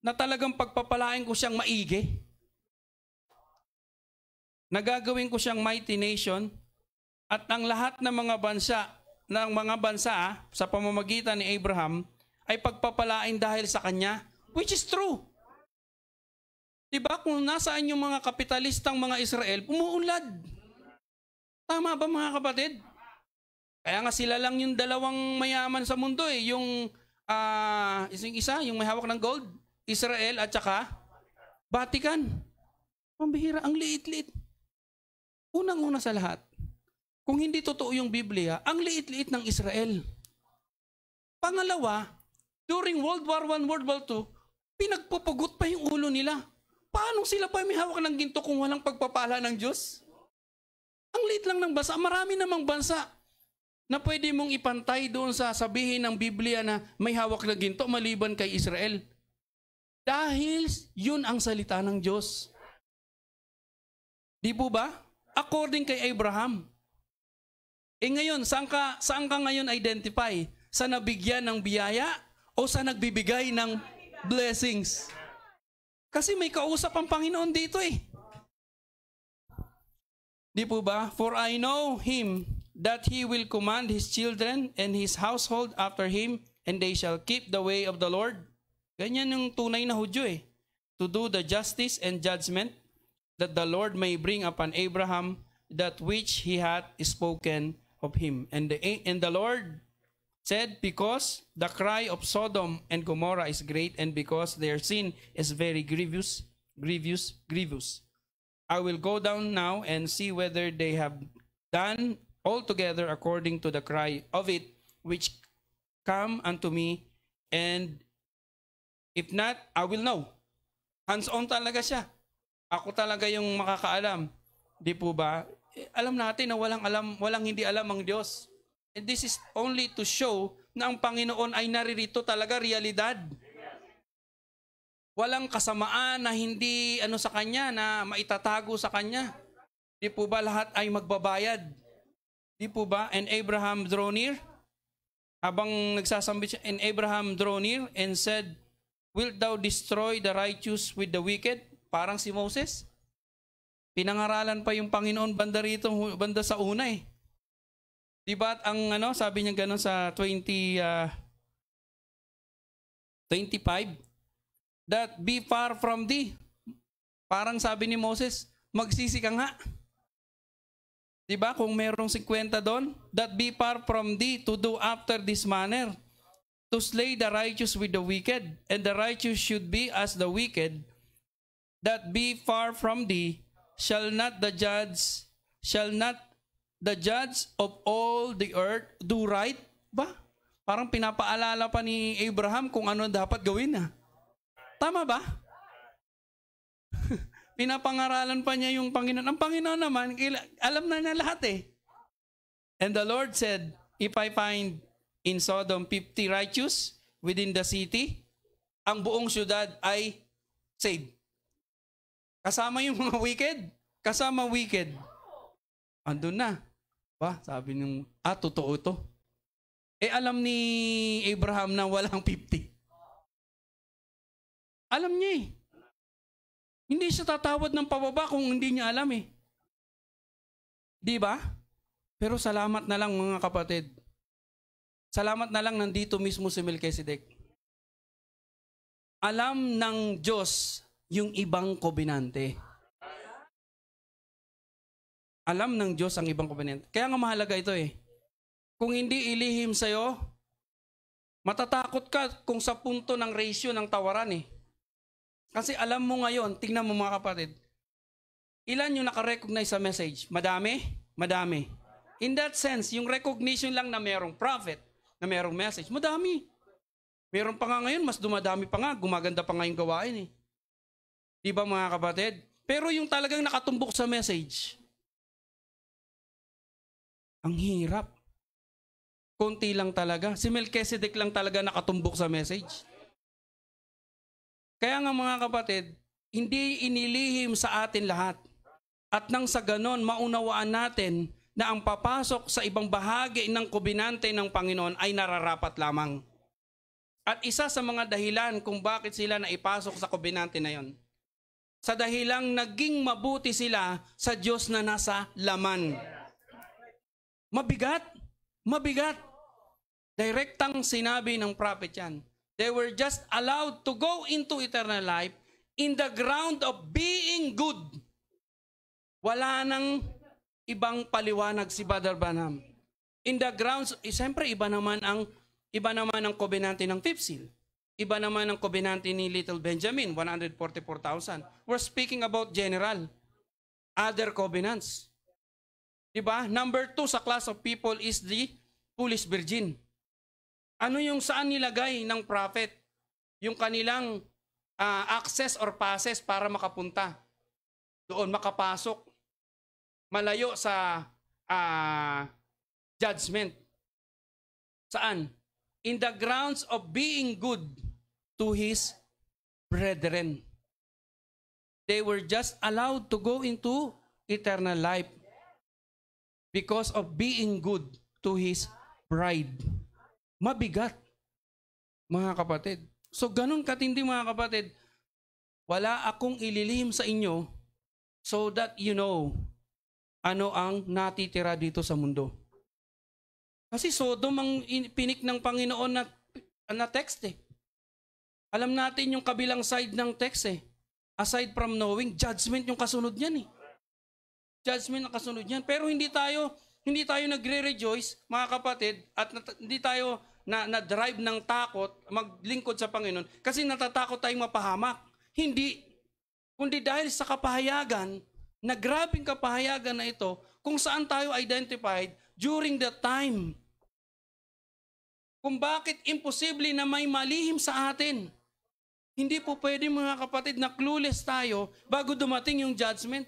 na talagang pagpapalain ko siyang maigi. Nagagawin ko siyang mighty nation at ang lahat ng mga bansa ng mga bansa ah, sa pamamagitan ni Abraham ay pagpapalain dahil sa kanya, which is true. Diba kung nasaan yung mga kapitalistang mga Israel, umuunlad. Tama ba mga kapatid? Kaya nga sila lang yung dalawang mayaman sa mundo eh. Yung ah, isang isa, yung may hawak ng gold, Israel at saka Vatican. Pambihira, ang liit-liit. Unang-una sa lahat, kung hindi totoo yung Biblia, ang liit-liit ng Israel. Pangalawa, during World War I, World War II, pinagpupugot pa yung ulo nila. Paano sila pa may hawak ng ginto kung walang pagpapala ng Diyos? Ang liit lang ng bansa. Marami namang bansa na pwede mong ipantay doon sa sabihin ng Biblia na may hawak na ginto maliban kay Israel. Dahil yun ang salita ng Diyos. Di po ba? According kay Abraham. Eh ngayon, saan ka, saan ka ngayon identify? Sa nabigyan ng biyaya o sa nagbibigay ng blessings? Kasi may kausap ang Panginoon dito eh. Di po ba? For I know him that he will command his children and his household after him, and they shall keep the way of the Lord. Ganyan yung tunay na Hudyo eh. To do the justice and judgment that the Lord may bring upon Abraham that which he hath spoken of him. And the, and the Lord said, Because the cry of Sodom and Gomorrah is great, and because their sin is very grievous, grievous, grievous. I will go down now and see whether they have done altogether according to the cry of it, which come unto me, and if not, I will know. Hands-on talaga siya. Ako talaga yung makakaalam. Di po ba? Eh, alam natin na walang alam, walang hindi alam ang Diyos. And this is only to show na ang Panginoon ay naririto talaga realidad. Walang kasamaan na hindi ano sa kanya na maitatago sa kanya. Di po ba lahat ay magbabayad? Di po ba? And Abraham drew near. Habang nagsasambit siya, and Abraham drew near and said, Wilt thou destroy the righteous with the wicked? Parang si Moses. Pinangaralan pa yung Panginoon banda rito, banda sa una eh. Di ba ang ano, sabi niya gano'n sa 20, uh, 25, that be far from thee. Parang sabi ni Moses, magsisi ka nga. Di ba? Kung merong 50 doon, that be far from thee to do after this manner. To slay the righteous with the wicked, and the righteous should be as the wicked. That be far from thee, shall not the judge, shall not the judge of all the earth do right? Ba? Parang pinapaalala pa ni Abraham kung ano dapat gawin na. Tama ba? Pinapangaralan pa niya yung Panginoon. Ang Panginoon naman, alam na niya lahat eh. And the Lord said, If I find in Sodom 50 righteous within the city, ang buong syudad ay saved. Kasama yung mga *laughs* wicked? Kasama wicked. Andun na. Ba, sabi nung, ah, totoo to. Eh, alam ni Abraham na walang 50. Alam niya eh. Hindi siya tatawad ng pababa kung hindi niya alam eh. Di ba? Pero salamat na lang mga kapatid. Salamat na lang nandito mismo si Melchizedek. Alam ng Diyos yung ibang kobenante. Alam ng Diyos ang ibang kobenante. Kaya nga mahalaga ito eh. Kung hindi ilihim sa'yo, matatakot ka kung sa punto ng ratio ng tawaran eh. Kasi alam mo ngayon, tingnan mo mga kapatid, ilan yung nakarecognize sa message? Madami? Madami. In that sense, yung recognition lang na merong prophet, na merong message, madami. Meron pa nga ngayon, mas dumadami pa nga, gumaganda pa nga yung gawain eh. Di ba mga kapatid? Pero yung talagang nakatumbok sa message, Ang hirap. Konti lang talaga. Si Melchizedek lang talaga nakatumbok sa message. Kaya nga mga kapatid, hindi inilihim sa atin lahat. At nang sa ganon, maunawaan natin na ang papasok sa ibang bahagi ng kubinante ng Panginoon ay nararapat lamang. At isa sa mga dahilan kung bakit sila naipasok sa kubinante na yon, sa dahilang naging mabuti sila sa Diyos na nasa laman. Mabigat, mabigat. Direktang sinabi ng prophet yan. They were just allowed to go into eternal life in the ground of being good. Wala nang ibang paliwanag si Brother Branham. In the grounds, eh, siyempre iba naman ang iba naman ang kobenante ng seal. Iba naman ang kobenante ni Little Benjamin, 144,000. We're speaking about general, other covenants. Diba? Number two sa class of people is the foolish virgin. Ano yung saan nilagay ng prophet? Yung kanilang uh, access or passes para makapunta. Doon makapasok. Malayo sa uh, judgment. Saan? In the grounds of being good to his brethren. They were just allowed to go into eternal life because of being good to his bride. Mabigat, mga kapatid. So ganun katindi mga kapatid, wala akong ililihim sa inyo so that you know ano ang natitira dito sa mundo. Kasi Sodom ang pinik ng Panginoon na, na text eh. Alam natin yung kabilang side ng text eh. Aside from knowing, judgment yung kasunod niyan eh. Judgment ang kasunod niyan. Pero hindi tayo hindi tayo nagre-rejoice, mga kapatid, at hindi tayo na, na drive ng takot, maglingkod sa Panginoon, kasi natatakot tayong mapahamak. Hindi. Kundi dahil sa kapahayagan, na grabing kapahayagan na ito, kung saan tayo identified during that time. Kung bakit imposible na may malihim sa atin. Hindi po pwede mga kapatid na clueless tayo bago dumating yung judgment.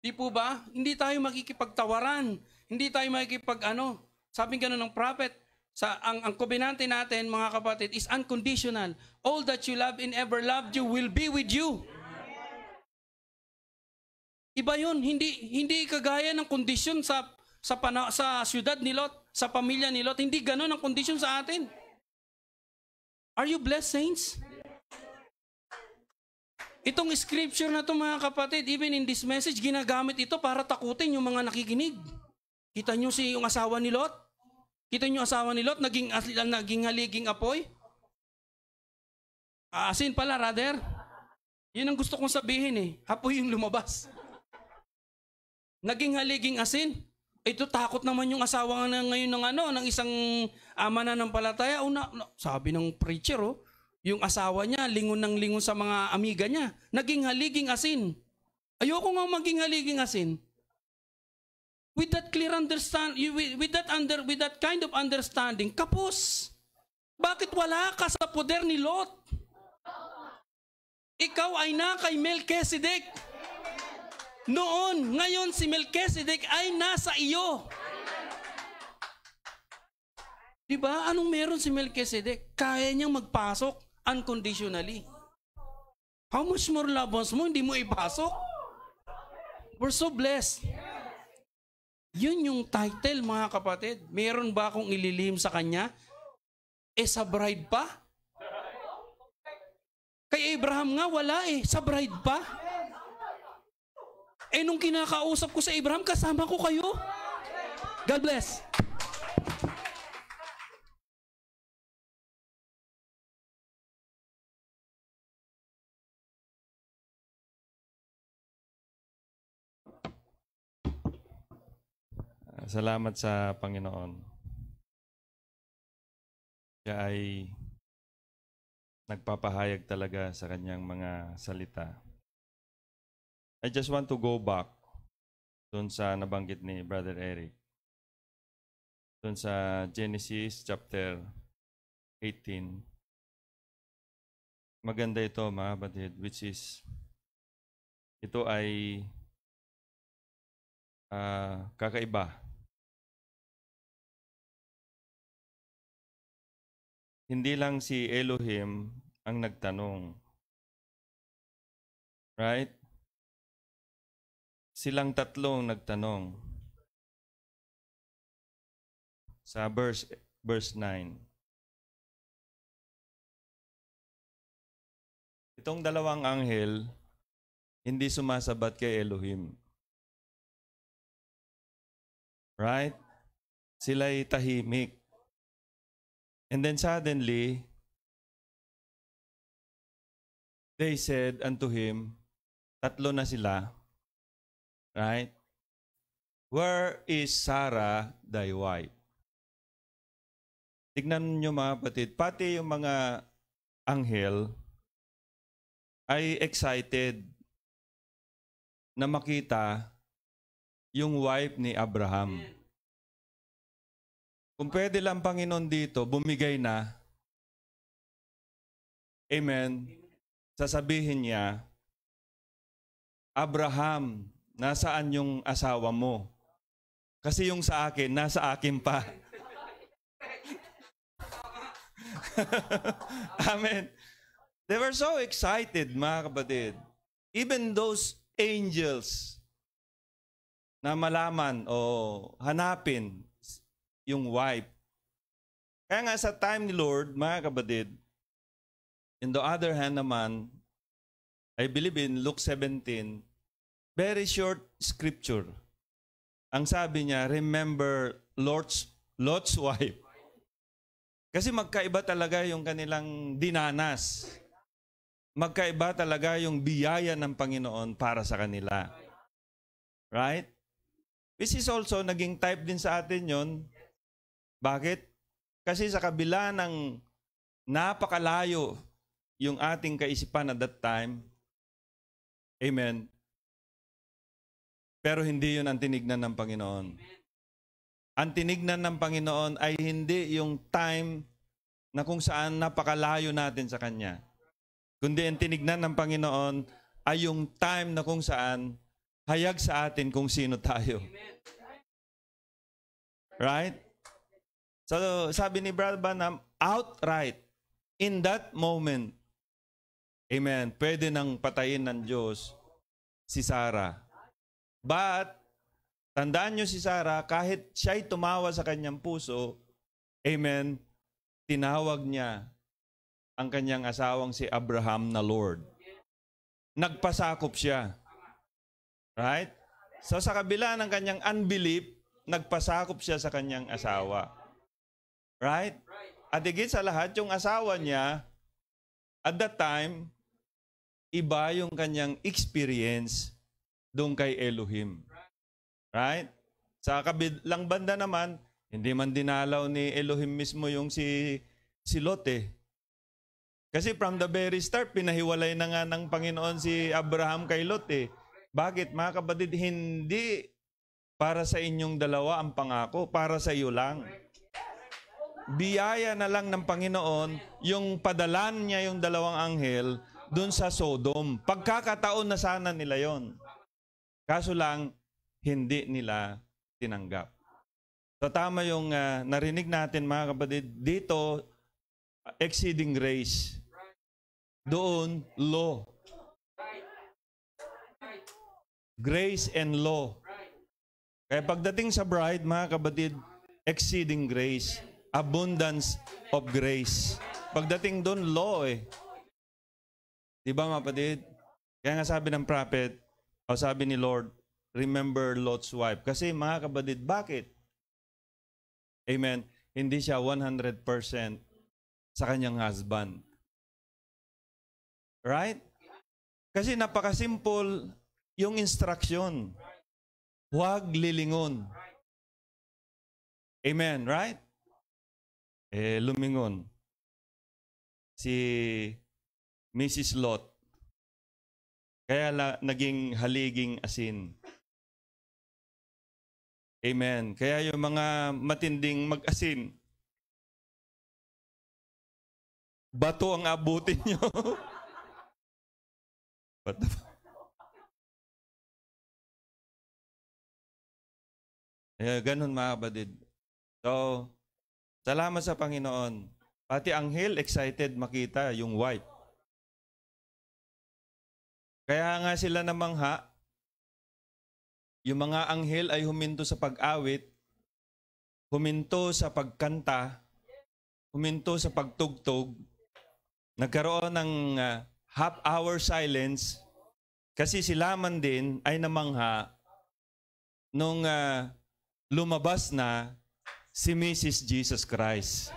Di po ba? Hindi tayo makikipagtawaran. Hindi tayo makikipag ano, sabi gano'n ng prophet, sa ang ang kobenante natin mga kapatid is unconditional. All that you love and ever loved you will be with you. Iba 'yun, hindi hindi kagaya ng kondisyon sa sa pana, sa siyudad ni Lot, sa pamilya ni Lot, hindi ganoon ang kondisyon sa atin. Are you blessed saints? Itong scripture na to mga kapatid, even in this message, ginagamit ito para takutin yung mga nakikinig. Kita nyo si yung asawa ni Lot? Kita niyo asawa ni Lot, naging, naging haliging apoy? Asin pala, rather. Yun ang gusto kong sabihin eh. Apoy yung lumabas. Naging haliging asin. Ito takot naman yung asawa na ngayon ng ano, ng isang ama na ng palataya. Una, sabi ng preacher oh, yung asawa niya, lingon ng lingon sa mga amiga niya. Naging haliging asin. Ayoko nga maging haliging asin with that clear understand with, with that under with that kind of understanding kapos. Bakit wala ka sa poder ni Lot? Ikaw ay na kay Melchizedek. Noon ngayon si Melchizedek ay nasa iyo. Di ba anong meron si Melchizedek? Kaya niyang magpasok unconditionally. How much more love mo? Hindi mo ipasok. We're so blessed yun yung title mga kapatid. Meron ba akong ililihim sa kanya? Eh sa bride pa? Kay Abraham nga wala eh, sa bride pa. Eh nung kinakausap ko sa Abraham, kasama ko kayo. God bless. Salamat sa Panginoon. Siya ay nagpapahayag talaga sa kanyang mga salita. I just want to go back doon sa nabanggit ni Brother Eric. Doon sa Genesis chapter 18. Maganda ito mga batid, which is ito ay ah, kakaiba. Hindi lang si Elohim ang nagtanong. Right? Silang tatlong nagtanong. Sa verse verse 9. Itong dalawang anghel hindi sumasabat kay Elohim. Right? Sila'y tahimik. And then suddenly, they said unto him, tatlo na sila, right? Where is Sarah, thy wife? Tignan nyo mga kapatid, pati yung mga anghel ay excited na makita yung wife ni Abraham. Kung pwede lang Panginoon dito, bumigay na. Amen. Sasabihin niya, Abraham, nasaan yung asawa mo? Kasi yung sa akin, nasa akin pa. *laughs* Amen. They were so excited, mga kapatid. Even those angels na malaman o hanapin yung wife. Kaya nga sa time ni Lord, mga kapatid, in the other hand naman, I believe in Luke 17, very short scripture. Ang sabi niya, remember Lord's, Lot's wife. Kasi magkaiba talaga yung kanilang dinanas. Magkaiba talaga yung biyaya ng Panginoon para sa kanila. Right? This is also naging type din sa atin yon. Bakit? Kasi sa kabila ng napakalayo yung ating kaisipan at that time, Amen, pero hindi yun ang tinignan ng Panginoon. Ang tinignan ng Panginoon ay hindi yung time na kung saan napakalayo natin sa Kanya. Kundi ang tinignan ng Panginoon ay yung time na kung saan hayag sa atin kung sino tayo. Right? So, sabi ni Brother Branham, outright, in that moment, Amen, pwede nang patayin ng Diyos si Sarah. But, tandaan nyo si Sarah, kahit siya'y tumawa sa kanyang puso, Amen, tinawag niya ang kanyang asawang si Abraham na Lord. Nagpasakop siya. Right? So sa kabila ng kanyang unbelief, nagpasakop siya sa kanyang asawa. Right? At higit sa lahat, yung asawa niya, at that time, iba yung kanyang experience doon kay Elohim. Right? Sa kabilang banda naman, hindi man dinalaw ni Elohim mismo yung si, si Lot eh. Kasi from the very start, pinahiwalay na nga ng Panginoon si Abraham kay Lot eh. Bakit mga kapatid, hindi para sa inyong dalawa ang pangako, para sa iyo lang. Biyaya na lang ng Panginoon yung padalan niya yung dalawang anghel doon sa Sodom. Pagkakataon na sana nila yon. Kaso lang, hindi nila tinanggap. So tama yung uh, narinig natin mga kapatid. Dito, exceeding grace. Doon, law. Grace and law. Kaya pagdating sa bride, mga kapatid, exceeding grace. Abundance of grace. Pagdating doon, law eh. Di ba mga kapatid? Kaya nga sabi ng prophet, o sabi ni Lord, remember Lot's wife. Kasi mga kapatid, bakit? Amen. Hindi siya 100% sa kanyang husband. Right? Kasi napakasimple yung instruction. Huwag lilingon. Amen, right? Eh, lumingon. Si Mrs. Lot. Kaya la, naging haliging asin. Amen. Kaya yung mga matinding mag-asin, bato ang abutin nyo. *laughs* What the Eh, ganun mga kapatid. So, salamat sa Panginoon. Pati anghel excited makita yung wife. Kaya nga sila namangha, yung mga anghel ay huminto sa pag-awit, huminto sa pagkanta, huminto sa pagtugtog, nagkaroon ng uh, half-hour silence kasi sila man din ay namangha nung uh, lumabas na si Mrs. Jesus Christ.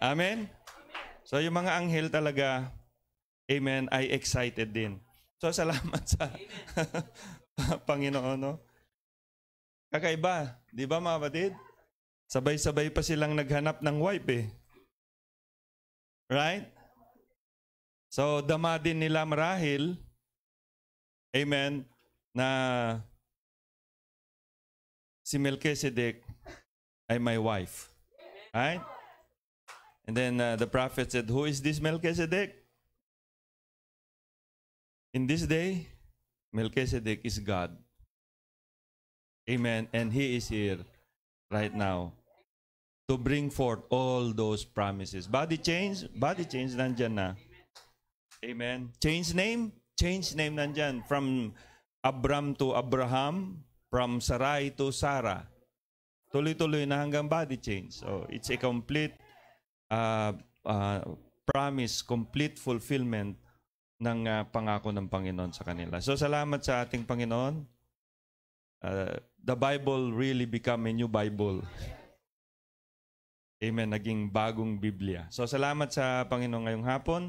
Amen? So yung mga anghel talaga, amen, ay excited din. So *laughs* salamat sa *laughs* Panginoon. No? Kakaiba, di ba mga batid? Sabay-sabay pa silang naghanap ng wife eh. Right? So dama din nila marahil, amen, na si Melchizedek ay my wife. Right? And then uh, the prophet said, Who is this Melchizedek? In this day, Melchizedek is God. Amen. And he is here right now to bring forth all those promises. Body change, body change nandyan na. Amen. Change name, change name nandyan. From Abram to Abraham, from Sarai to Sarah. Tuloy-tuloy na hanggang body change. So it's a complete uh, uh, promise, complete fulfillment ng uh, pangako ng Panginoon sa kanila. So salamat sa ating Panginoon. Uh, the Bible really become a new Bible. Amen. Naging bagong Biblia. So salamat sa Panginoon ngayong hapon.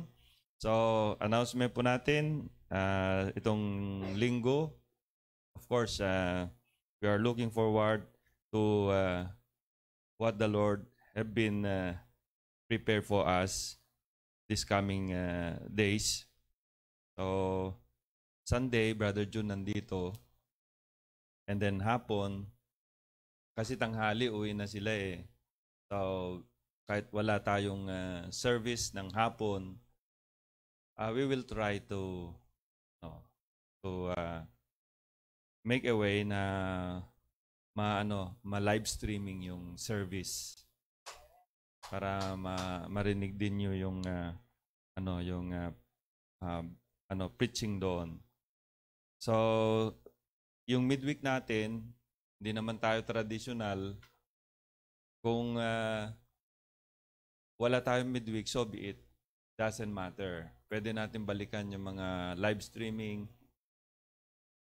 So announcement po natin uh, itong linggo. Of course, uh, we are looking forward to uh, what the Lord have been uh, prepared for us this coming uh, days. So, Sunday, Brother June nandito. And then hapon, kasi tanghali, uwi na sila eh. So, kahit wala tayong uh, service ng hapon, uh, we will try to no, to uh, make a way na ma ano, ma live streaming yung service para ma marinig din niyo yung uh, ano yung uh, uh, ano preaching doon. So yung midweek natin, hindi naman tayo traditional kung uh, wala tayong midweek, so be it. Doesn't matter. Pwede natin balikan yung mga live streaming.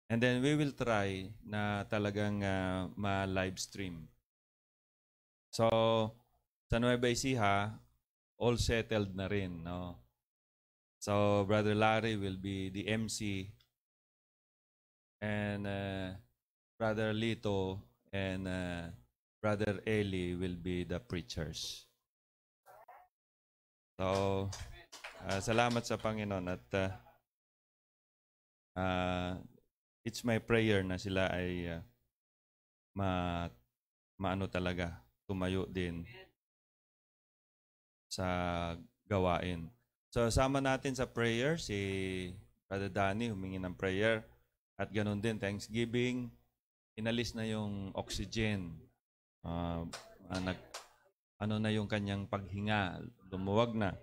And then we will try na talagang uh, ma-live stream. So, sa Nueva Ecija, all settled na rin. No? So, Brother Larry will be the MC and uh, Brother Lito and uh, Brother Eli will be the preachers. So, uh, salamat sa Panginoon at uh, uh, it's my prayer na sila ay uh, ma maano talaga tumayo din sa gawain. So sama natin sa prayer si Brother Danny humingi ng prayer at ganun din Thanksgiving inalis na yung oxygen. Uh, uh, nag ano na yung kanyang paghinga, lumuwag na.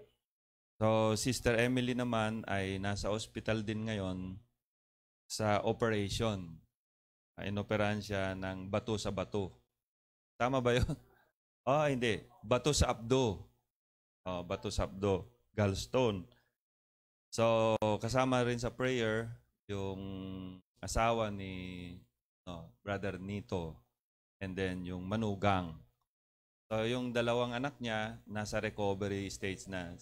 So Sister Emily naman ay nasa hospital din ngayon sa operation. Uh, inoperahan siya ng bato sa bato. Tama ba yun? Oh, *laughs* hindi. Bato sa abdo. Oh, bato sa abdo. Gallstone. So, kasama rin sa prayer yung asawa ni no, Brother Nito and then yung manugang. So, yung dalawang anak niya nasa recovery stage na.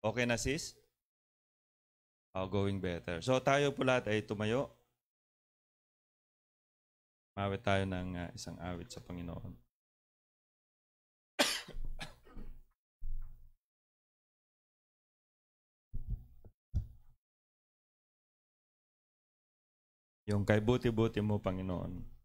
Okay na sis? Oh, going better. So tayo po lahat ay tumayo. Mawit tayo ng uh, isang awit sa Panginoon. *coughs* Yung kay buti-buti mo, Panginoon.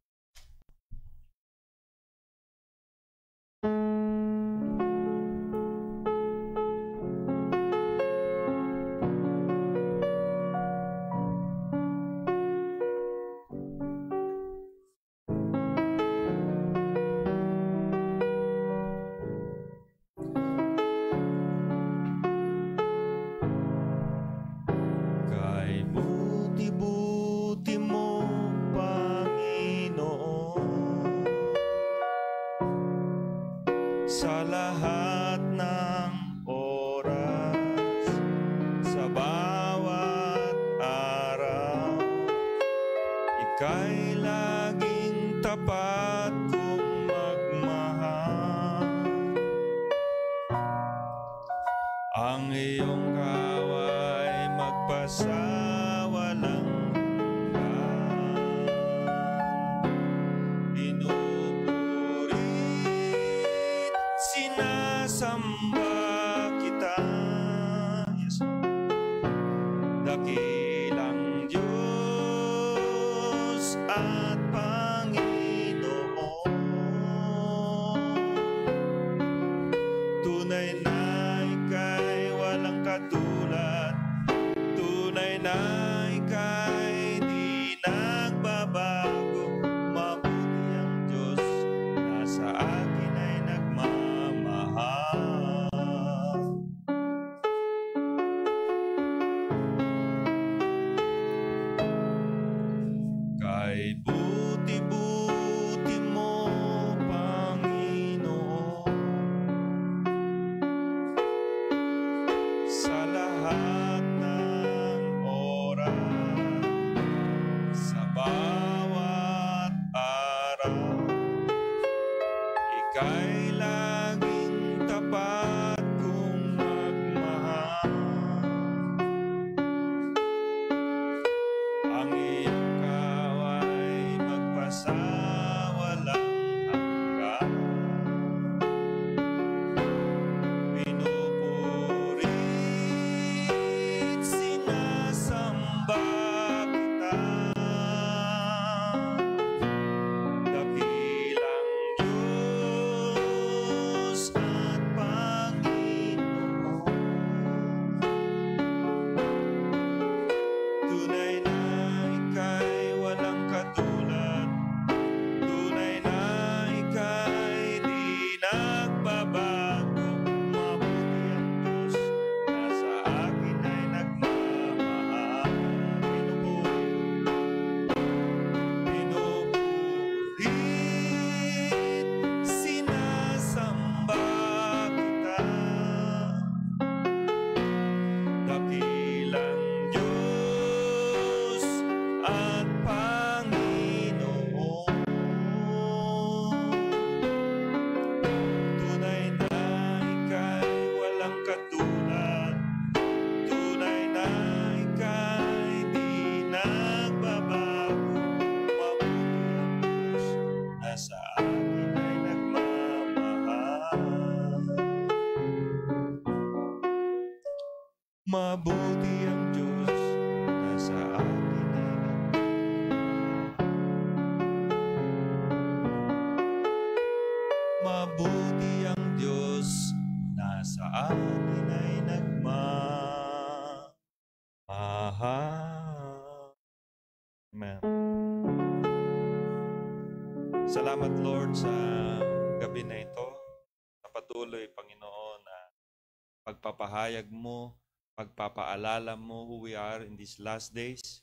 Pagpapaalala mo who we are in these last days.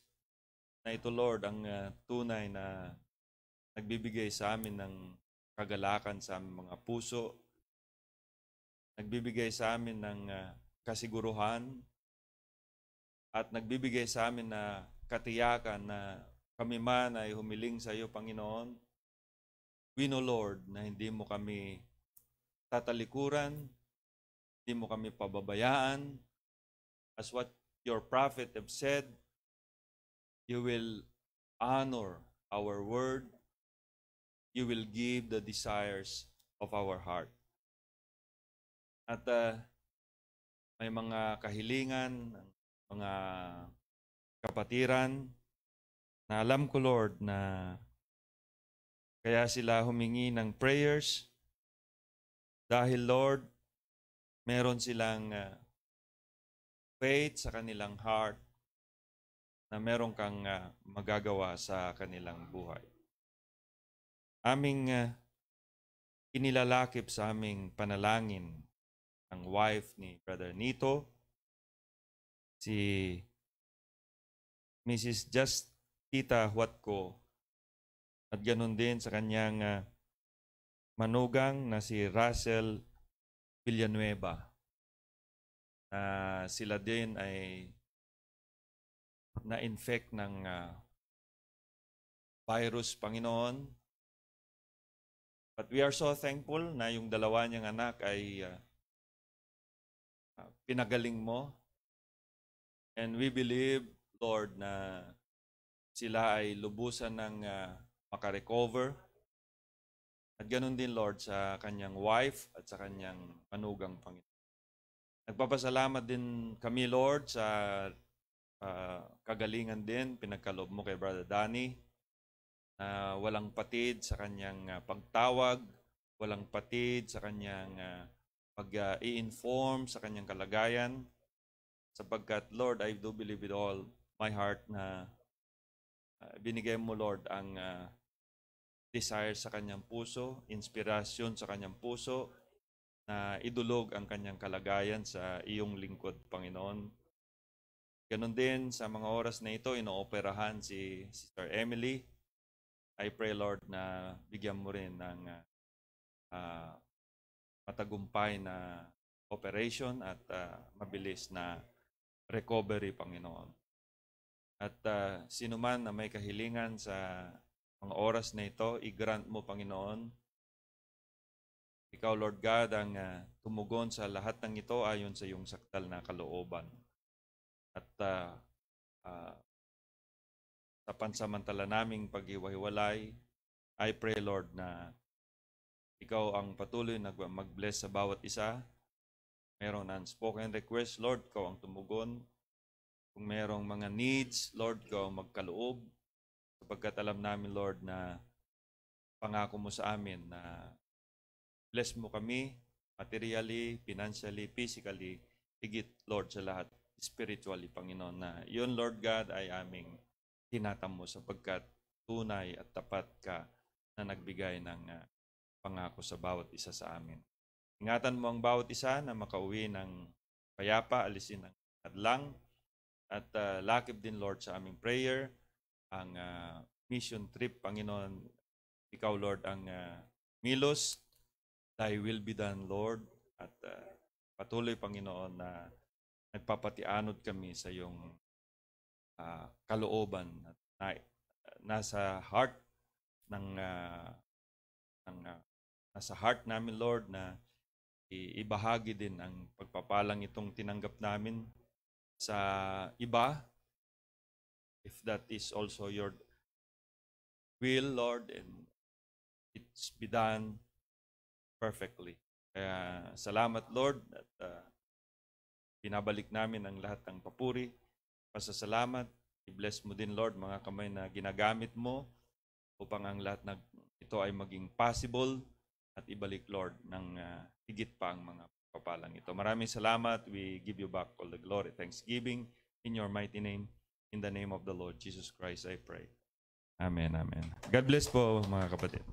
Na ito, Lord, ang uh, tunay na nagbibigay sa amin ng kagalakan sa aming mga puso. Nagbibigay sa amin ng uh, kasiguruhan at nagbibigay sa amin na katiyakan na kami man ay humiling sa iyo, Panginoon. We know, Lord, na hindi mo kami tatalikuran, hindi mo kami pababayaan. As what your prophet have said, you will honor our word. You will give the desires of our heart. At uh, may mga kahilingan, mga kapatiran, na alam ko, Lord, na kaya sila humingi ng prayers dahil, Lord, meron silang uh, faith sa kanilang heart na meron kang uh, magagawa sa kanilang buhay. Aming uh, inilalakip sa aming panalangin ang wife ni Brother Nito, si Mrs. Just Tita Huatko, at ganun din sa kanyang uh, manugang na si Russell Villanueva na sila din ay na-infect ng uh, virus, Panginoon. But we are so thankful na yung dalawa niyang anak ay uh, pinagaling mo. And we believe, Lord, na sila ay lubusan ng uh, makarecover. At ganun din, Lord, sa kanyang wife at sa kanyang manugang Panginoon. Nagpapasalamat din kami, Lord, sa uh, kagalingan din, pinagkaloob mo kay Brother Danny, na walang patid sa kanyang uh, pagtawag, walang patid sa kanyang uh, pag-i-inform sa kanyang kalagayan, sapagkat, Lord, I do believe with all my heart na uh, binigay mo, Lord, ang uh, desire sa kanyang puso, inspirasyon sa kanyang puso, na idulog ang kanyang kalagayan sa iyong lingkod, Panginoon. Ganon din sa mga oras na ito, inooperahan si Sister Emily. I pray, Lord, na bigyan mo rin ng uh, matagumpay na operation at uh, mabilis na recovery, Panginoon. At uh, sino man na may kahilingan sa mga oras na ito, i-grant mo, Panginoon. Ikaw, Lord God, ang uh, tumugon sa lahat ng ito ayon sa iyong saktal na kalooban. At uh, uh, sa pansamantala naming paghiwa-hiwalay, I pray, Lord, na ikaw ang patuloy na mag-bless sa bawat isa. Merong unspoken request, Lord, ikaw ang tumugon. Kung merong mga needs, Lord, ikaw ang magkaloob sapagkat alam namin, Lord, na pangako mo sa amin na bless mo kami materially, financially, physically, higit, Lord, sa lahat, spiritually, Panginoon, na yun, Lord God, ay aming tinatam mo sapagkat tunay at tapat ka na nagbigay ng uh, pangako sa bawat isa sa amin. Ingatan mo ang bawat isa na makauwi ng payapa, alisin ng adlang, at uh, lakip din, Lord, sa aming prayer ang uh, mission trip, Panginoon. Ikaw, Lord, ang uh, milos. Thy will be done, Lord. At uh, patuloy, Panginoon, na nagpapatianod kami sa iyong uh, kalooban na, nasa heart ng uh, ng uh, nasa heart namin Lord na ibahagi din ang pagpapalang itong tinanggap namin sa iba if that is also your will, Lord, and it's be done perfectly. Kaya salamat, Lord, at uh, pinabalik namin ang lahat ng papuri. Pasasalamat. I-bless mo din, Lord, mga kamay na ginagamit mo upang ang lahat ng ito ay maging possible at ibalik, Lord, ng uh, higit pa ang mga papalang ito. Maraming salamat. We give you back all the glory, thanksgiving in your mighty name. In the name of the Lord Jesus Christ, I pray. Amen, amen. God bless po mga kapatid.